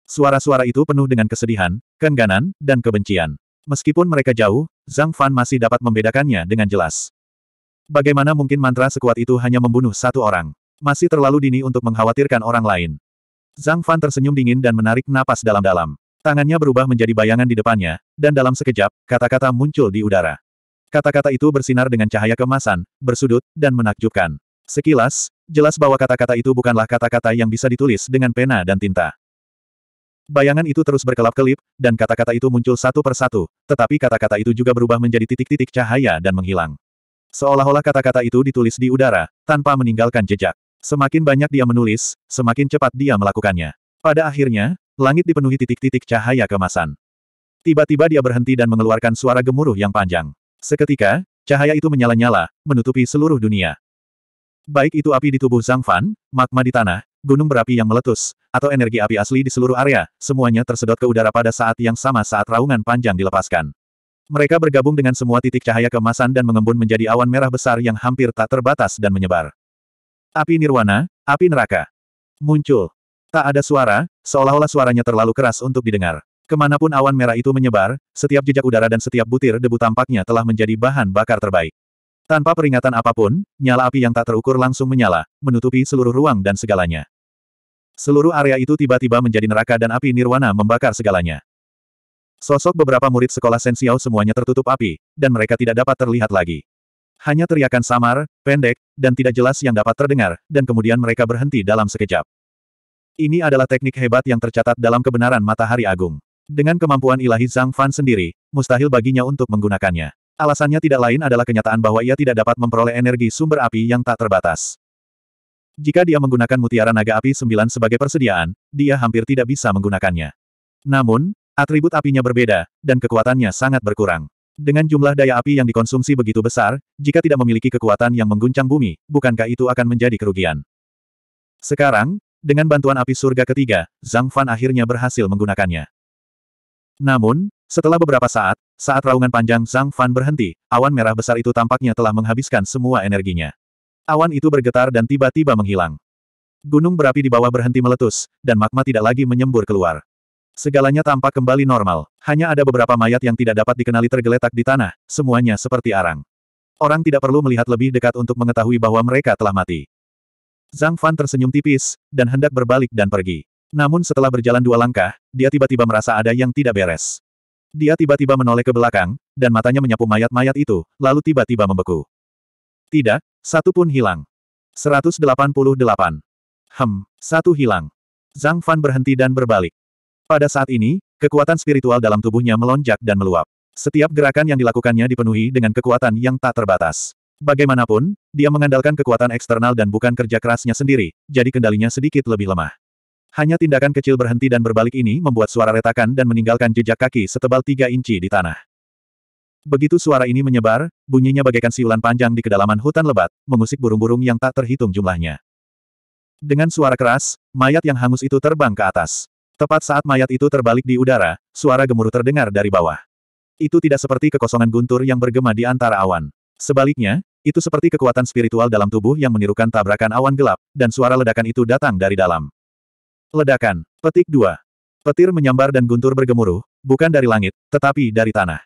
Suara-suara itu penuh dengan kesedihan, keengganan, dan kebencian. Meskipun mereka jauh, Zhang Fan masih dapat membedakannya dengan jelas. Bagaimana mungkin mantra sekuat itu hanya membunuh satu orang? Masih terlalu dini untuk mengkhawatirkan orang lain. Zhang Fan tersenyum dingin dan menarik napas dalam-dalam. Tangannya berubah menjadi bayangan di depannya, dan dalam sekejap, kata-kata muncul di udara. Kata-kata itu bersinar dengan cahaya kemasan, bersudut, dan menakjubkan. Sekilas, jelas bahwa kata-kata itu bukanlah kata-kata yang bisa ditulis dengan pena dan tinta. Bayangan itu terus berkelap-kelip, dan kata-kata itu muncul satu persatu, tetapi kata-kata itu juga berubah menjadi titik-titik cahaya dan menghilang. Seolah-olah kata-kata itu ditulis di udara, tanpa meninggalkan jejak. Semakin banyak dia menulis, semakin cepat dia melakukannya. Pada akhirnya, langit dipenuhi titik-titik cahaya kemasan. Tiba-tiba dia berhenti dan mengeluarkan suara gemuruh yang panjang. Seketika, cahaya itu menyala-nyala, menutupi seluruh dunia. Baik itu api di tubuh Zhang Fan, magma di tanah, gunung berapi yang meletus, atau energi api asli di seluruh area, semuanya tersedot ke udara pada saat yang sama saat raungan panjang dilepaskan. Mereka bergabung dengan semua titik cahaya kemasan dan mengembun menjadi awan merah besar yang hampir tak terbatas dan menyebar. Api nirwana, api neraka. Muncul. Tak ada suara, seolah-olah suaranya terlalu keras untuk didengar. Ke mana pun awan merah itu menyebar, setiap jejak udara dan setiap butir debu tampaknya telah menjadi bahan bakar terbaik. Tanpa peringatan apa pun, nyala api yang tak terukur langsung menyala, menutupi seluruh ruang dan segalanya. Seluruh area itu tiba-tiba menjadi neraka dan api nirwana membakar segalanya. Sosok beberapa murid sekolah Sensiao semuanya tertutup api, dan mereka tidak dapat terlihat lagi. Hanya teriakan samar, pendek, dan tidak jelas yang dapat terdengar, dan kemudian mereka berhenti dalam sekejap. Ini adalah teknik hebat yang tercatat dalam kebenaran matahari agung. Dengan kemampuan ilahi Zhang Fan sendiri, mustahil baginya untuk menggunakannya. Alasannya tidak lain adalah kenyataan bahwa ia tidak dapat memperoleh energi sumber api yang tak terbatas. Jika dia menggunakan mutiara naga api sembilan sebagai persediaan, dia hampir tidak bisa menggunakannya. Namun, Atribut apinya berbeda, dan kekuatannya sangat berkurang. Dengan jumlah daya api yang dikonsumsi begitu besar, jika tidak memiliki kekuatan yang mengguncang bumi, bukankah itu akan menjadi kerugian? Sekarang, dengan bantuan api surga ketiga, Zhang Fan akhirnya berhasil menggunakannya. Namun, setelah beberapa saat, saat raungan panjang Zhang Fan berhenti, awan merah besar itu tampaknya telah menghabiskan semua energinya. Awan itu bergetar dan tiba-tiba menghilang. Gunung berapi di bawah berhenti meletus, dan magma tidak lagi menyembur keluar. Segalanya tampak kembali normal. Hanya ada beberapa mayat yang tidak dapat dikenali tergeletak di tanah, semuanya seperti arang. Orang tidak perlu melihat lebih dekat untuk mengetahui bahwa mereka telah mati. Zhang Fan tersenyum tipis, dan hendak berbalik dan pergi. Namun setelah berjalan dua langkah, dia tiba-tiba merasa ada yang tidak beres. Dia tiba-tiba menoleh ke belakang, dan matanya menyapu mayat-mayat itu, lalu tiba-tiba membeku. Tidak, satu pun hilang. 188. Hem, satu hilang. Zhang Fan berhenti dan berbalik. Pada saat ini, kekuatan spiritual dalam tubuhnya melonjak dan meluap. Setiap gerakan yang dilakukannya dipenuhi dengan kekuatan yang tak terbatas. Bagaimanapun, dia mengandalkan kekuatan eksternal dan bukan kerja kerasnya sendiri, jadi kendalinya sedikit lebih lemah. Hanya tindakan kecil berhenti dan berbalik ini membuat suara retakan dan meninggalkan jejak kaki setebal tiga inci di tanah. Begitu suara ini menyebar, bunyinya bagaikan siulan panjang di kedalaman hutan lebat, mengusik burung-burung yang tak terhitung jumlahnya. Dengan suara keras, mayat yang hangus itu terbang ke atas. Tepat saat mayat itu terbalik di udara, suara gemuruh terdengar dari bawah. Itu tidak seperti kekosongan guntur yang bergema di antara awan. Sebaliknya, itu seperti kekuatan spiritual dalam tubuh yang menirukan tabrakan awan gelap, dan suara ledakan itu datang dari dalam. Ledakan. Petik 2. Petir menyambar dan guntur bergemuruh, bukan dari langit, tetapi dari tanah.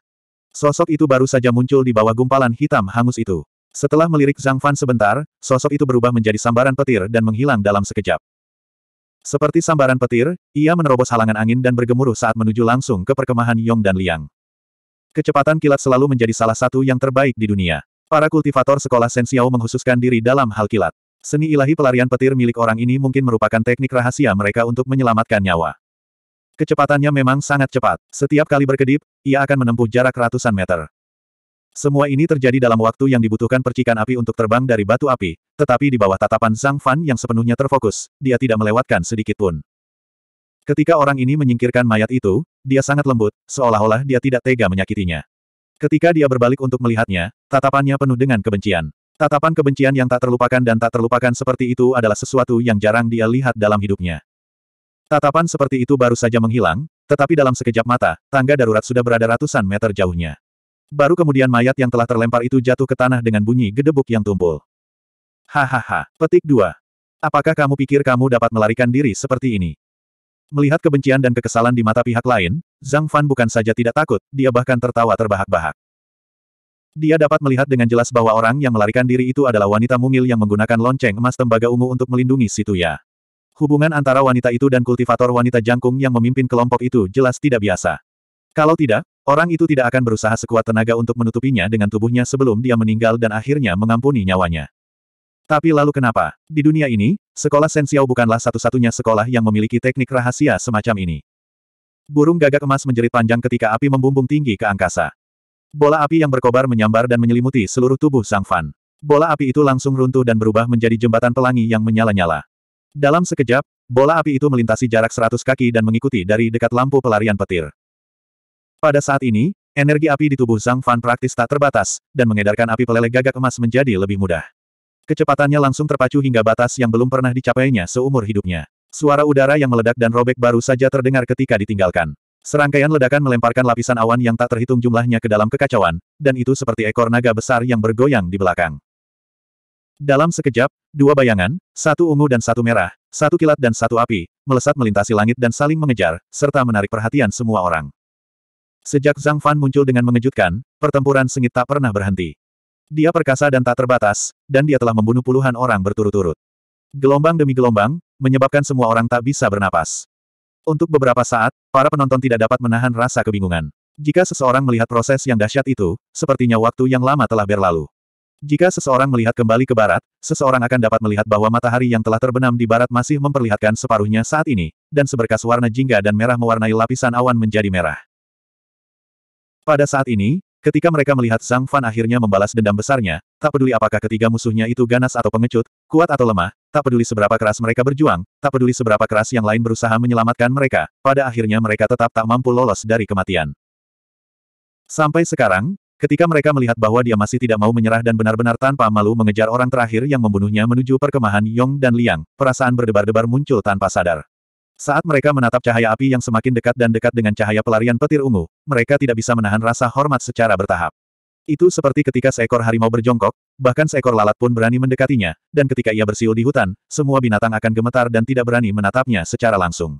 Sosok itu baru saja muncul di bawah gumpalan hitam hangus itu. Setelah melirik Zhang Fan sebentar, sosok itu berubah menjadi sambaran petir dan menghilang dalam sekejap. Seperti sambaran petir, ia menerobos halangan angin dan bergemuruh saat menuju langsung ke perkemahan Yong dan Liang. Kecepatan kilat selalu menjadi salah satu yang terbaik di dunia. Para kultivator sekolah Sensiao menghususkan diri dalam hal kilat. Seni ilahi pelarian petir milik orang ini mungkin merupakan teknik rahasia mereka untuk menyelamatkan nyawa. Kecepatannya memang sangat cepat. Setiap kali berkedip, ia akan menempuh jarak ratusan meter. Semua ini terjadi dalam waktu yang dibutuhkan percikan api untuk terbang dari batu api, tetapi di bawah tatapan Zhang Fan yang sepenuhnya terfokus, dia tidak melewatkan sedikit pun. Ketika orang ini menyingkirkan mayat itu, dia sangat lembut, seolah-olah dia tidak tega menyakitinya. Ketika dia berbalik untuk melihatnya, tatapannya penuh dengan kebencian. Tatapan kebencian yang tak terlupakan dan tak terlupakan seperti itu adalah sesuatu yang jarang dia lihat dalam hidupnya. Tatapan seperti itu baru saja menghilang, tetapi dalam sekejap mata, tangga darurat sudah berada ratusan meter jauhnya. Baru kemudian mayat yang telah terlempar itu jatuh ke tanah dengan bunyi gedebuk yang tumpul. Hahaha, petik 2. Apakah kamu pikir kamu dapat melarikan diri seperti ini? Melihat kebencian dan kekesalan di mata pihak lain, Zhang Fan bukan saja tidak takut, dia bahkan tertawa terbahak-bahak. Dia dapat melihat dengan jelas bahwa orang yang melarikan diri itu adalah wanita mungil yang menggunakan lonceng emas tembaga ungu untuk melindungi Situya. Hubungan antara wanita itu dan kultivator wanita jangkung yang memimpin kelompok itu jelas tidak biasa. Kalau tidak, orang itu tidak akan berusaha sekuat tenaga untuk menutupinya dengan tubuhnya sebelum dia meninggal dan akhirnya mengampuni nyawanya. Tapi lalu kenapa? Di dunia ini, sekolah Sensiao bukanlah satu-satunya sekolah yang memiliki teknik rahasia semacam ini. Burung gagak emas menjerit panjang ketika api membumbung tinggi ke angkasa. Bola api yang berkobar menyambar dan menyelimuti seluruh tubuh Sang Fan. Bola api itu langsung runtuh dan berubah menjadi jembatan pelangi yang menyala-nyala. Dalam sekejap, bola api itu melintasi jarak seratus kaki dan mengikuti dari dekat lampu pelarian petir. Pada saat ini, energi api di tubuh Zhang Fan praktis tak terbatas, dan mengedarkan api peleleh gagak emas menjadi lebih mudah. Kecepatannya langsung terpacu hingga batas yang belum pernah dicapainya seumur hidupnya. Suara udara yang meledak dan robek baru saja terdengar ketika ditinggalkan. Serangkaian ledakan melemparkan lapisan awan yang tak terhitung jumlahnya ke dalam kekacauan, dan itu seperti ekor naga besar yang bergoyang di belakang. Dalam sekejap, dua bayangan, satu ungu dan satu merah, satu kilat dan satu api, melesat melintasi langit dan saling mengejar, serta menarik perhatian semua orang. Sejak Zhang Fan muncul dengan mengejutkan, pertempuran sengit tak pernah berhenti. Dia perkasa dan tak terbatas, dan dia telah membunuh puluhan orang berturut-turut. Gelombang demi gelombang, menyebabkan semua orang tak bisa bernapas. Untuk beberapa saat, para penonton tidak dapat menahan rasa kebingungan. Jika seseorang melihat proses yang dahsyat itu, sepertinya waktu yang lama telah berlalu. Jika seseorang melihat kembali ke barat, seseorang akan dapat melihat bahwa matahari yang telah terbenam di barat masih memperlihatkan separuhnya saat ini, dan seberkas warna jingga dan merah mewarnai lapisan awan menjadi merah. Pada saat ini, ketika mereka melihat Zhang Fan akhirnya membalas dendam besarnya, tak peduli apakah ketiga musuhnya itu ganas atau pengecut, kuat atau lemah, tak peduli seberapa keras mereka berjuang, tak peduli seberapa keras yang lain berusaha menyelamatkan mereka, pada akhirnya mereka tetap tak mampu lolos dari kematian. Sampai sekarang, Ketika mereka melihat bahwa dia masih tidak mau menyerah dan benar-benar tanpa malu mengejar orang terakhir yang membunuhnya menuju perkemahan Yong dan Liang, perasaan berdebar-debar muncul tanpa sadar. Saat mereka menatap cahaya api yang semakin dekat dan dekat dengan cahaya pelarian petir ungu, mereka tidak bisa menahan rasa hormat secara bertahap. Itu seperti ketika seekor harimau berjongkok, bahkan seekor lalat pun berani mendekatinya, dan ketika ia bersiul di hutan, semua binatang akan gemetar dan tidak berani menatapnya secara langsung.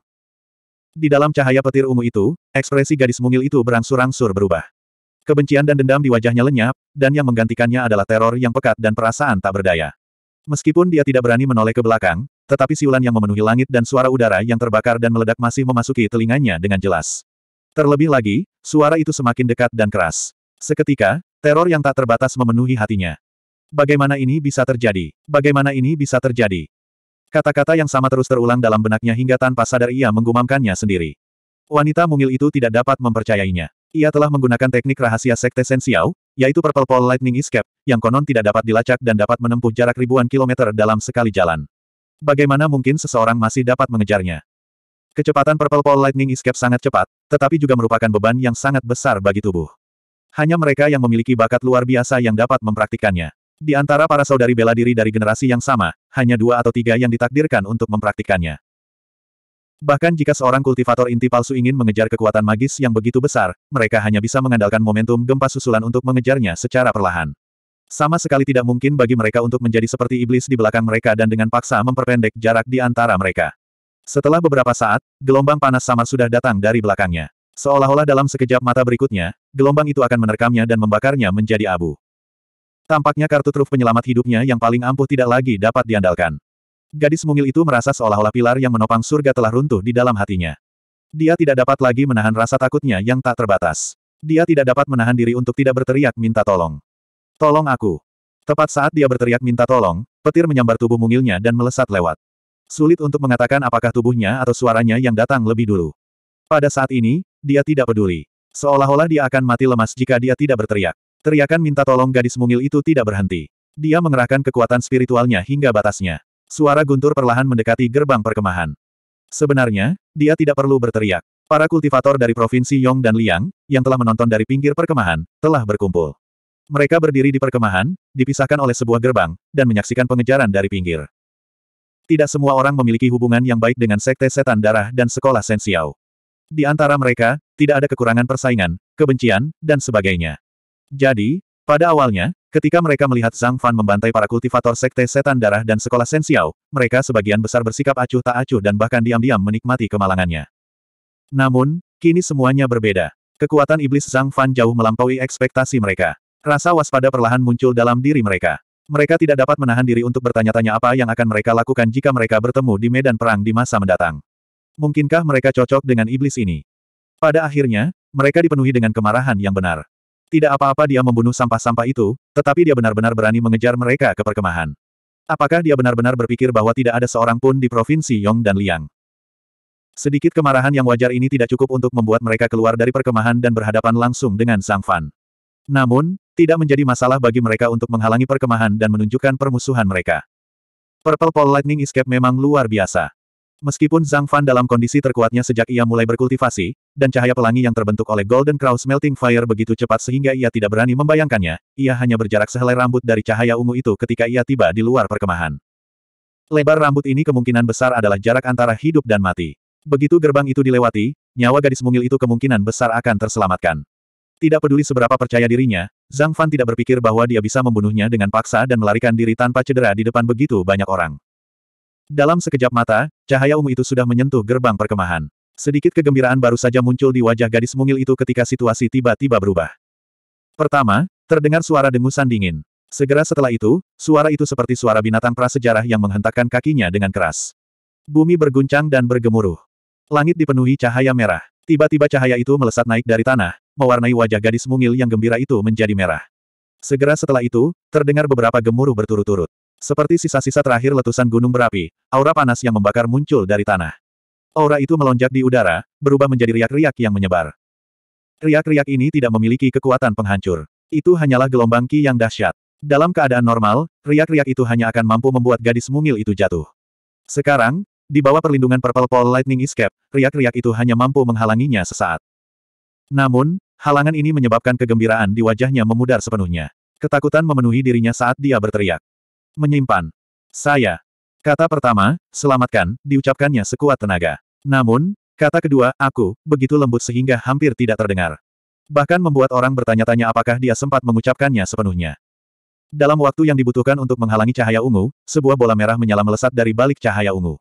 Di dalam cahaya petir ungu itu, ekspresi gadis mungil itu berangsur-angsur berubah. Kebencian dan dendam di wajahnya lenyap, dan yang menggantikannya adalah teror yang pekat dan perasaan tak berdaya. Meskipun dia tidak berani menoleh ke belakang, tetapi siulan yang memenuhi langit dan suara udara yang terbakar dan meledak masih memasuki telinganya dengan jelas. Terlebih lagi, suara itu semakin dekat dan keras. Seketika, teror yang tak terbatas memenuhi hatinya. Bagaimana ini bisa terjadi? Bagaimana ini bisa terjadi? Kata-kata yang sama terus terulang dalam benaknya hingga tanpa sadar ia menggumamkannya sendiri. Wanita mungil itu tidak dapat mempercayainya. Ia telah menggunakan teknik rahasia Sekte Sensiao, yaitu Purple Pole Lightning Escape, yang konon tidak dapat dilacak dan dapat menempuh jarak ribuan kilometer dalam sekali jalan. Bagaimana mungkin seseorang masih dapat mengejarnya? Kecepatan Purple Pole Lightning Escape sangat cepat, tetapi juga merupakan beban yang sangat besar bagi tubuh. Hanya mereka yang memiliki bakat luar biasa yang dapat mempraktikannya. Di antara para saudari bela diri dari generasi yang sama, hanya dua atau tiga yang ditakdirkan untuk mempraktikannya. Bahkan jika seorang kultivator inti palsu ingin mengejar kekuatan magis yang begitu besar, mereka hanya bisa mengandalkan momentum gempa susulan untuk mengejarnya secara perlahan. Sama sekali tidak mungkin bagi mereka untuk menjadi seperti iblis di belakang mereka dan dengan paksa memperpendek jarak di antara mereka. Setelah beberapa saat, gelombang panas samar sudah datang dari belakangnya. Seolah-olah dalam sekejap mata berikutnya, gelombang itu akan menerkamnya dan membakarnya menjadi abu. Tampaknya kartu truf penyelamat hidupnya yang paling ampuh tidak lagi dapat diandalkan. Gadis mungil itu merasa seolah-olah pilar yang menopang surga telah runtuh di dalam hatinya. Dia tidak dapat lagi menahan rasa takutnya yang tak terbatas. Dia tidak dapat menahan diri untuk tidak berteriak minta tolong. Tolong aku. Tepat saat dia berteriak minta tolong, petir menyambar tubuh mungilnya dan melesat lewat. Sulit untuk mengatakan apakah tubuhnya atau suaranya yang datang lebih dulu. Pada saat ini, dia tidak peduli. Seolah-olah dia akan mati lemas jika dia tidak berteriak. Teriakan minta tolong gadis mungil itu tidak berhenti. Dia mengerahkan kekuatan spiritualnya hingga batasnya. Suara guntur perlahan mendekati gerbang perkemahan. Sebenarnya, dia tidak perlu berteriak. Para kultivator dari Provinsi Yong dan Liang, yang telah menonton dari pinggir perkemahan, telah berkumpul. Mereka berdiri di perkemahan, dipisahkan oleh sebuah gerbang, dan menyaksikan pengejaran dari pinggir. Tidak semua orang memiliki hubungan yang baik dengan Sekte Setan Darah dan Sekolah Sensiao. Di antara mereka, tidak ada kekurangan persaingan, kebencian, dan sebagainya. Jadi, pada awalnya, ketika mereka melihat Zhang Fan membantai para kultivator Sekte Setan Darah dan Sekolah Sensiao, mereka sebagian besar bersikap acuh tak acuh dan bahkan diam-diam menikmati kemalangannya. Namun, kini semuanya berbeda. Kekuatan iblis Zhang Fan jauh melampaui ekspektasi mereka. Rasa waspada perlahan muncul dalam diri mereka. Mereka tidak dapat menahan diri untuk bertanya-tanya apa yang akan mereka lakukan jika mereka bertemu di medan perang di masa mendatang. Mungkinkah mereka cocok dengan iblis ini? Pada akhirnya, mereka dipenuhi dengan kemarahan yang benar. Tidak apa-apa dia membunuh sampah-sampah itu, tetapi dia benar-benar berani mengejar mereka ke perkemahan. Apakah dia benar-benar berpikir bahwa tidak ada seorang pun di Provinsi Yong dan Liang? Sedikit kemarahan yang wajar ini tidak cukup untuk membuat mereka keluar dari perkemahan dan berhadapan langsung dengan Sang Fan. Namun, tidak menjadi masalah bagi mereka untuk menghalangi perkemahan dan menunjukkan permusuhan mereka. Purple Pole Lightning Escape memang luar biasa. Meskipun Zhang Fan dalam kondisi terkuatnya sejak ia mulai berkultivasi, dan cahaya pelangi yang terbentuk oleh Golden Crow Smelting Fire begitu cepat sehingga ia tidak berani membayangkannya, ia hanya berjarak sehelai rambut dari cahaya ungu itu ketika ia tiba di luar perkemahan. Lebar rambut ini kemungkinan besar adalah jarak antara hidup dan mati. Begitu gerbang itu dilewati, nyawa gadis mungil itu kemungkinan besar akan terselamatkan. Tidak peduli seberapa percaya dirinya, Zhang Fan tidak berpikir bahwa dia bisa membunuhnya dengan paksa dan melarikan diri tanpa cedera di depan begitu banyak orang. Dalam sekejap mata, cahaya ungu itu sudah menyentuh gerbang perkemahan. Sedikit kegembiraan baru saja muncul di wajah gadis mungil itu ketika situasi tiba-tiba berubah. Pertama, terdengar suara dengusan dingin. Segera setelah itu, suara itu seperti suara binatang prasejarah yang menghentakkan kakinya dengan keras. Bumi berguncang dan bergemuruh. Langit dipenuhi cahaya merah. Tiba-tiba cahaya itu melesat naik dari tanah, mewarnai wajah gadis mungil yang gembira itu menjadi merah. Segera setelah itu, terdengar beberapa gemuruh berturut-turut. Seperti sisa-sisa terakhir letusan gunung berapi, aura panas yang membakar muncul dari tanah. Aura itu melonjak di udara, berubah menjadi riak-riak yang menyebar. Riak-riak ini tidak memiliki kekuatan penghancur. Itu hanyalah gelombang ki yang dahsyat. Dalam keadaan normal, riak-riak itu hanya akan mampu membuat gadis mungil itu jatuh. Sekarang, di bawah perlindungan Purple Pole Lightning Escape, riak-riak itu hanya mampu menghalanginya sesaat. Namun, halangan ini menyebabkan kegembiraan di wajahnya memudar sepenuhnya. Ketakutan memenuhi dirinya saat dia berteriak. Menyimpan. Saya. Kata pertama, selamatkan, diucapkannya sekuat tenaga. Namun, kata kedua, aku, begitu lembut sehingga hampir tidak terdengar. Bahkan membuat orang bertanya-tanya apakah dia sempat mengucapkannya sepenuhnya. Dalam waktu yang dibutuhkan untuk menghalangi cahaya ungu, sebuah bola merah menyala melesat dari balik cahaya ungu.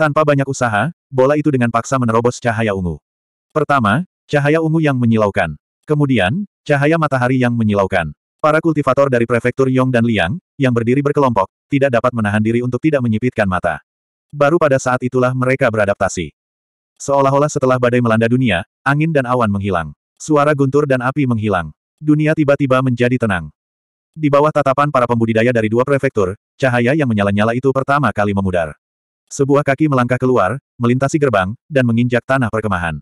Tanpa banyak usaha, bola itu dengan paksa menerobos cahaya ungu. Pertama, cahaya ungu yang menyilaukan. Kemudian, cahaya matahari yang menyilaukan. Para kultivator dari prefektur Yong dan Liang, yang berdiri berkelompok, tidak dapat menahan diri untuk tidak menyipitkan mata. Baru pada saat itulah mereka beradaptasi. Seolah-olah setelah badai melanda dunia, angin dan awan menghilang. Suara guntur dan api menghilang. Dunia tiba-tiba menjadi tenang. Di bawah tatapan para pembudidaya dari dua prefektur, cahaya yang menyala-nyala itu pertama kali memudar. Sebuah kaki melangkah keluar, melintasi gerbang, dan menginjak tanah perkemahan.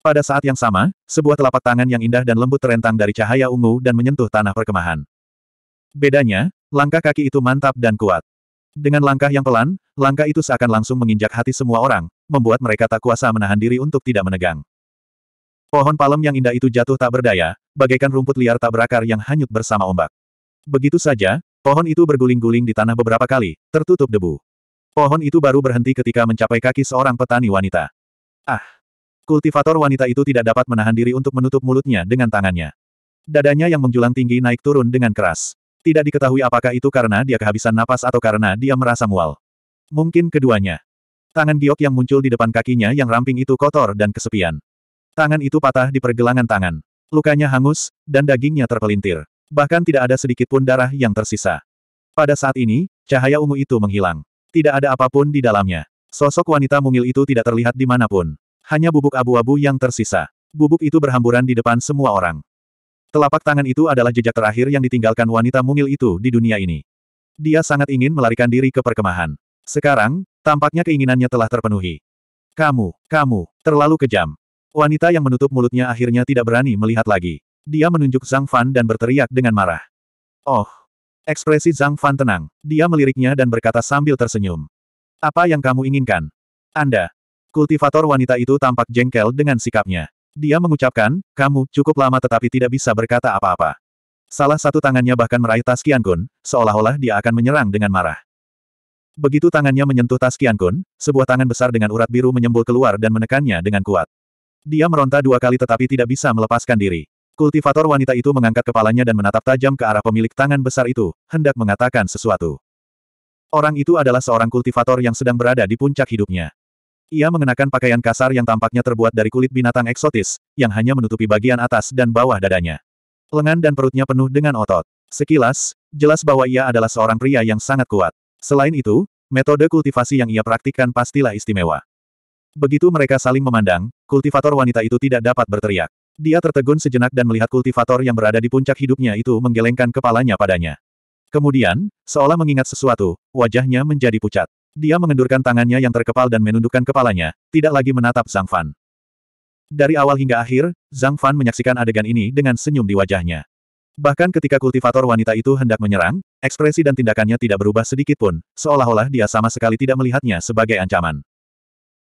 Pada saat yang sama, sebuah telapak tangan yang indah dan lembut terentang dari cahaya ungu dan menyentuh tanah perkemahan. Bedanya, langkah kaki itu mantap dan kuat. Dengan langkah yang pelan, langkah itu seakan langsung menginjak hati semua orang, membuat mereka tak kuasa menahan diri untuk tidak menegang. Pohon palem yang indah itu jatuh tak berdaya, bagaikan rumput liar tak berakar yang hanyut bersama ombak. Begitu saja, pohon itu berguling-guling di tanah beberapa kali, tertutup debu. Pohon itu baru berhenti ketika mencapai kaki seorang petani wanita. Ah! Kultivator wanita itu tidak dapat menahan diri untuk menutup mulutnya dengan tangannya. Dadanya yang menjulang tinggi naik turun dengan keras. Tidak diketahui apakah itu karena dia kehabisan napas atau karena dia merasa mual. Mungkin keduanya. Tangan giok yang muncul di depan kakinya yang ramping itu kotor dan kesepian. Tangan itu patah di pergelangan tangan. Lukanya hangus, dan dagingnya terpelintir. Bahkan tidak ada sedikit pun darah yang tersisa. Pada saat ini, cahaya ungu itu menghilang. Tidak ada apa pun di dalamnya. Sosok wanita mungil itu tidak terlihat di mana pun. Hanya bubuk abu-abu yang tersisa. Bubuk itu berhamburan di depan semua orang. Telapak tangan itu adalah jejak terakhir yang ditinggalkan wanita mungil itu di dunia ini. Dia sangat ingin melarikan diri ke perkemahan. Sekarang, tampaknya keinginannya telah terpenuhi. Kamu, kamu, terlalu kejam. Wanita yang menutup mulutnya akhirnya tidak berani melihat lagi. Dia menunjuk Zhang Fan dan berteriak dengan marah. Oh! Ekspresi Zhang Fan tenang. Dia meliriknya dan berkata sambil tersenyum. Apa yang kamu inginkan? Anda. Kultivator wanita itu tampak jengkel dengan sikapnya. Dia mengucapkan, kamu cukup lama tetapi tidak bisa berkata apa-apa. Salah satu tangannya bahkan meraih tas Qian Kun, seolah-olah dia akan menyerang dengan marah. Begitu tangannya menyentuh tas Qian Kun, sebuah tangan besar dengan urat biru menyembul keluar dan menekannya dengan kuat. Dia meronta dua kali tetapi tidak bisa melepaskan diri. Kultivator wanita itu mengangkat kepalanya dan menatap tajam ke arah pemilik tangan besar itu, hendak mengatakan sesuatu. Orang itu adalah seorang kultivator yang sedang berada di puncak hidupnya. Ia mengenakan pakaian kasar yang tampaknya terbuat dari kulit binatang eksotis, yang hanya menutupi bagian atas dan bawah dadanya. Lengan dan perutnya penuh dengan otot. Sekilas, jelas bahwa ia adalah seorang pria yang sangat kuat. Selain itu, metode kultivasi yang ia praktikkan pastilah istimewa. Begitu mereka saling memandang, kultivator wanita itu tidak dapat berteriak. Dia tertegun sejenak dan melihat kultivator yang berada di puncak hidupnya itu menggelengkan kepalanya padanya. Kemudian, seolah mengingat sesuatu, wajahnya menjadi pucat. Dia mengendurkan tangannya yang terkepal dan menundukkan kepalanya, tidak lagi menatap Zhang Fan. Dari awal hingga akhir, Zhang Fan menyaksikan adegan ini dengan senyum di wajahnya. Bahkan ketika kultivator wanita itu hendak menyerang, ekspresi dan tindakannya tidak berubah sedikit pun, seolah-olah dia sama sekali tidak melihatnya sebagai ancaman.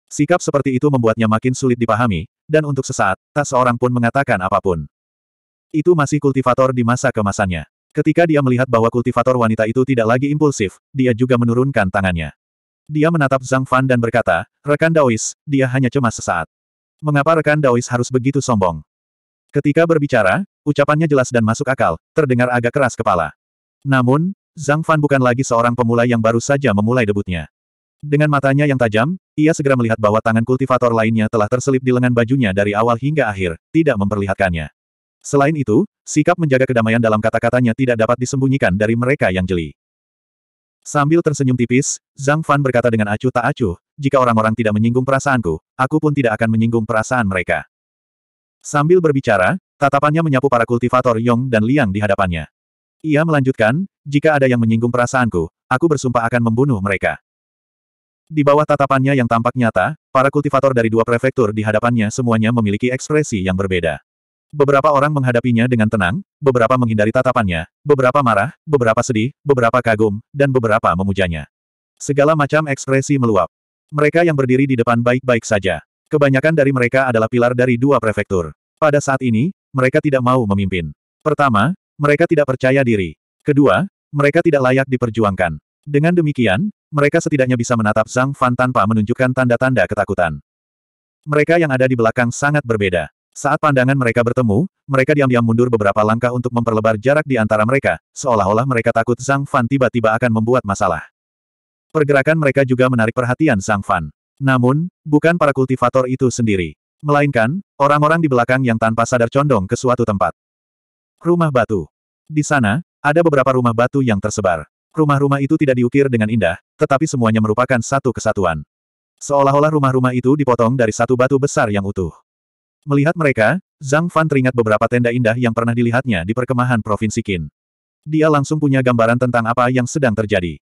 Sikap seperti itu membuatnya makin sulit dipahami, dan untuk sesaat, tak seorang pun mengatakan apa pun. Itu masih kultivator di masa kemasannya. Ketika dia melihat bahwa kultivator wanita itu tidak lagi impulsif, dia juga menurunkan tangannya. Dia menatap Zhang Fan dan berkata, rekan Daois, dia hanya cemas sesaat. Mengapa rekan Daois harus begitu sombong? Ketika berbicara, ucapannya jelas dan masuk akal, terdengar agak keras kepala. Namun, Zhang Fan bukan lagi seorang pemula yang baru saja memulai debutnya. Dengan matanya yang tajam, ia segera melihat bahwa tangan kultivator lainnya telah terselip di lengan bajunya dari awal hingga akhir, tidak memperlihatkannya. Selain itu, sikap menjaga kedamaian dalam kata-katanya tidak dapat disembunyikan dari mereka yang jeli. Sambil tersenyum tipis, Zhang Fan berkata dengan acuh tak acuh, jika orang-orang tidak menyinggung perasaanku, aku pun tidak akan menyinggung perasaan mereka. Sambil berbicara, tatapannya menyapu para kultivator Yong dan Liang di hadapannya. Ia melanjutkan, jika ada yang menyinggung perasaanku, aku bersumpah akan membunuh mereka. Di bawah tatapannya yang tampak nyata, para kultivator dari dua prefektur di hadapannya semuanya memiliki ekspresi yang berbeda. Beberapa orang menghadapinya dengan tenang, beberapa menghindari tatapannya, beberapa marah, beberapa sedih, beberapa kagum, dan beberapa memujanya. Segala macam ekspresi meluap. Mereka yang berdiri di depan baik-baik saja. Kebanyakan dari mereka adalah pilar dari dua prefektur. Pada saat ini, mereka tidak mau memimpin. Pertama, mereka tidak percaya diri. Kedua, mereka tidak layak diperjuangkan. Dengan demikian, mereka setidaknya bisa menatap Zhang Fan tanpa menunjukkan tanda-tanda ketakutan. Mereka yang ada di belakang sangat berbeda. Saat pandangan mereka bertemu, mereka diam-diam mundur beberapa langkah untuk memperlebar jarak di antara mereka, seolah-olah mereka takut Zhang Fan tiba-tiba akan membuat masalah. Pergerakan mereka juga menarik perhatian Zhang Fan. Namun, bukan para kultivator itu sendiri. Melainkan, orang-orang di belakang yang tanpa sadar condong ke suatu tempat. Rumah batu. Di sana, ada beberapa rumah batu yang tersebar. Rumah-rumah itu tidak diukir dengan indah, tetapi semuanya merupakan satu kesatuan. Seolah-olah rumah-rumah itu dipotong dari satu batu besar yang utuh. Melihat mereka, Zhang Fan teringat beberapa tenda indah yang pernah dilihatnya di perkemahan Provinsi Qin. Dia langsung punya gambaran tentang apa yang sedang terjadi.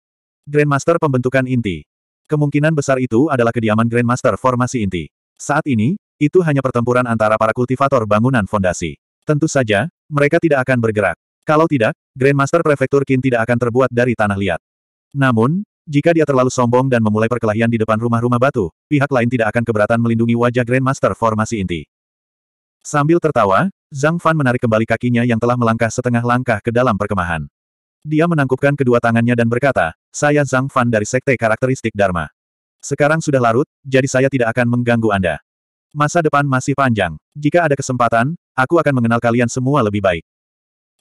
Grandmaster pembentukan inti. Kemungkinan besar itu adalah kediaman Grandmaster formasi inti. Saat ini, itu hanya pertempuran antara para kultivator bangunan fondasi. Tentu saja, mereka tidak akan bergerak. Kalau tidak, Grandmaster Prefektur Qin tidak akan terbuat dari tanah liat. Namun, jika dia terlalu sombong dan memulai perkelahian di depan rumah-rumah batu, pihak lain tidak akan keberatan melindungi wajah Grandmaster formasi inti. Sambil tertawa, Zhang Fan menarik kembali kakinya yang telah melangkah setengah langkah ke dalam perkemahan. Dia menangkupkan kedua tangannya dan berkata, saya Zhang Fan dari Sekte Karakteristik Dharma. Sekarang sudah larut, jadi saya tidak akan mengganggu Anda. Masa depan masih panjang. Jika ada kesempatan, aku akan mengenal kalian semua lebih baik.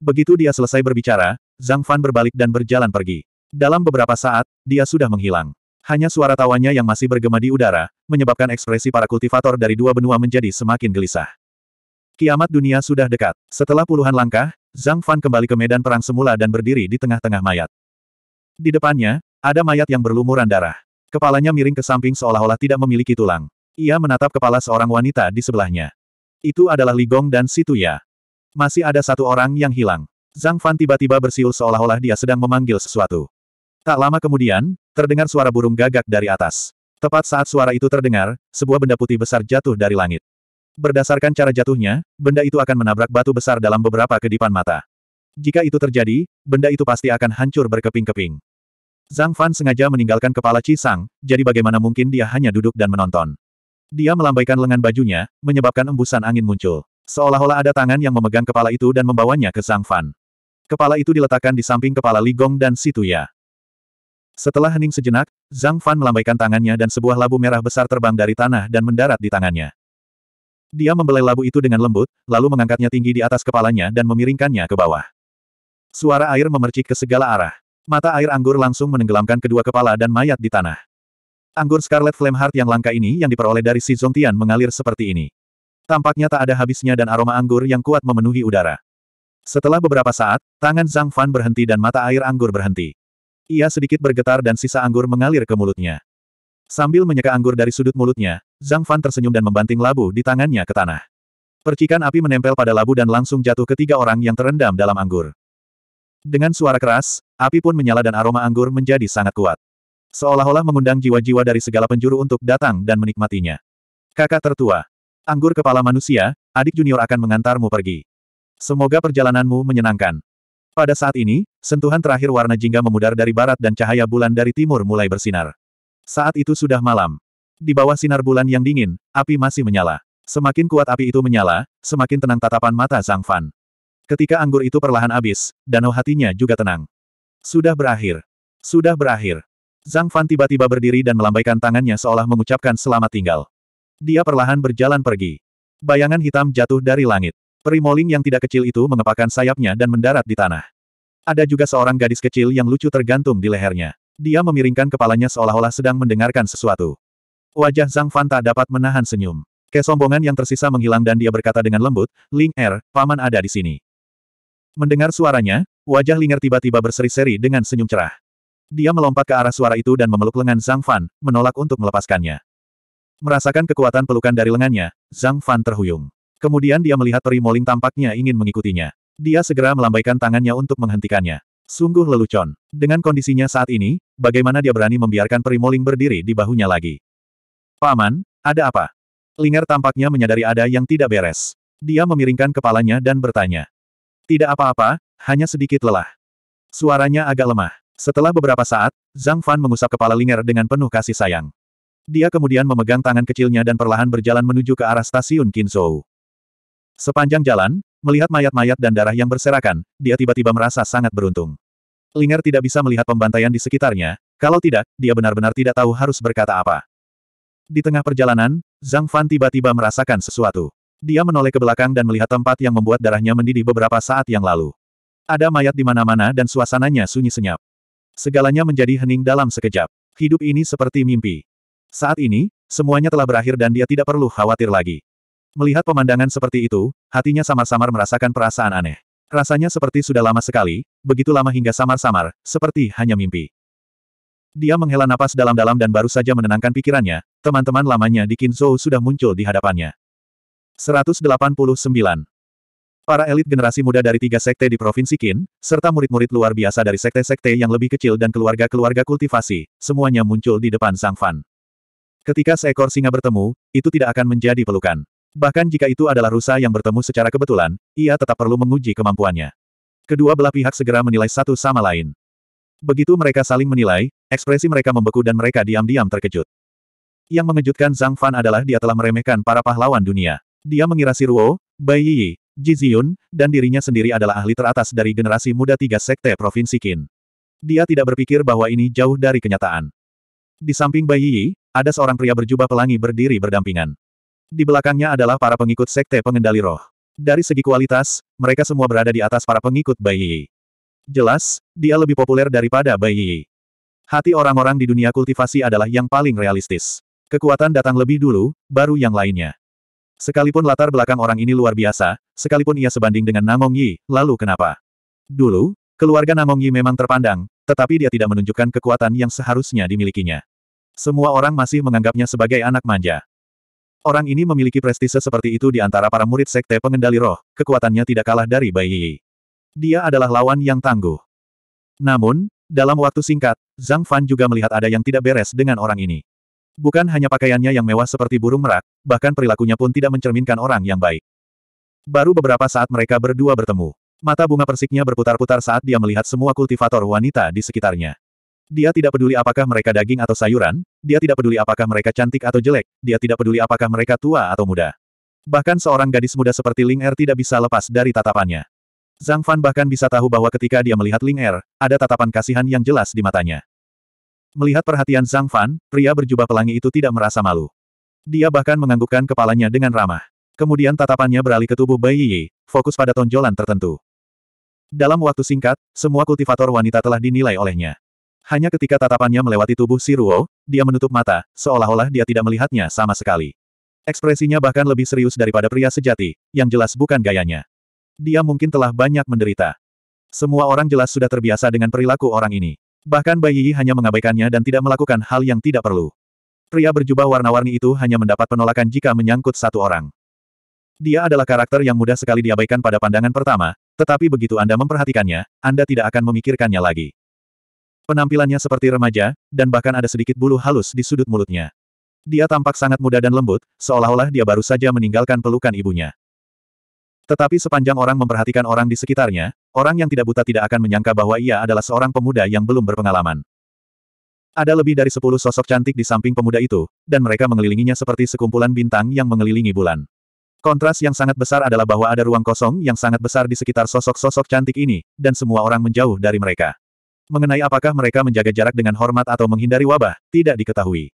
Begitu dia selesai berbicara, Zhang Fan berbalik dan berjalan pergi. Dalam beberapa saat, dia sudah menghilang. Hanya suara tawanya yang masih bergema di udara, menyebabkan ekspresi para kultivator dari dua benua menjadi semakin gelisah. Kiamat dunia sudah dekat. Setelah puluhan langkah, Zhang Fan kembali ke medan perang semula dan berdiri di tengah-tengah mayat. Di depannya, ada mayat yang berlumuran darah. Kepalanya miring ke samping seolah-olah tidak memiliki tulang. Ia menatap kepala seorang wanita di sebelahnya. Itu adalah Li Gong dan Situya. Masih ada satu orang yang hilang. Zhang Fan tiba-tiba bersiul seolah-olah dia sedang memanggil sesuatu. Tak lama kemudian, terdengar suara burung gagak dari atas. Tepat saat suara itu terdengar, sebuah benda putih besar jatuh dari langit. Berdasarkan cara jatuhnya, benda itu akan menabrak batu besar dalam beberapa kedipan mata. Jika itu terjadi, benda itu pasti akan hancur berkeping-keping. Zhang Fan sengaja meninggalkan kepala Qi Sang, jadi bagaimana mungkin dia hanya duduk dan menonton. Dia melambaikan lengan bajunya, menyebabkan embusan angin muncul. Seolah-olah ada tangan yang memegang kepala itu dan membawanya ke Zhang Fan. Kepala itu diletakkan di samping kepala Li Gong dan Situya. Setelah hening sejenak, Zhang Fan melambaikan tangannya dan sebuah labu merah besar terbang dari tanah dan mendarat di tangannya. Dia membelai labu itu dengan lembut, lalu mengangkatnya tinggi di atas kepalanya dan memiringkannya ke bawah. Suara air memercik ke segala arah. Mata air anggur langsung menenggelamkan kedua kepala dan mayat di tanah. Anggur Scarlet Flame Heart yang langka ini yang diperoleh dari si Zongtian mengalir seperti ini. Tampaknya tak ada habisnya dan aroma anggur yang kuat memenuhi udara. Setelah beberapa saat, tangan Zhang Fan berhenti dan mata air anggur berhenti. Ia sedikit bergetar dan sisa anggur mengalir ke mulutnya. Sambil menyeka anggur dari sudut mulutnya, Zhang Fan tersenyum dan membanting labu di tangannya ke tanah. Percikan api menempel pada labu dan langsung jatuh ke tiga orang yang terendam dalam anggur. Dengan suara keras, api pun menyala dan aroma anggur menjadi sangat kuat. Seolah-olah mengundang jiwa-jiwa dari segala penjuru untuk datang dan menikmatinya. Kakak tertua. Anggur kepala manusia, adik junior akan mengantarmu pergi. Semoga perjalananmu menyenangkan. Pada saat ini, sentuhan terakhir warna jingga memudar dari barat dan cahaya bulan dari timur mulai bersinar. Saat itu sudah malam. Di bawah sinar bulan yang dingin, api masih menyala. Semakin kuat api itu menyala, semakin tenang tatapan mata Zhang Fan. Ketika anggur itu perlahan habis, danau hatinya juga tenang. Sudah berakhir. Sudah berakhir. Zhang Fan tiba-tiba berdiri dan melambaikan tangannya seolah mengucapkan selamat tinggal. Dia perlahan berjalan pergi. Bayangan hitam jatuh dari langit. Peri Moling yang tidak kecil itu mengepakkan sayapnya dan mendarat di tanah. Ada juga seorang gadis kecil yang lucu tergantung di lehernya. Dia memiringkan kepalanya seolah-olah sedang mendengarkan sesuatu. Wajah Zhang Fan tak dapat menahan senyum. Kesombongan yang tersisa menghilang dan dia berkata dengan lembut, Ling Er, paman ada di sini. Mendengar suaranya, wajah Linger tiba-tiba berseri-seri dengan senyum cerah. Dia melompat ke arah suara itu dan memeluk lengan Zhang Fan, menolak untuk melepaskannya. Merasakan kekuatan pelukan dari lengannya, Zhang Fan terhuyung. Kemudian dia melihat peri moling tampaknya ingin mengikutinya. Dia segera melambaikan tangannya untuk menghentikannya. Sungguh lelucon. Dengan kondisinya saat ini, bagaimana dia berani membiarkan peri moling berdiri di bahunya lagi? Paman, ada apa? Linger tampaknya menyadari ada yang tidak beres. Dia memiringkan kepalanya dan bertanya. Tidak apa-apa, hanya sedikit lelah. Suaranya agak lemah. Setelah beberapa saat, Zhang Fan mengusap kepala Linger dengan penuh kasih sayang. Dia kemudian memegang tangan kecilnya dan perlahan berjalan menuju ke arah stasiun Kinzhou. Sepanjang jalan, melihat mayat-mayat dan darah yang berserakan, dia tiba-tiba merasa sangat beruntung. Linger tidak bisa melihat pembantaian di sekitarnya, kalau tidak, dia benar-benar tidak tahu harus berkata apa. Di tengah perjalanan, Zhang Fan tiba-tiba merasakan sesuatu. Dia menoleh ke belakang dan melihat tempat yang membuat darahnya mendidih beberapa saat yang lalu. Ada mayat di mana-mana dan suasananya sunyi senyap. Segalanya menjadi hening dalam sekejap. Hidup ini seperti mimpi. Saat ini, semuanya telah berakhir dan dia tidak perlu khawatir lagi. Melihat pemandangan seperti itu, hatinya samar-samar merasakan perasaan aneh. Rasanya seperti sudah lama sekali, begitu lama hingga samar-samar, seperti hanya mimpi. Dia menghela napas dalam-dalam dan baru saja menenangkan pikirannya, teman-teman lamanya di Kinzhou sudah muncul di hadapannya. 189. Para elit generasi muda dari tiga sekte di Provinsi Qin, serta murid-murid luar biasa dari sekte-sekte yang lebih kecil dan keluarga-keluarga kultivasi, semuanya muncul di depan Sang Fan. Ketika seekor singa bertemu, itu tidak akan menjadi pelukan. Bahkan jika itu adalah rusa yang bertemu secara kebetulan, ia tetap perlu menguji kemampuannya. Kedua belah pihak segera menilai satu sama lain. Begitu mereka saling menilai, ekspresi mereka membeku dan mereka diam-diam terkejut. Yang mengejutkan Zhang Fan adalah dia telah meremehkan para pahlawan dunia. Dia mengira si Ruo, Bai Yi, Ji Ziyun, dan dirinya sendiri adalah ahli teratas dari generasi muda tiga sekte Provinsi Qin. Dia tidak berpikir bahwa ini jauh dari kenyataan. Di samping Bai Yi, ada seorang pria berjubah pelangi berdiri berdampingan. Di belakangnya adalah para pengikut sekte pengendali roh. Dari segi kualitas, mereka semua berada di atas para pengikut Bai Yi. Jelas, dia lebih populer daripada Bai Yi. Hati orang-orang di dunia kultivasi adalah yang paling realistis. Kekuatan datang lebih dulu, baru yang lainnya. Sekalipun latar belakang orang ini luar biasa, sekalipun ia sebanding dengan Namong Yi, lalu kenapa? Dulu, keluarga Namong Yi memang terpandang, tetapi dia tidak menunjukkan kekuatan yang seharusnya dimilikinya. Semua orang masih menganggapnya sebagai anak manja. Orang ini memiliki prestise seperti itu di antara para murid sekte pengendali roh, kekuatannya tidak kalah dari Bai Yi. Dia adalah lawan yang tangguh. Namun, dalam waktu singkat, Zhang Fan juga melihat ada yang tidak beres dengan orang ini. Bukan hanya pakaiannya yang mewah seperti burung merak, bahkan perilakunya pun tidak mencerminkan orang yang baik. Baru beberapa saat mereka berdua bertemu. Mata bunga persiknya berputar-putar saat dia melihat semua kultivator wanita di sekitarnya. Dia tidak peduli apakah mereka daging atau sayuran, dia tidak peduli apakah mereka cantik atau jelek, dia tidak peduli apakah mereka tua atau muda. Bahkan seorang gadis muda seperti Ling Er tidak bisa lepas dari tatapannya. Zhang Fan bahkan bisa tahu bahwa ketika dia melihat Ling Er, ada tatapan kasihan yang jelas di matanya. Melihat perhatian Zhang Fan, pria berjubah pelangi itu tidak merasa malu. Dia bahkan menganggukkan kepalanya dengan ramah. Kemudian tatapannya beralih ke tubuh Bai Yi, fokus pada tonjolan tertentu. Dalam waktu singkat, semua kultivator wanita telah dinilai olehnya. Hanya ketika tatapannya melewati tubuh si Ruo, dia menutup mata, seolah-olah dia tidak melihatnya sama sekali. Ekspresinya bahkan lebih serius daripada pria sejati, yang jelas bukan gayanya. Dia mungkin telah banyak menderita. Semua orang jelas sudah terbiasa dengan perilaku orang ini. Bahkan Bai Yi hanya mengabaikannya dan tidak melakukan hal yang tidak perlu. Pria berjubah warna-warni itu hanya mendapat penolakan jika menyangkut satu orang. Dia adalah karakter yang mudah sekali diabaikan pada pandangan pertama, tetapi begitu Anda memperhatikannya, Anda tidak akan memikirkannya lagi. Penampilannya seperti remaja, dan bahkan ada sedikit bulu halus di sudut mulutnya. Dia tampak sangat muda dan lembut, seolah-olah dia baru saja meninggalkan pelukan ibunya. Tetapi sepanjang orang memperhatikan orang di sekitarnya, orang yang tidak buta tidak akan menyangka bahwa ia adalah seorang pemuda yang belum berpengalaman. Ada lebih dari sepuluh sosok cantik di samping pemuda itu, dan mereka mengelilinginya seperti sekumpulan bintang yang mengelilingi bulan. Kontras yang sangat besar adalah bahwa ada ruang kosong yang sangat besar di sekitar sosok-sosok cantik ini, dan semua orang menjauh dari mereka. Mengenai apakah mereka menjaga jarak dengan hormat atau menghindari wabah, tidak diketahui.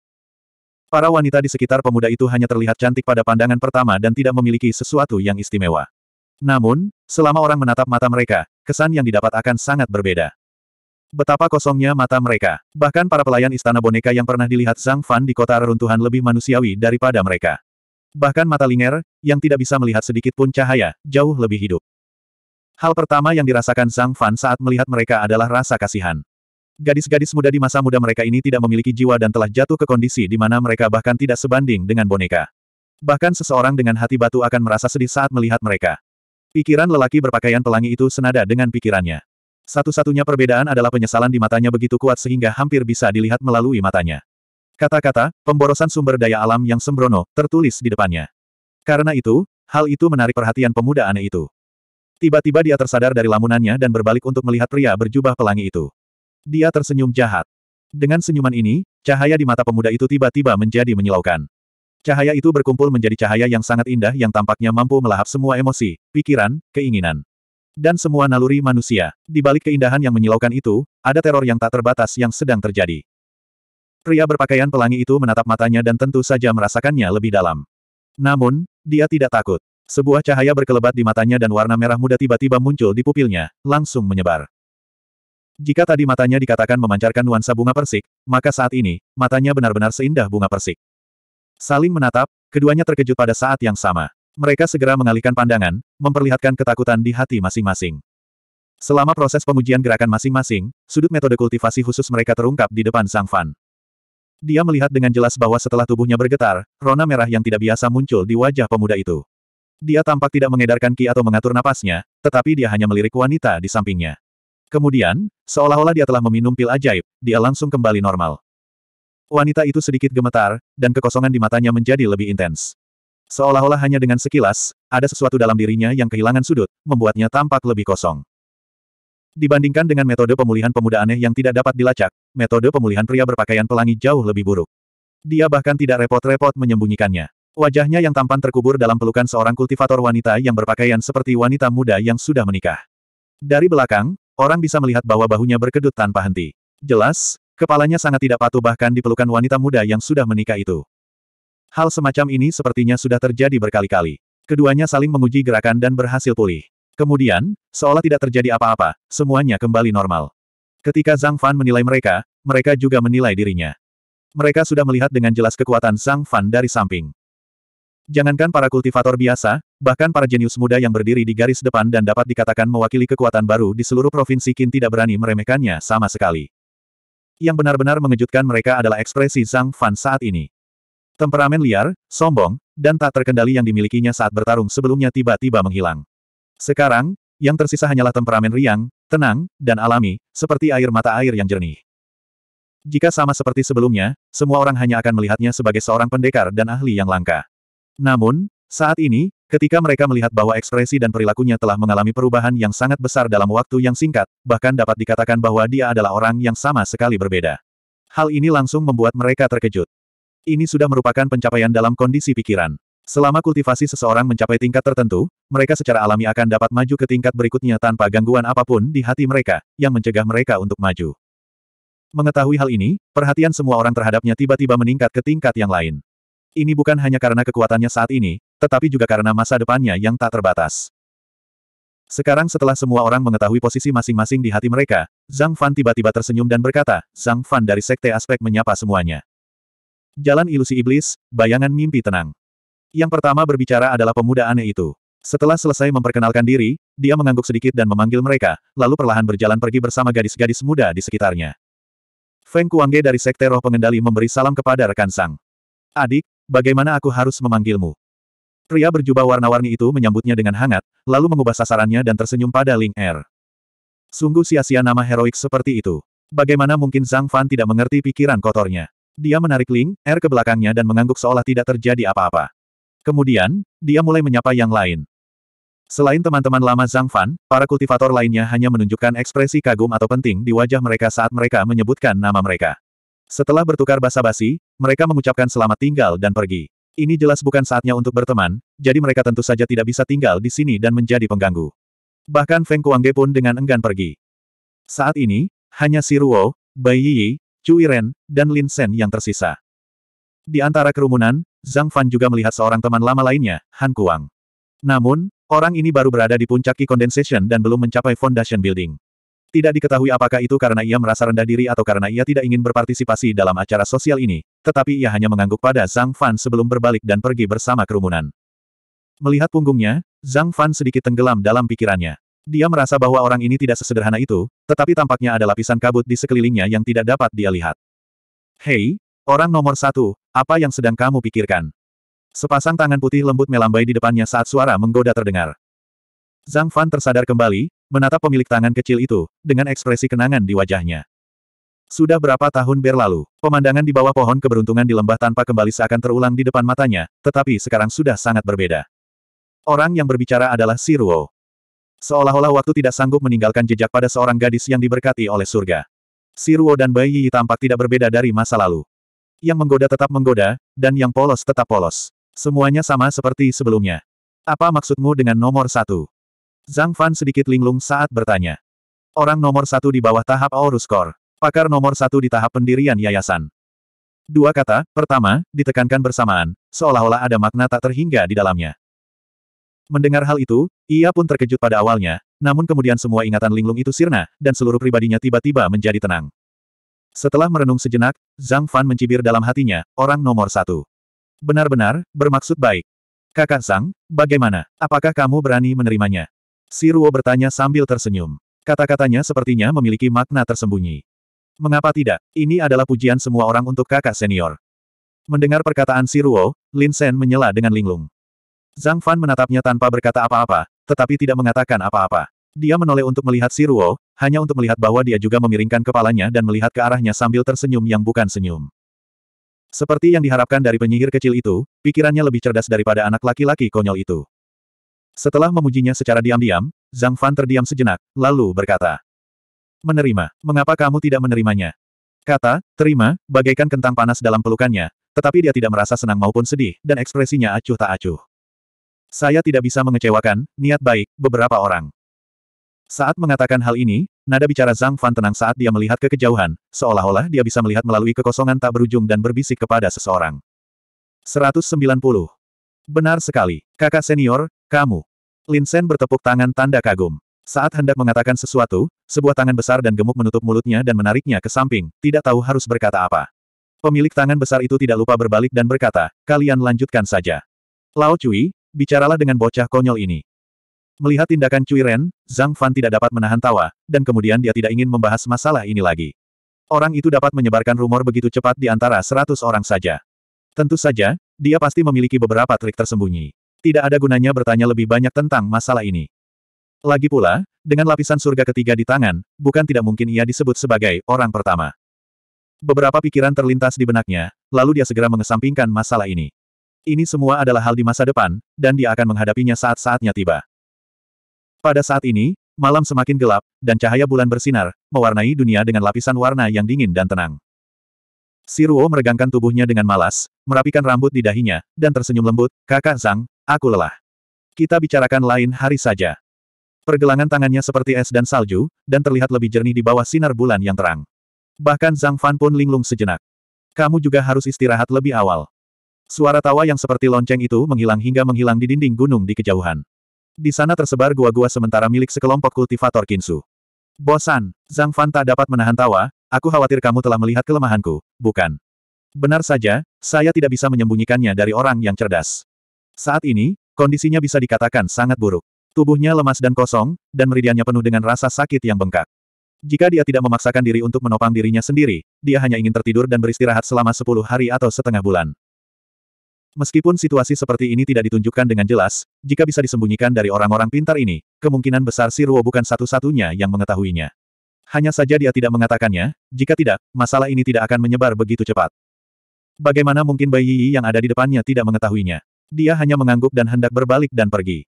Para wanita di sekitar pemuda itu hanya terlihat cantik pada pandangan pertama dan tidak memiliki sesuatu yang istimewa. Namun, selama orang menatap mata mereka, kesan yang didapat akan sangat berbeda. Betapa kosongnya mata mereka. Bahkan para pelayan istana boneka yang pernah dilihat Zhang Fan di kota reruntuhan lebih manusiawi daripada mereka. Bahkan mata Linger, yang tidak bisa melihat sedikit pun cahaya, jauh lebih hidup. Hal pertama yang dirasakan Zhang Fan saat melihat mereka adalah rasa kasihan. Gadis-gadis muda di masa muda mereka ini tidak memiliki jiwa dan telah jatuh ke kondisi di mana mereka bahkan tidak sebanding dengan boneka. Bahkan seseorang dengan hati batu akan merasa sedih saat melihat mereka. Pikiran lelaki berpakaian pelangi itu senada dengan pikirannya. Satu-satunya perbedaan adalah penyesalan di matanya begitu kuat sehingga hampir bisa dilihat melalui matanya. Kata-kata, pemborosan sumber daya alam yang sembrono, tertulis di depannya. Karena itu, hal itu menarik perhatian pemuda aneh itu. Tiba-tiba dia tersadar dari lamunannya dan berbalik untuk melihat pria berjubah pelangi itu. Dia tersenyum jahat. Dengan senyuman ini, cahaya di mata pemuda itu tiba-tiba menjadi menyilaukan. Cahaya itu berkumpul menjadi cahaya yang sangat indah yang tampaknya mampu melahap semua emosi, pikiran, keinginan. Dan semua naluri manusia. Di balik keindahan yang menyilaukan itu, ada teror yang tak terbatas yang sedang terjadi. Pria berpakaian pelangi itu menatap matanya dan tentu saja merasakannya lebih dalam. Namun, dia tidak takut. Sebuah cahaya berkelebat di matanya dan warna merah muda tiba-tiba muncul di pupilnya, langsung menyebar. Jika tadi matanya dikatakan memancarkan nuansa bunga persik, maka saat ini, matanya benar-benar seindah bunga persik. Saling menatap, keduanya terkejut pada saat yang sama. Mereka segera mengalihkan pandangan, memperlihatkan ketakutan di hati masing-masing. Selama proses pengujian gerakan masing-masing, sudut metode kultivasi khusus mereka terungkap di depan Sang Fan. Dia melihat dengan jelas bahwa setelah tubuhnya bergetar, rona merah yang tidak biasa muncul di wajah pemuda itu. Dia tampak tidak mengedarkan ki atau mengatur napasnya, tetapi dia hanya melirik wanita di sampingnya. Kemudian, seolah-olah dia telah meminum pil ajaib, dia langsung kembali normal. Wanita itu sedikit gemetar, dan kekosongan di matanya menjadi lebih intens. Seolah-olah hanya dengan sekilas, ada sesuatu dalam dirinya yang kehilangan sudut, membuatnya tampak lebih kosong. Dibandingkan dengan metode pemulihan pemuda aneh yang tidak dapat dilacak, metode pemulihan pria berpakaian pelangi jauh lebih buruk. Dia bahkan tidak repot-repot menyembunyikannya. Wajahnya yang tampan terkubur dalam pelukan seorang kultivator wanita yang berpakaian seperti wanita muda yang sudah menikah. Dari belakang, orang bisa melihat bahwa bahunya berkedut tanpa henti. Jelas, kepalanya sangat tidak patuh bahkan di pelukan wanita muda yang sudah menikah itu. Hal semacam ini sepertinya sudah terjadi berkali-kali. Keduanya saling menguji gerakan dan berhasil pulih. Kemudian, seolah tidak terjadi apa-apa, semuanya kembali normal. Ketika Zhang Fan menilai mereka, mereka juga menilai dirinya. Mereka sudah melihat dengan jelas kekuatan Zhang Fan dari samping. Jangankan para kultivator biasa, bahkan para jenius muda yang berdiri di garis depan dan dapat dikatakan mewakili kekuatan baru di seluruh provinsi Qin tidak berani meremehkannya sama sekali. Yang benar-benar mengejutkan mereka adalah ekspresi Zhang Fan saat ini. Temperamen liar, sombong, dan tak terkendali yang dimilikinya saat bertarung sebelumnya tiba-tiba menghilang. Sekarang, yang tersisa hanyalah temperamen riang, tenang, dan alami, seperti air mata air yang jernih. Jika sama seperti sebelumnya, semua orang hanya akan melihatnya sebagai seorang pendekar dan ahli yang langka. Namun, saat ini, ketika mereka melihat bahwa ekspresi dan perilakunya telah mengalami perubahan yang sangat besar dalam waktu yang singkat, bahkan dapat dikatakan bahwa dia adalah orang yang sama sekali berbeda. Hal ini langsung membuat mereka terkejut. Ini sudah merupakan pencapaian dalam kondisi pikiran. Selama kultivasi seseorang mencapai tingkat tertentu, mereka secara alami akan dapat maju ke tingkat berikutnya tanpa gangguan apa pun di hati mereka, yang mencegah mereka untuk maju. Mengetahui hal ini, perhatian semua orang terhadapnya tiba-tiba meningkat ke tingkat yang lain. Ini bukan hanya karena kekuatannya saat ini, tetapi juga karena masa depannya yang tak terbatas. Sekarang setelah semua orang mengetahui posisi masing-masing di hati mereka, Zhang Fan tiba-tiba tersenyum dan berkata, Zhang Fan dari Sekte Aspek menyapa semuanya. Jalan ilusi iblis, bayangan mimpi tenang. Yang pertama berbicara adalah pemuda aneh itu. Setelah selesai memperkenalkan diri, dia mengangguk sedikit dan memanggil mereka, lalu perlahan berjalan pergi bersama gadis-gadis muda di sekitarnya. Feng Kuangge dari Sekte Roh Pengendali memberi salam kepada rekan Sang. Adik, Bagaimana aku harus memanggilmu? Pria berjubah warna-warni itu menyambutnya dengan hangat, lalu mengubah sasarannya dan tersenyum pada Ling Er. Sungguh sia-sia nama heroik seperti itu. Bagaimana mungkin Zhang Fan tidak mengerti pikiran kotornya? Dia menarik Ling Er ke belakangnya dan mengangguk seolah tidak terjadi apa-apa. Kemudian, dia mulai menyapa yang lain. Selain teman-teman lama Zhang Fan, para kultivator lainnya hanya menunjukkan ekspresi kagum atau penting di wajah mereka saat mereka menyebutkan nama mereka. Setelah bertukar basa-basi, mereka mengucapkan selamat tinggal dan pergi. Ini jelas bukan saatnya untuk berteman, jadi mereka tentu saja tidak bisa tinggal di sini dan menjadi pengganggu. Bahkan Feng Kuangge pun dengan enggan pergi. Saat ini, hanya si Ruo, Bai Yi, Chu Iren, dan Lin Shen yang tersisa. Di antara kerumunan, Zhang Fan juga melihat seorang teman lama lainnya, Han Kuang. Namun, orang ini baru berada di puncak Qi Condensation dan belum mencapai Foundation Building. Tidak diketahui apakah itu karena ia merasa rendah diri atau karena ia tidak ingin berpartisipasi dalam acara sosial ini, tetapi ia hanya mengangguk pada Zhang Fan sebelum berbalik dan pergi bersama kerumunan. Melihat punggungnya, Zhang Fan sedikit tenggelam dalam pikirannya. Dia merasa bahwa orang ini tidak sesederhana itu, tetapi tampaknya ada lapisan kabut di sekelilingnya yang tidak dapat dia lihat. Hei, orang nomor satu, apa yang sedang kamu pikirkan? Sepasang tangan putih lembut melambai di depannya saat suara menggoda terdengar. Zhang Fan tersadar kembali, menatap pemilik tangan kecil itu, dengan ekspresi kenangan di wajahnya. Sudah berapa tahun berlalu, pemandangan di bawah pohon keberuntungan di lembah tanpa kembali seakan terulang di depan matanya, tetapi sekarang sudah sangat berbeda. Orang yang berbicara adalah si Ruo. Seolah-olah waktu tidak sanggup meninggalkan jejak pada seorang gadis yang diberkati oleh surga. Si Ruo dan Bai Yi tampak tidak berbeda dari masa lalu. Yang menggoda tetap menggoda, dan yang polos tetap polos. Semuanya sama seperti sebelumnya. Apa maksudmu dengan nomor satu? Zhang Fan sedikit linglung saat bertanya. Orang nomor satu di bawah tahap Aurus Core. Pakar nomor satu di tahap pendirian yayasan. Dua kata, pertama, ditekankan bersamaan, seolah-olah ada makna tak terhingga di dalamnya. Mendengar hal itu, ia pun terkejut pada awalnya, namun kemudian semua ingatan linglung itu sirna, dan seluruh pribadinya tiba-tiba menjadi tenang. Setelah merenung sejenak, Zhang Fan mencibir dalam hatinya, orang nomor satu. Benar-benar, bermaksud baik. Kakak Zhang, bagaimana? Apakah kamu berani menerimanya? Si Ruo bertanya sambil tersenyum. Kata-katanya sepertinya memiliki makna tersembunyi. Mengapa tidak? Ini adalah pujian semua orang untuk kakak senior. Mendengar perkataan si Ruo, Lin Shen menyela dengan linglung. Zhang Fan menatapnya tanpa berkata apa-apa, tetapi tidak mengatakan apa-apa. Dia menoleh untuk melihat si Ruo, hanya untuk melihat bahwa dia juga memiringkan kepalanya dan melihat ke arahnya sambil tersenyum yang bukan senyum. Seperti yang diharapkan dari penyihir kecil itu, pikirannya lebih cerdas daripada anak laki-laki konyol itu. Setelah memujinya secara diam-diam, Zhang Fan terdiam sejenak, lalu berkata. Menerima. Mengapa kamu tidak menerimanya? Kata, terima, bagaikan kentang panas dalam pelukannya, tetapi dia tidak merasa senang maupun sedih, dan ekspresinya acuh tak acuh. Saya tidak bisa mengecewakan, niat baik, beberapa orang. Saat mengatakan hal ini, nada bicara Zhang Fan tenang saat dia melihat ke kejauhan, seolah-olah dia bisa melihat melalui kekosongan tak berujung dan berbisik kepada seseorang. 190. Benar sekali, kakak senior, kamu. Lin Sen bertepuk tangan tanda kagum. Saat hendak mengatakan sesuatu, sebuah tangan besar dan gemuk menutup mulutnya dan menariknya ke samping, tidak tahu harus berkata apa. Pemilik tangan besar itu tidak lupa berbalik dan berkata, kalian lanjutkan saja. Lao Cui, bicaralah dengan bocah konyol ini. Melihat tindakan Cui Ren, Zhang Fan tidak dapat menahan tawa, dan kemudian dia tidak ingin membahas masalah ini lagi. Orang itu dapat menyebarkan rumor begitu cepat di antara seratus orang saja. Tentu saja, dia pasti memiliki beberapa trik tersembunyi. Tidak ada gunanya bertanya lebih banyak tentang masalah ini. Lagi pula, dengan lapisan surga ketiga di tangan, bukan tidak mungkin ia disebut sebagai orang pertama. Beberapa pikiran terlintas di benaknya, lalu dia segera mengesampingkan masalah ini. Ini semua adalah hal di masa depan, dan dia akan menghadapinya saat-saatnya tiba. Pada saat ini, malam semakin gelap, dan cahaya bulan bersinar, mewarnai dunia dengan lapisan warna yang dingin dan tenang. Siruo meregangkan tubuhnya dengan malas, merapikan rambut di dahinya, dan tersenyum lembut, kakak Zhang, aku lelah. Kita bicarakan lain hari saja. Pergelangan tangannya seperti es dan salju, dan terlihat lebih jernih di bawah sinar bulan yang terang. Bahkan Zhang Fan pun linglung sejenak. Kamu juga harus istirahat lebih awal. Suara tawa yang seperti lonceng itu menghilang hingga menghilang di dinding gunung di kejauhan. Di sana tersebar gua-gua sementara milik sekelompok kultivator Kinsu. Bosan, Zhang Fan tak dapat menahan tawa, aku khawatir kamu telah melihat kelemahanku, bukan? Benar saja, saya tidak bisa menyembunyikannya dari orang yang cerdas. Saat ini, kondisinya bisa dikatakan sangat buruk. Tubuhnya lemas dan kosong, dan meridiannya penuh dengan rasa sakit yang bengkak. Jika dia tidak memaksakan diri untuk menopang dirinya sendiri, dia hanya ingin tertidur dan beristirahat selama sepuluh hari atau setengah bulan. Meskipun situasi seperti ini tidak ditunjukkan dengan jelas, jika bisa disembunyikan dari orang-orang pintar ini, kemungkinan besar si Ruo bukan satu-satunya yang mengetahuinya. Hanya saja dia tidak mengatakannya, jika tidak, masalah ini tidak akan menyebar begitu cepat. Bagaimana mungkin Bai Yi yang ada di depannya tidak mengetahuinya? Dia hanya mengangguk dan hendak berbalik dan pergi.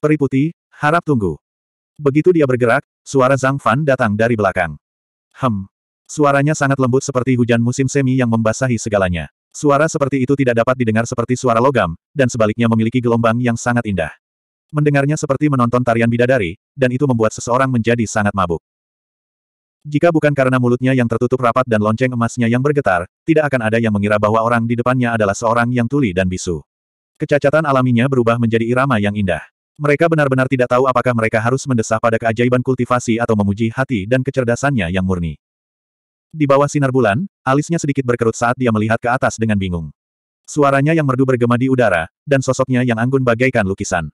Peri putih, harap tunggu. Begitu dia bergerak, suara Zhang Fan datang dari belakang. Hem. Suaranya sangat lembut seperti hujan musim semi yang membasahi segalanya. Suara seperti itu tidak dapat didengar seperti suara logam, dan sebaliknya memiliki gelombang yang sangat indah. Mendengarnya seperti menonton tarian bidadari, dan itu membuat seseorang menjadi sangat mabuk. Jika bukan karena mulutnya yang tertutup rapat dan lonceng emasnya yang bergetar, tidak akan ada yang mengira bahwa orang di depannya adalah seorang yang tuli dan bisu. Kecacatan alaminya berubah menjadi irama yang indah. Mereka benar-benar tidak tahu apakah mereka harus mendesah pada keajaiban kultivasi atau memuji hati dan kecerdasannya yang murni. Di bawah sinar bulan, alisnya sedikit berkerut saat dia melihat ke atas dengan bingung. Suaranya yang merdu bergema di udara, dan sosoknya yang anggun bagaikan lukisan.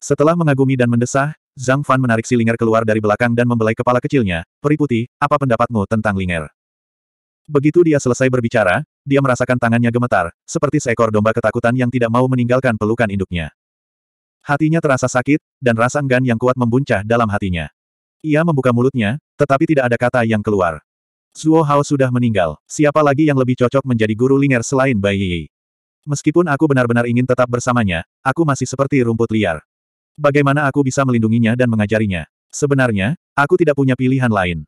Setelah mengagumi dan mendesah, Zhang Fan menarik si Linger keluar dari belakang dan membelai kepala kecilnya, peri putih, apa pendapatmu tentang Linger? Begitu dia selesai berbicara, dia merasakan tangannya gemetar, seperti seekor domba ketakutan yang tidak mau meninggalkan pelukan induknya. Hatinya terasa sakit, dan rasa enggan yang kuat membuncah dalam hatinya. Ia membuka mulutnya, tetapi tidak ada kata yang keluar. Zuo Hao sudah meninggal, siapa lagi yang lebih cocok menjadi guru Linger selain Bai Yi? Meskipun aku benar-benar ingin tetap bersamanya, aku masih seperti rumput liar. Bagaimana aku bisa melindunginya dan mengajarinya? Sebenarnya, aku tidak punya pilihan lain.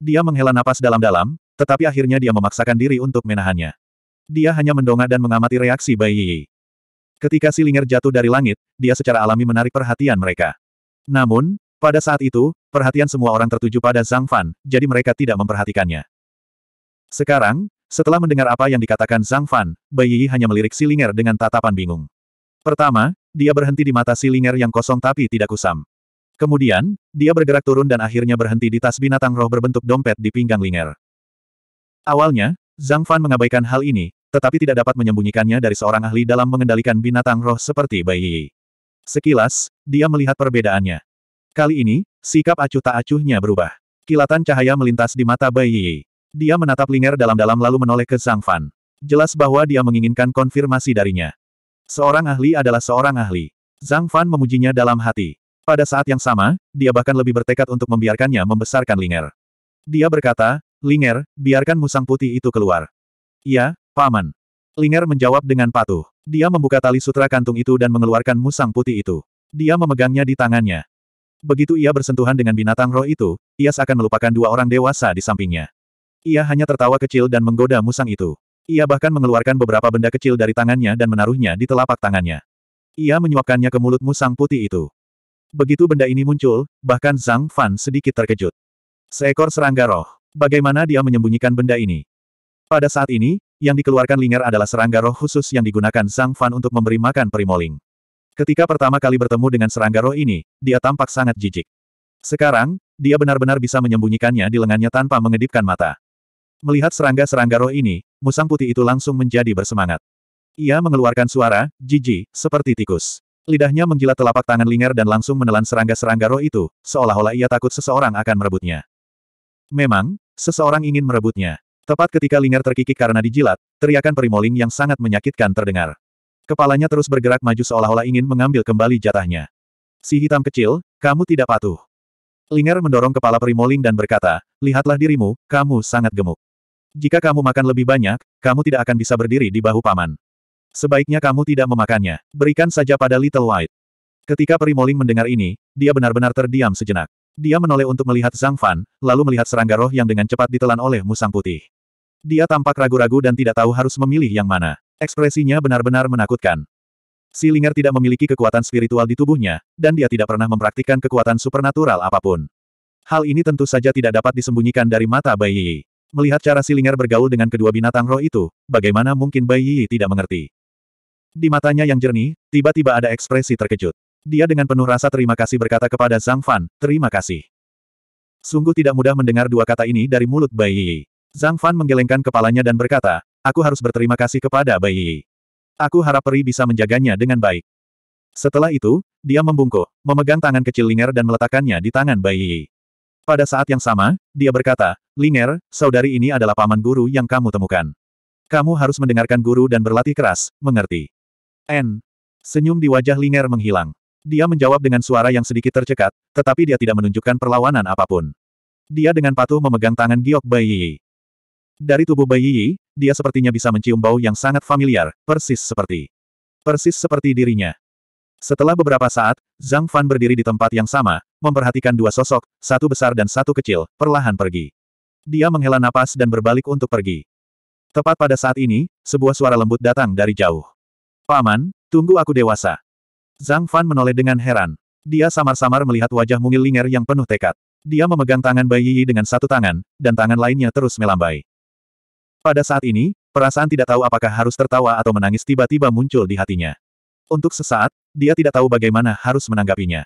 Dia menghela napas dalam-dalam, tetapi akhirnya dia memaksakan diri untuk menahannya. Dia hanya mendongak dan mengamati reaksi Bai Yi. Ketika Silinger jatuh dari langit, dia secara alami menarik perhatian mereka. Namun, pada saat itu, perhatian semua orang tertuju pada Zhang Fan, jadi mereka tidak memperhatikannya. Sekarang, setelah mendengar apa yang dikatakan Zhang Fan, Bai Yi hanya melirik Silinger dengan tatapan bingung. Pertama, dia berhenti di mata Silinger yang kosong tapi tidak kusam. Kemudian, dia bergerak turun dan akhirnya berhenti di tas binatang roh berbentuk dompet di pinggang Linger. Awalnya, Zhang Fan mengabaikan hal ini, tetapi tidak dapat menyembunyikannya dari seorang ahli dalam mengendalikan binatang roh seperti Bai Yi. Sekilas, dia melihat perbedaannya. Kali ini, sikap acuh tak acuhnya berubah. Kilatan cahaya melintas di mata Bai Yi. Dia menatap Linger dalam-dalam lalu menoleh ke Zhang Fan. Jelas bahwa dia menginginkan konfirmasi darinya. Seorang ahli adalah seorang ahli. Zhang Fan memujinya dalam hati. Pada saat yang sama, dia bahkan lebih bertekad untuk membiarkannya membesarkan Linger. Dia berkata, Linger, biarkan musang putih itu keluar. Iya, Paman. Linger menjawab dengan patuh. Dia membuka tali sutra kantung itu dan mengeluarkan musang putih itu. Dia memegangnya di tangannya. Begitu ia bersentuhan dengan binatang roh itu, ia seakan melupakan dua orang dewasa di sampingnya. Ia hanya tertawa kecil dan menggoda musang itu. Ia bahkan mengeluarkan beberapa benda kecil dari tangannya dan menaruhnya di telapak tangannya. Ia menyuapkannya ke mulut musang putih itu. Begitu benda ini muncul, bahkan Zhang Fan sedikit terkejut. Seekor serangga roh. Bagaimana dia menyembunyikan benda ini? Pada saat ini, yang dikeluarkan Linger adalah serangga roh khusus yang digunakan Zhang Fan untuk memberi makan perimoling. Ketika pertama kali bertemu dengan serangga roh ini, dia tampak sangat jijik. Sekarang, dia benar-benar bisa menyembunyikannya di lengannya tanpa mengedipkan mata. Melihat serangga-serangga roh ini, musang putih itu langsung menjadi bersemangat. Ia mengeluarkan suara, jijik, seperti tikus. Lidahnya menjilat telapak tangan Linger dan langsung menelan serangga-serangga roh itu, seolah-olah ia takut seseorang akan merebutnya. Memang, seseorang ingin merebutnya. Tepat ketika Linger terkikik karena dijilat, teriakan perimoling yang sangat menyakitkan terdengar. Kepalanya terus bergerak maju seolah-olah ingin mengambil kembali jatahnya. Si hitam kecil, kamu tidak patuh. Linger mendorong kepala perimoling dan berkata, lihatlah dirimu, kamu sangat gemuk. Jika kamu makan lebih banyak, kamu tidak akan bisa berdiri di bahu paman. Sebaiknya kamu tidak memakannya. Berikan saja pada Little White. Ketika Perimoling mendengar ini, dia benar-benar terdiam sejenak. Dia menoleh untuk melihat Zhang Fan, lalu melihat serangga roh yang dengan cepat ditelan oleh musang putih. Dia tampak ragu-ragu dan tidak tahu harus memilih yang mana. Ekspresinya benar-benar menakutkan. Si Linger tidak memiliki kekuatan spiritual di tubuhnya, dan dia tidak pernah mempraktikkan kekuatan supernatural apa pun. Hal ini tentu saja tidak dapat disembunyikan dari mata Bai. Melihat cara Silinger bergaul dengan kedua binatang roh itu, bagaimana mungkin Bai Yi tidak mengerti. Di matanya yang jernih, tiba-tiba ada ekspresi terkejut. Dia dengan penuh rasa terima kasih berkata kepada Zhang Fan, terima kasih. Sungguh tidak mudah mendengar dua kata ini dari mulut Bai Yi. Zhang Fan menggelengkan kepalanya dan berkata, aku harus berterima kasih kepada Bai Yi. Aku harap peri bisa menjaganya dengan baik. Setelah itu, dia membungkuk, memegang tangan kecil Linger dan meletakkannya di tangan Bai Yi. Pada saat yang sama, dia berkata, Linger, saudari ini adalah paman guru yang kamu temukan. Kamu harus mendengarkan guru dan berlatih keras, mengerti? N. Senyum di wajah Linger menghilang. Dia menjawab dengan suara yang sedikit tercekat, tetapi dia tidak menunjukkan perlawanan apa pun. Dia dengan patuh memegang tangan Giok Bai Yi. Dari tubuh Bai Yi, dia sepertinya bisa mencium bau yang sangat familiar, persis seperti persis seperti dirinya. Setelah beberapa saat, Zhang Fan berdiri di tempat yang sama, memperhatikan dua sosok, satu besar dan satu kecil, perlahan pergi. Dia menghela napas dan berbalik untuk pergi. Tepat pada saat ini, sebuah suara lembut datang dari jauh. Paman, tunggu aku dewasa. Zhang Fan menoleh dengan heran. Dia samar-samar melihat wajah mungil Linger yang penuh tekad. Dia memegang tangan Bai Yi dengan satu tangan, dan tangan lainnya terus melambai. Pada saat ini, perasaan tidak tahu apakah harus tertawa atau menangis tiba-tiba muncul di hatinya. Untuk sesaat, dia tidak tahu bagaimana harus menanggapinya.